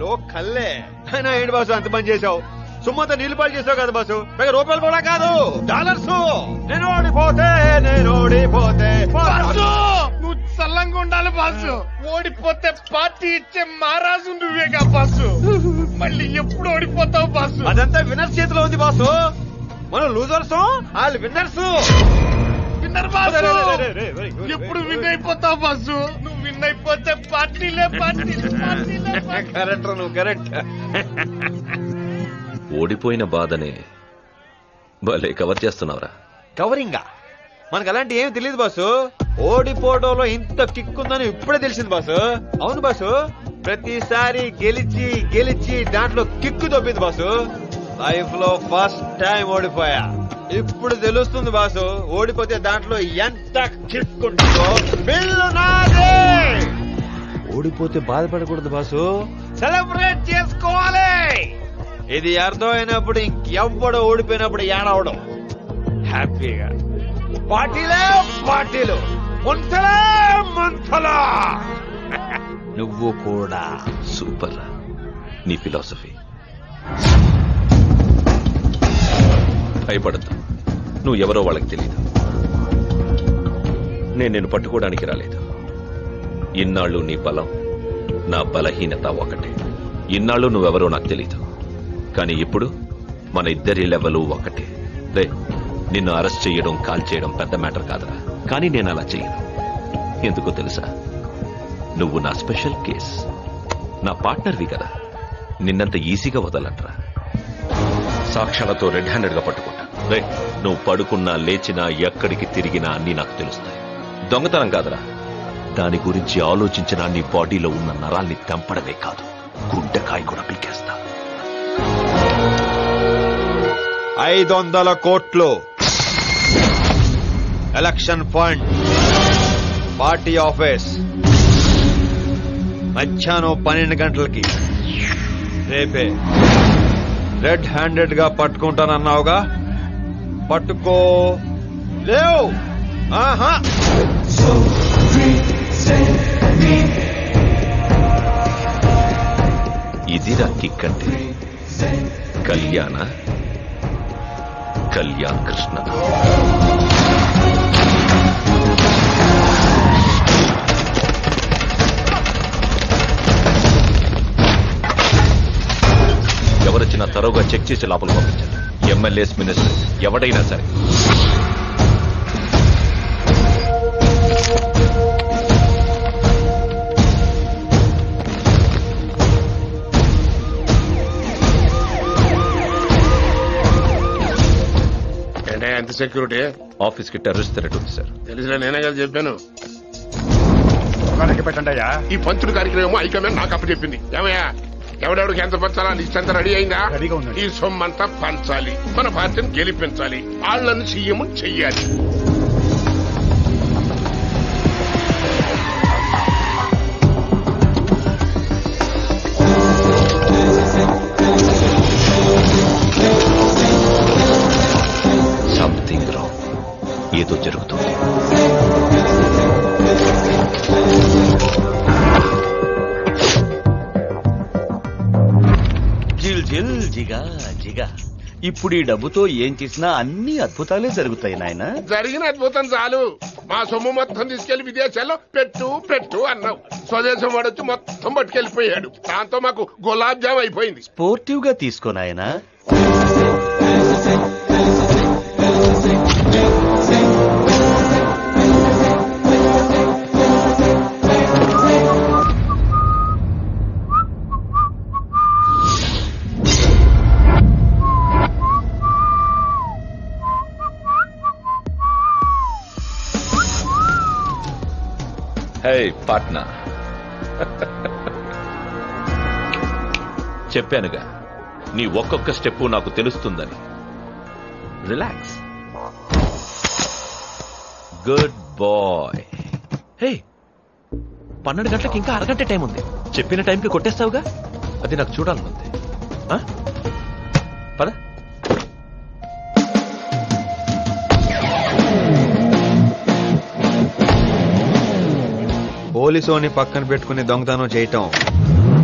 లోకల్లే. అయినా ఏంటి బాసు అంత పని చేసావు సుమ్మత నిలుపాలు చేసావు కదా బాసు? పైగా రూపాయలు కూడా కాదు. డాలర్స్. నేను ఓడిపోతే నేను ఓడిపోతే. నువ్వు చల్లంగా ఉండాలి బాసు. ఓడిపోతే పార్టీ ఇచ్చే మహారాజు నువ్వేగా బాసు. మళ్ళీ ఎప్పుడు ఓడిపోతావు బాసు? అదంతా విన్నర్స్ చేతిలో ఉంది బాసు. మనం లూజర్స్ వాళ్ళు విన్నర్స్. Winner boss! ఎప్పుడు విన్ అయిపోతావు బాసు? నువ్వు విన్ అయిపోతే పార్టీలే పార్టీలే పార్టీలే కరెక్ట్ నువ్వు కరెక్ట్. ఓడిపోయిన బాధనే భలే కవర్ చేస్తున్నావురా. కవరింగా? మనకు అలాంటి ఏం తెలియదు బాసు. ఓడిపోవడంలో ఇంత కిక్ ఉందని ఇప్పుడే తెలిసింది బాసు. అవును బాసు. ప్రతిసారి గెలిచి గెలిచి దాంట్లో కిక్కు దొబ్బింది బాసు. లైఫ్లో ఫస్ట్ టైం ఓడిపోయా. ఇప్పుడు తెలుస్తుంది బాసు ఓడిపోతే దాంట్లో ఎంత కిక్ ఉంటుందో బిల్లు నాదే ఓడిపోతే బాధపడకూడదు బాసు. సెలబ్రేట్ చేసుకోవాలి! ఇది అర్థమైనప్పుడు ఇంకెవ్వడు ఓడిపోయినప్పుడు ఏడవడం. హ్యాపీగా పార్టీలే పార్టీలు. ముంతలే ముంతలా. నువ్వు కూడా సూపర్ నీ ఫిలాసఫీ. భయపడద్దు. నువ్వు ఎవరో వాళ్ళకి తెలియదు నేను నిన్ను పట్టుకోవడానికి రాలేదు. ఇన్నాళ్ళు నీ బలం నా బలహీనత ఒకటే. ఇన్నాళ్ళు నువ్వెవరో నాకు తెలియదు కానీ ఇప్పుడు మన ఇద్దరి లెవెలు ఒకటే. రే నిన్ను అరెస్ట్ చేయడం కాల్ చేయడం పెద్ద మ్యాటర్ కాదురా. కానీ నేను అలా చేయను ఎందుకో తెలుసా? నువ్వు నా స్పెషల్ కేస్. నా పార్ట్నర్వి కదా. నిన్నంత ఈజీగా వదలంటరా. సాక్ష్యాలతో రెడ్ హ్యాండెడ్గా పట్టుకుంటా. రే నువ్వు పడుకున్నా లేచినా ఎక్కడికి తిరిగినా అన్ని నాకు తెలుస్తాయి. దొంగతనం కాదురా. దాని గురించి ఆలోచించిన నీ బాడీలో ఉన్న నరాల్ని తెంపడమే కాదు. గుండెకాయ కూడా పీకేస్తా. ఐదు వందల కోట్లు. Election fund. Party office. మధ్యాహ్నం పన్నెండు గంటలకి. రేపే. రెడ్ హ్యాండెడ్గా పట్టుకుంటానన్నావుగా? పట్టుకో. లేవు. ఆహా. ఇదిరా కిక్ అంటే కళ్యాణ కళ్యాణ్ కృష్ణ. ఎవరొచ్చినా తరోగా చెక్ చేసి లోపల పంపించారు ఎమ్మెల్యేస్ మినిస్టర్ ఎవడైనా సరే. ఎంత సెక్యూరిటీ ఆఫీస్కి టెర్రస్ థ్రెట్ సార్. తెలిసిన నేనే కదా చెప్పాను. పెట్టండి అయ్యా. ఈ పంచుడు కార్యక్రమం ఐకమ్యం నాకు అప్పచెప్పింది. ఏమయ్యా? ఎవడెవడికి ఎంత పంచాలా? లిస్ట్ అంతా రెడీ అయిందా? ఈ సొమ్మంతా పంచాలి. మన పార్టీని గెలిపించాలి. వాళ్ళని సీఎం చెయ్యాలి. ఇప్పుడు ఈ డబ్బుతో ఏం చేసినా అన్ని అద్భుతాలే జరుగుతాయి నాయన. జరిగిన అద్భుతం చాలు. మా సొమ్ము మొత్తం తీసుకెళ్ళి విదేశాల్లో పెట్టు పెట్టు అన్నావు. స్వదేశం వాడొచ్చి మొత్తం పట్టుకెళ్ళిపోయాడు దాంతో మాకు గులాబ్ జామ్ అయిపోయింది. స్పోర్టివ్గా తీసుకో నాయనా. హే పాట్నా చెప్పానుగా నీ ఒక్కొక్క స్టెప్ నాకు తెలుస్తుందని. రిలాక్స్ గుడ్ బాయ్ హే పన్నెండు గంటలకు ఇంకా అరగంట టైం ఉంది. చెప్పిన టైంకి కొట్టేస్తావుగా? అది నాకు చూడాలనుంది. ఆ? పద. పోలీసోని పక్కన పెట్టుకుని దొంగతనం చేయటం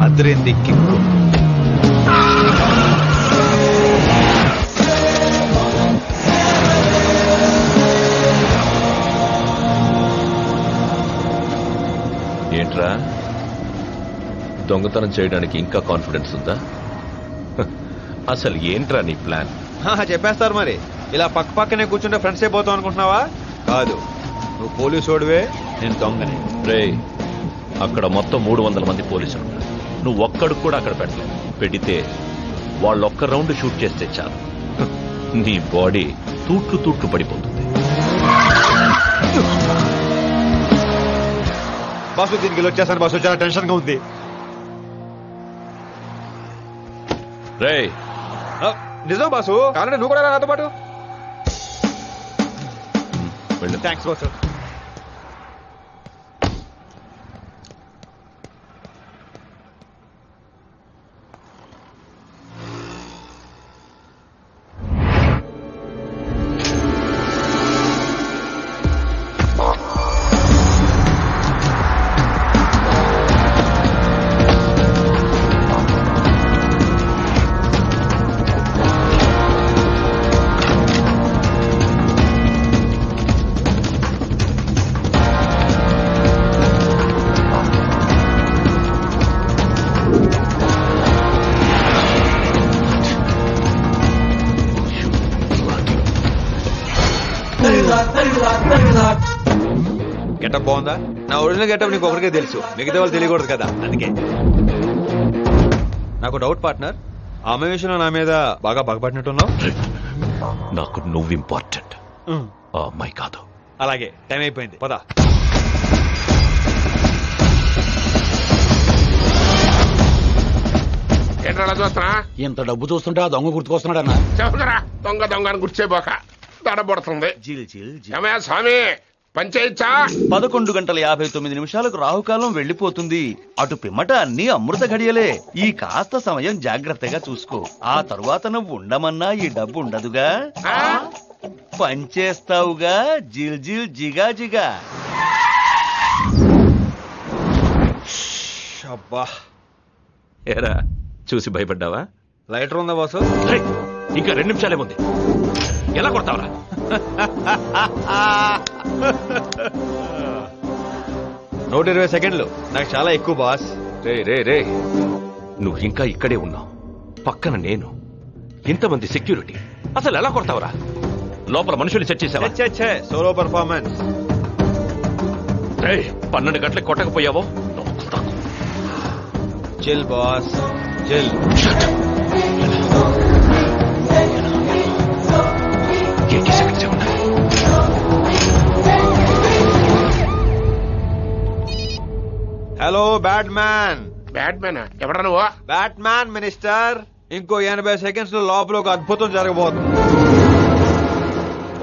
అదిరింది కిక్కు. ఏంట్రా? దొంగతనం చేయడానికి ఇంకా కాన్ఫిడెన్స్ ఉందా? అసలు ఏంట్రా నీ ప్లాన్ చెప్పేస్తారు మరి. ఇలా పక్క పక్కనే కూర్చుంటే ఫ్రెండ్స్ అయిపోతాం అనుకుంటున్నావా? కాదు. నువ్వు పోలీసు ఓడివే నేను దొంగని. రే అక్కడ మొత్తం మూడు వందల మంది పోలీసులు ఉన్నారు. నువ్వు ఒక్కడు కూడా అక్కడ పెట్టలేదు. పెడితే వాళ్ళు ఒక్క రౌండ్ షూట్ చేస్తే చాలు. నీ బాడీ తూట్లు తూట్లు పడిపోతుంది. బాసు దీనికి వచ్చేసాను బాసు. చాలా టెన్షన్గా ఉంది రే నిజం బాసు. కావాలంటే నువ్వు కూడా నాతో పాటు. Thanks boss. బాగుందా నా ఒరిజినల్ గెటప్ నీకు ఒకరికే తెలుసు. మిగతా వాళ్ళు తెలియకూడదు కదా. అందుకే. నాకు డౌట్ పార్ట్నర్. ఆ అమ్మాయి విషయంలో నా మీద బాగా బాగుపడినట్టున్నావు? నాకు నువ్వు ఇంపార్టెంట్. ఆ అమ్మాయి కాదు. అలాగే. టైం అయిపోయింది. పద. ఏంట్రా చూస్తున్నా ఇంత డబ్బు చూస్తుంటే ఆ దొంగ గుర్తుకొస్తున్నాడన్నా? చెప్పకరా దొంగ దొంగ అని గుర్చేపోక దడబడుతుంది స్వామి? పంచాయిచ్చా? పదకొండు గంటల యాభై తొమ్మిది నిమిషాలకు రాహుకాలం వెళ్ళిపోతుంది అటు పిమ్మట అన్ని అమృత ఘడియలే. ఈ కాస్త సమయం జాగ్రత్తగా చూసుకో. ఆ తరువాత నువ్వు ఉండమన్నా ఈ డబ్బు ఉండదుగా? పంచేస్తావుగా? జిల్ జిల్ జిగా జిగా. అబ్బా. ఏరా చూసి భయపడ్డావా? లైటర్ ఉందా బాసు? ఇంకా రెండు నిమిషాలే ఉంది. ఎలా కొడతావరా? నూట ఇరవై సెకండ్లు. నాకు చాలా ఎక్కువ బాస్. రే రే రే. నువ్వు ఇంకా ఇక్కడే ఉన్నావు. పక్కన నేను. ఇంతమంది సెక్యూరిటీ. అసలు ఎలా కొడతావురా? లోపల మనుషులు సెట్ చేసావా? సోలో పర్ఫార్మెన్స్ రే పన్నెండు గంటలకు కొట్టకపోయావో? Chill boss chill hello Batman Batman ఎవడా నువ్వు? Batman minister. ఇంకో ఎనభై సెకండ్స్లో లోపల ఒక అద్భుతం జరగబోతుంది.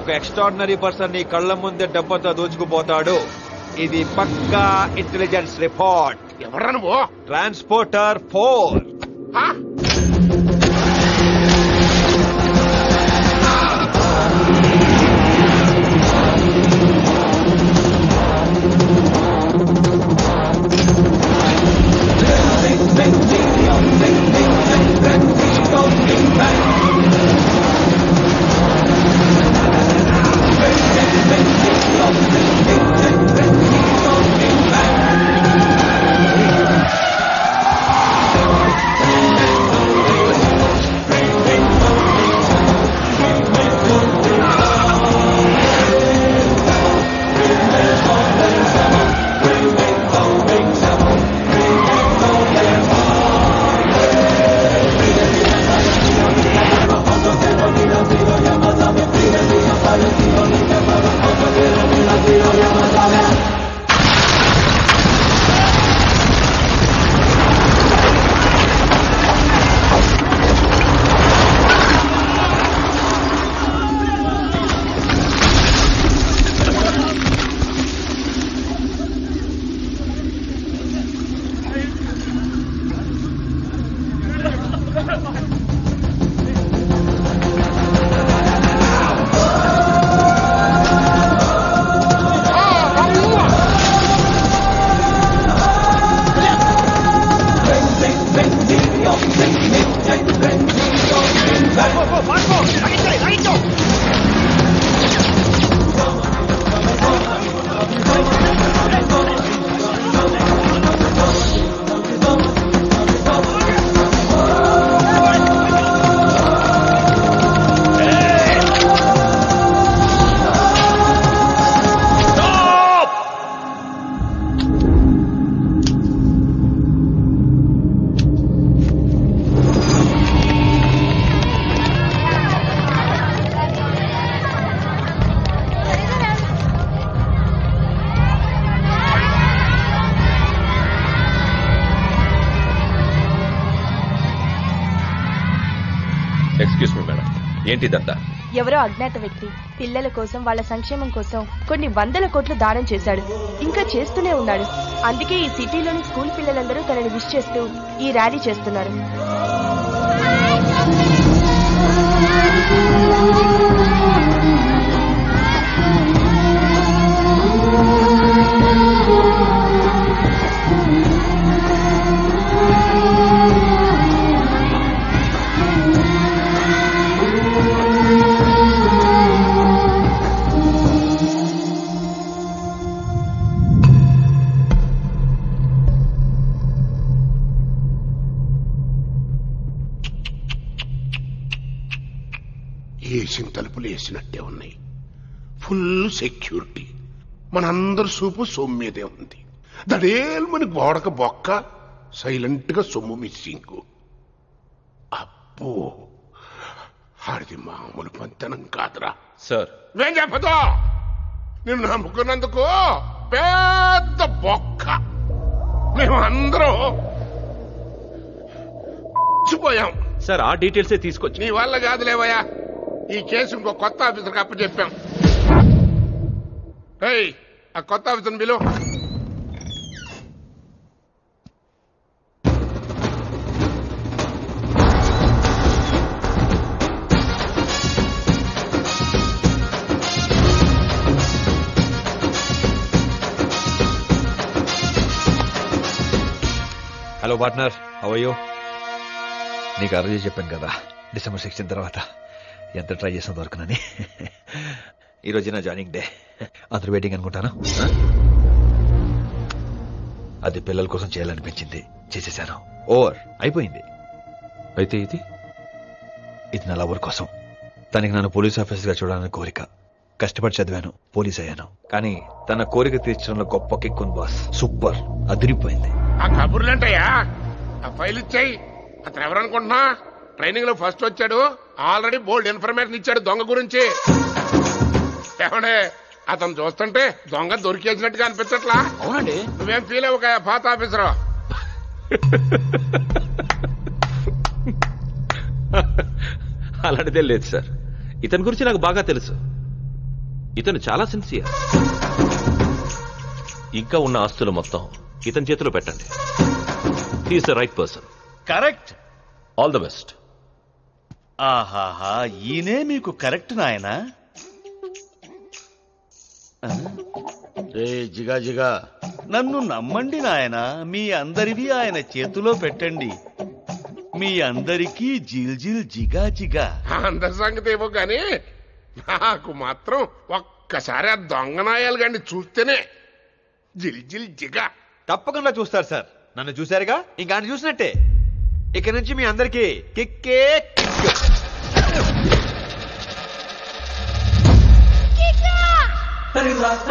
ఒక ఎక్స్ట్రాడినరీ పర్సన్ నీ కళ్ళ ముందే డబ్బతో దూచుకుపోతాడు. ఇది పక్కా ఇంటెలిజెన్స్ రిపోర్ట్ నువ్వు? ట్రాన్స్పోర్టర్ ఫోర్ ఏంటిదంతా? ఎవరో అజ్ఞాత వ్యక్తి పిల్లల కోసం వాళ్ళ సంక్షేమం కోసం కొన్ని వందల కోట్లు దానం చేశాడు. ఇంకా చేస్తూనే ఉన్నాడు. అందుకే ఈ సిటీలోని స్కూల్ పిల్లలందరూ తనని విష్ చేస్తూ ఈ ర్యాలీ చేస్తున్నారు. వేసిన సెక్యూరిటీ మనందరి సూపు సొమ్ము మీదే ఉంది దడేల్మని గోడక బొక్క సైలెంట్గా సొమ్ము మిస్సింగ్ అబ్బో ఆడిది మామూలు పంతనం కాదురా. సార్. నువ్వేం చెప్పదు నిన్ను నమ్ముకున్నందుకు పెద్ద బొక్క. మేమందరం పోయాం సార్ ఆ డీటెయిల్సే తీసుకొచ్చి నీ వల్ల కాదులేవయ్యా ఈ కేసు ఇంకో కొత్త ఆఫీసర్కి అప్పచెప్పాం. ఏయ్ ఆ కొత్త ఆఫీసర్ బిలు హలో పార్ట్నర్ అవయ్యో నీకు అరవై చెప్పాను కదా డిసెంబర్ సిక్స్టీన్ తర్వాత. ఎంత ట్రై చేసినా దొరకనని. ఈరోజు నా జాయినింగ్ డే. అందరు వెయిటింగ్ అనుకుంటాను? అది పిల్లల కోసం చేయాలనిపించింది. చేసేసాను. ఓవర్. అయిపోయింది. అయితే ఇది? ఇది నా లవర్ కోసం. తనకి నన్ను పోలీస్ ఆఫీసర్గా చూడాలని కోరిక. కష్టపడి చదివాను. పోలీస్ అయ్యాను. కానీ తన కోరిక తీర్చడంలో గొప్ప కిక్కున్ బాస్. సూపర్. అదిరిపోయింది. ఆ కబుర్లేంటయ్యా. ఆ ఫైల్ ఇచ్చాయి. అతను ఎవరనుకుంటున్నా ట్రైనింగ్లో ఫస్ట్ వచ్చాడు. ఆల్రెడీ బోల్డ్ ఇన్ఫర్మేషన్ ఇచ్చాడు దొంగ గురించి. ఏమండే అతను చూస్తుంటే దొంగ దొరికేసినట్టుగా అనిపించట్లా? అవునండి. నువ్వేం ఫీల్ అవ్వక పాత ఆఫీసరు? అలాంటిదే లేదు సార్. ఇతని గురించి నాకు బాగా తెలుసు. ఇతను చాలా సిన్సియర్ ఇంకా ఉన్న ఆస్తులు మొత్తం ఇతని చేతిలో పెట్టండి. He's the right person correct all the best ఆహాహా ఈయనే మీకు కరెక్ట్ నాయనా? రే జిగా జిగా. నన్ను నమ్మండి నాయనా మీ అందరివి ఆయన చేతిలో పెట్టండి. మీ అందరికీ జిల్ జిల్ జిగా జిగా. అందరి సంగతి ఏమో గాని నాకు మాత్రం ఒక్కసారి ఆ దొంగ నాయాలు గాని చూస్తేనే జిల్ జిల్ జిగా. తప్పకుండా చూస్తారు సార్. నన్ను చూశారుగా? ఇంకా ఆయన చూసినట్టే. ఇక నుంచి మీ అందరికీ కిక్కే కిక్. Honey, last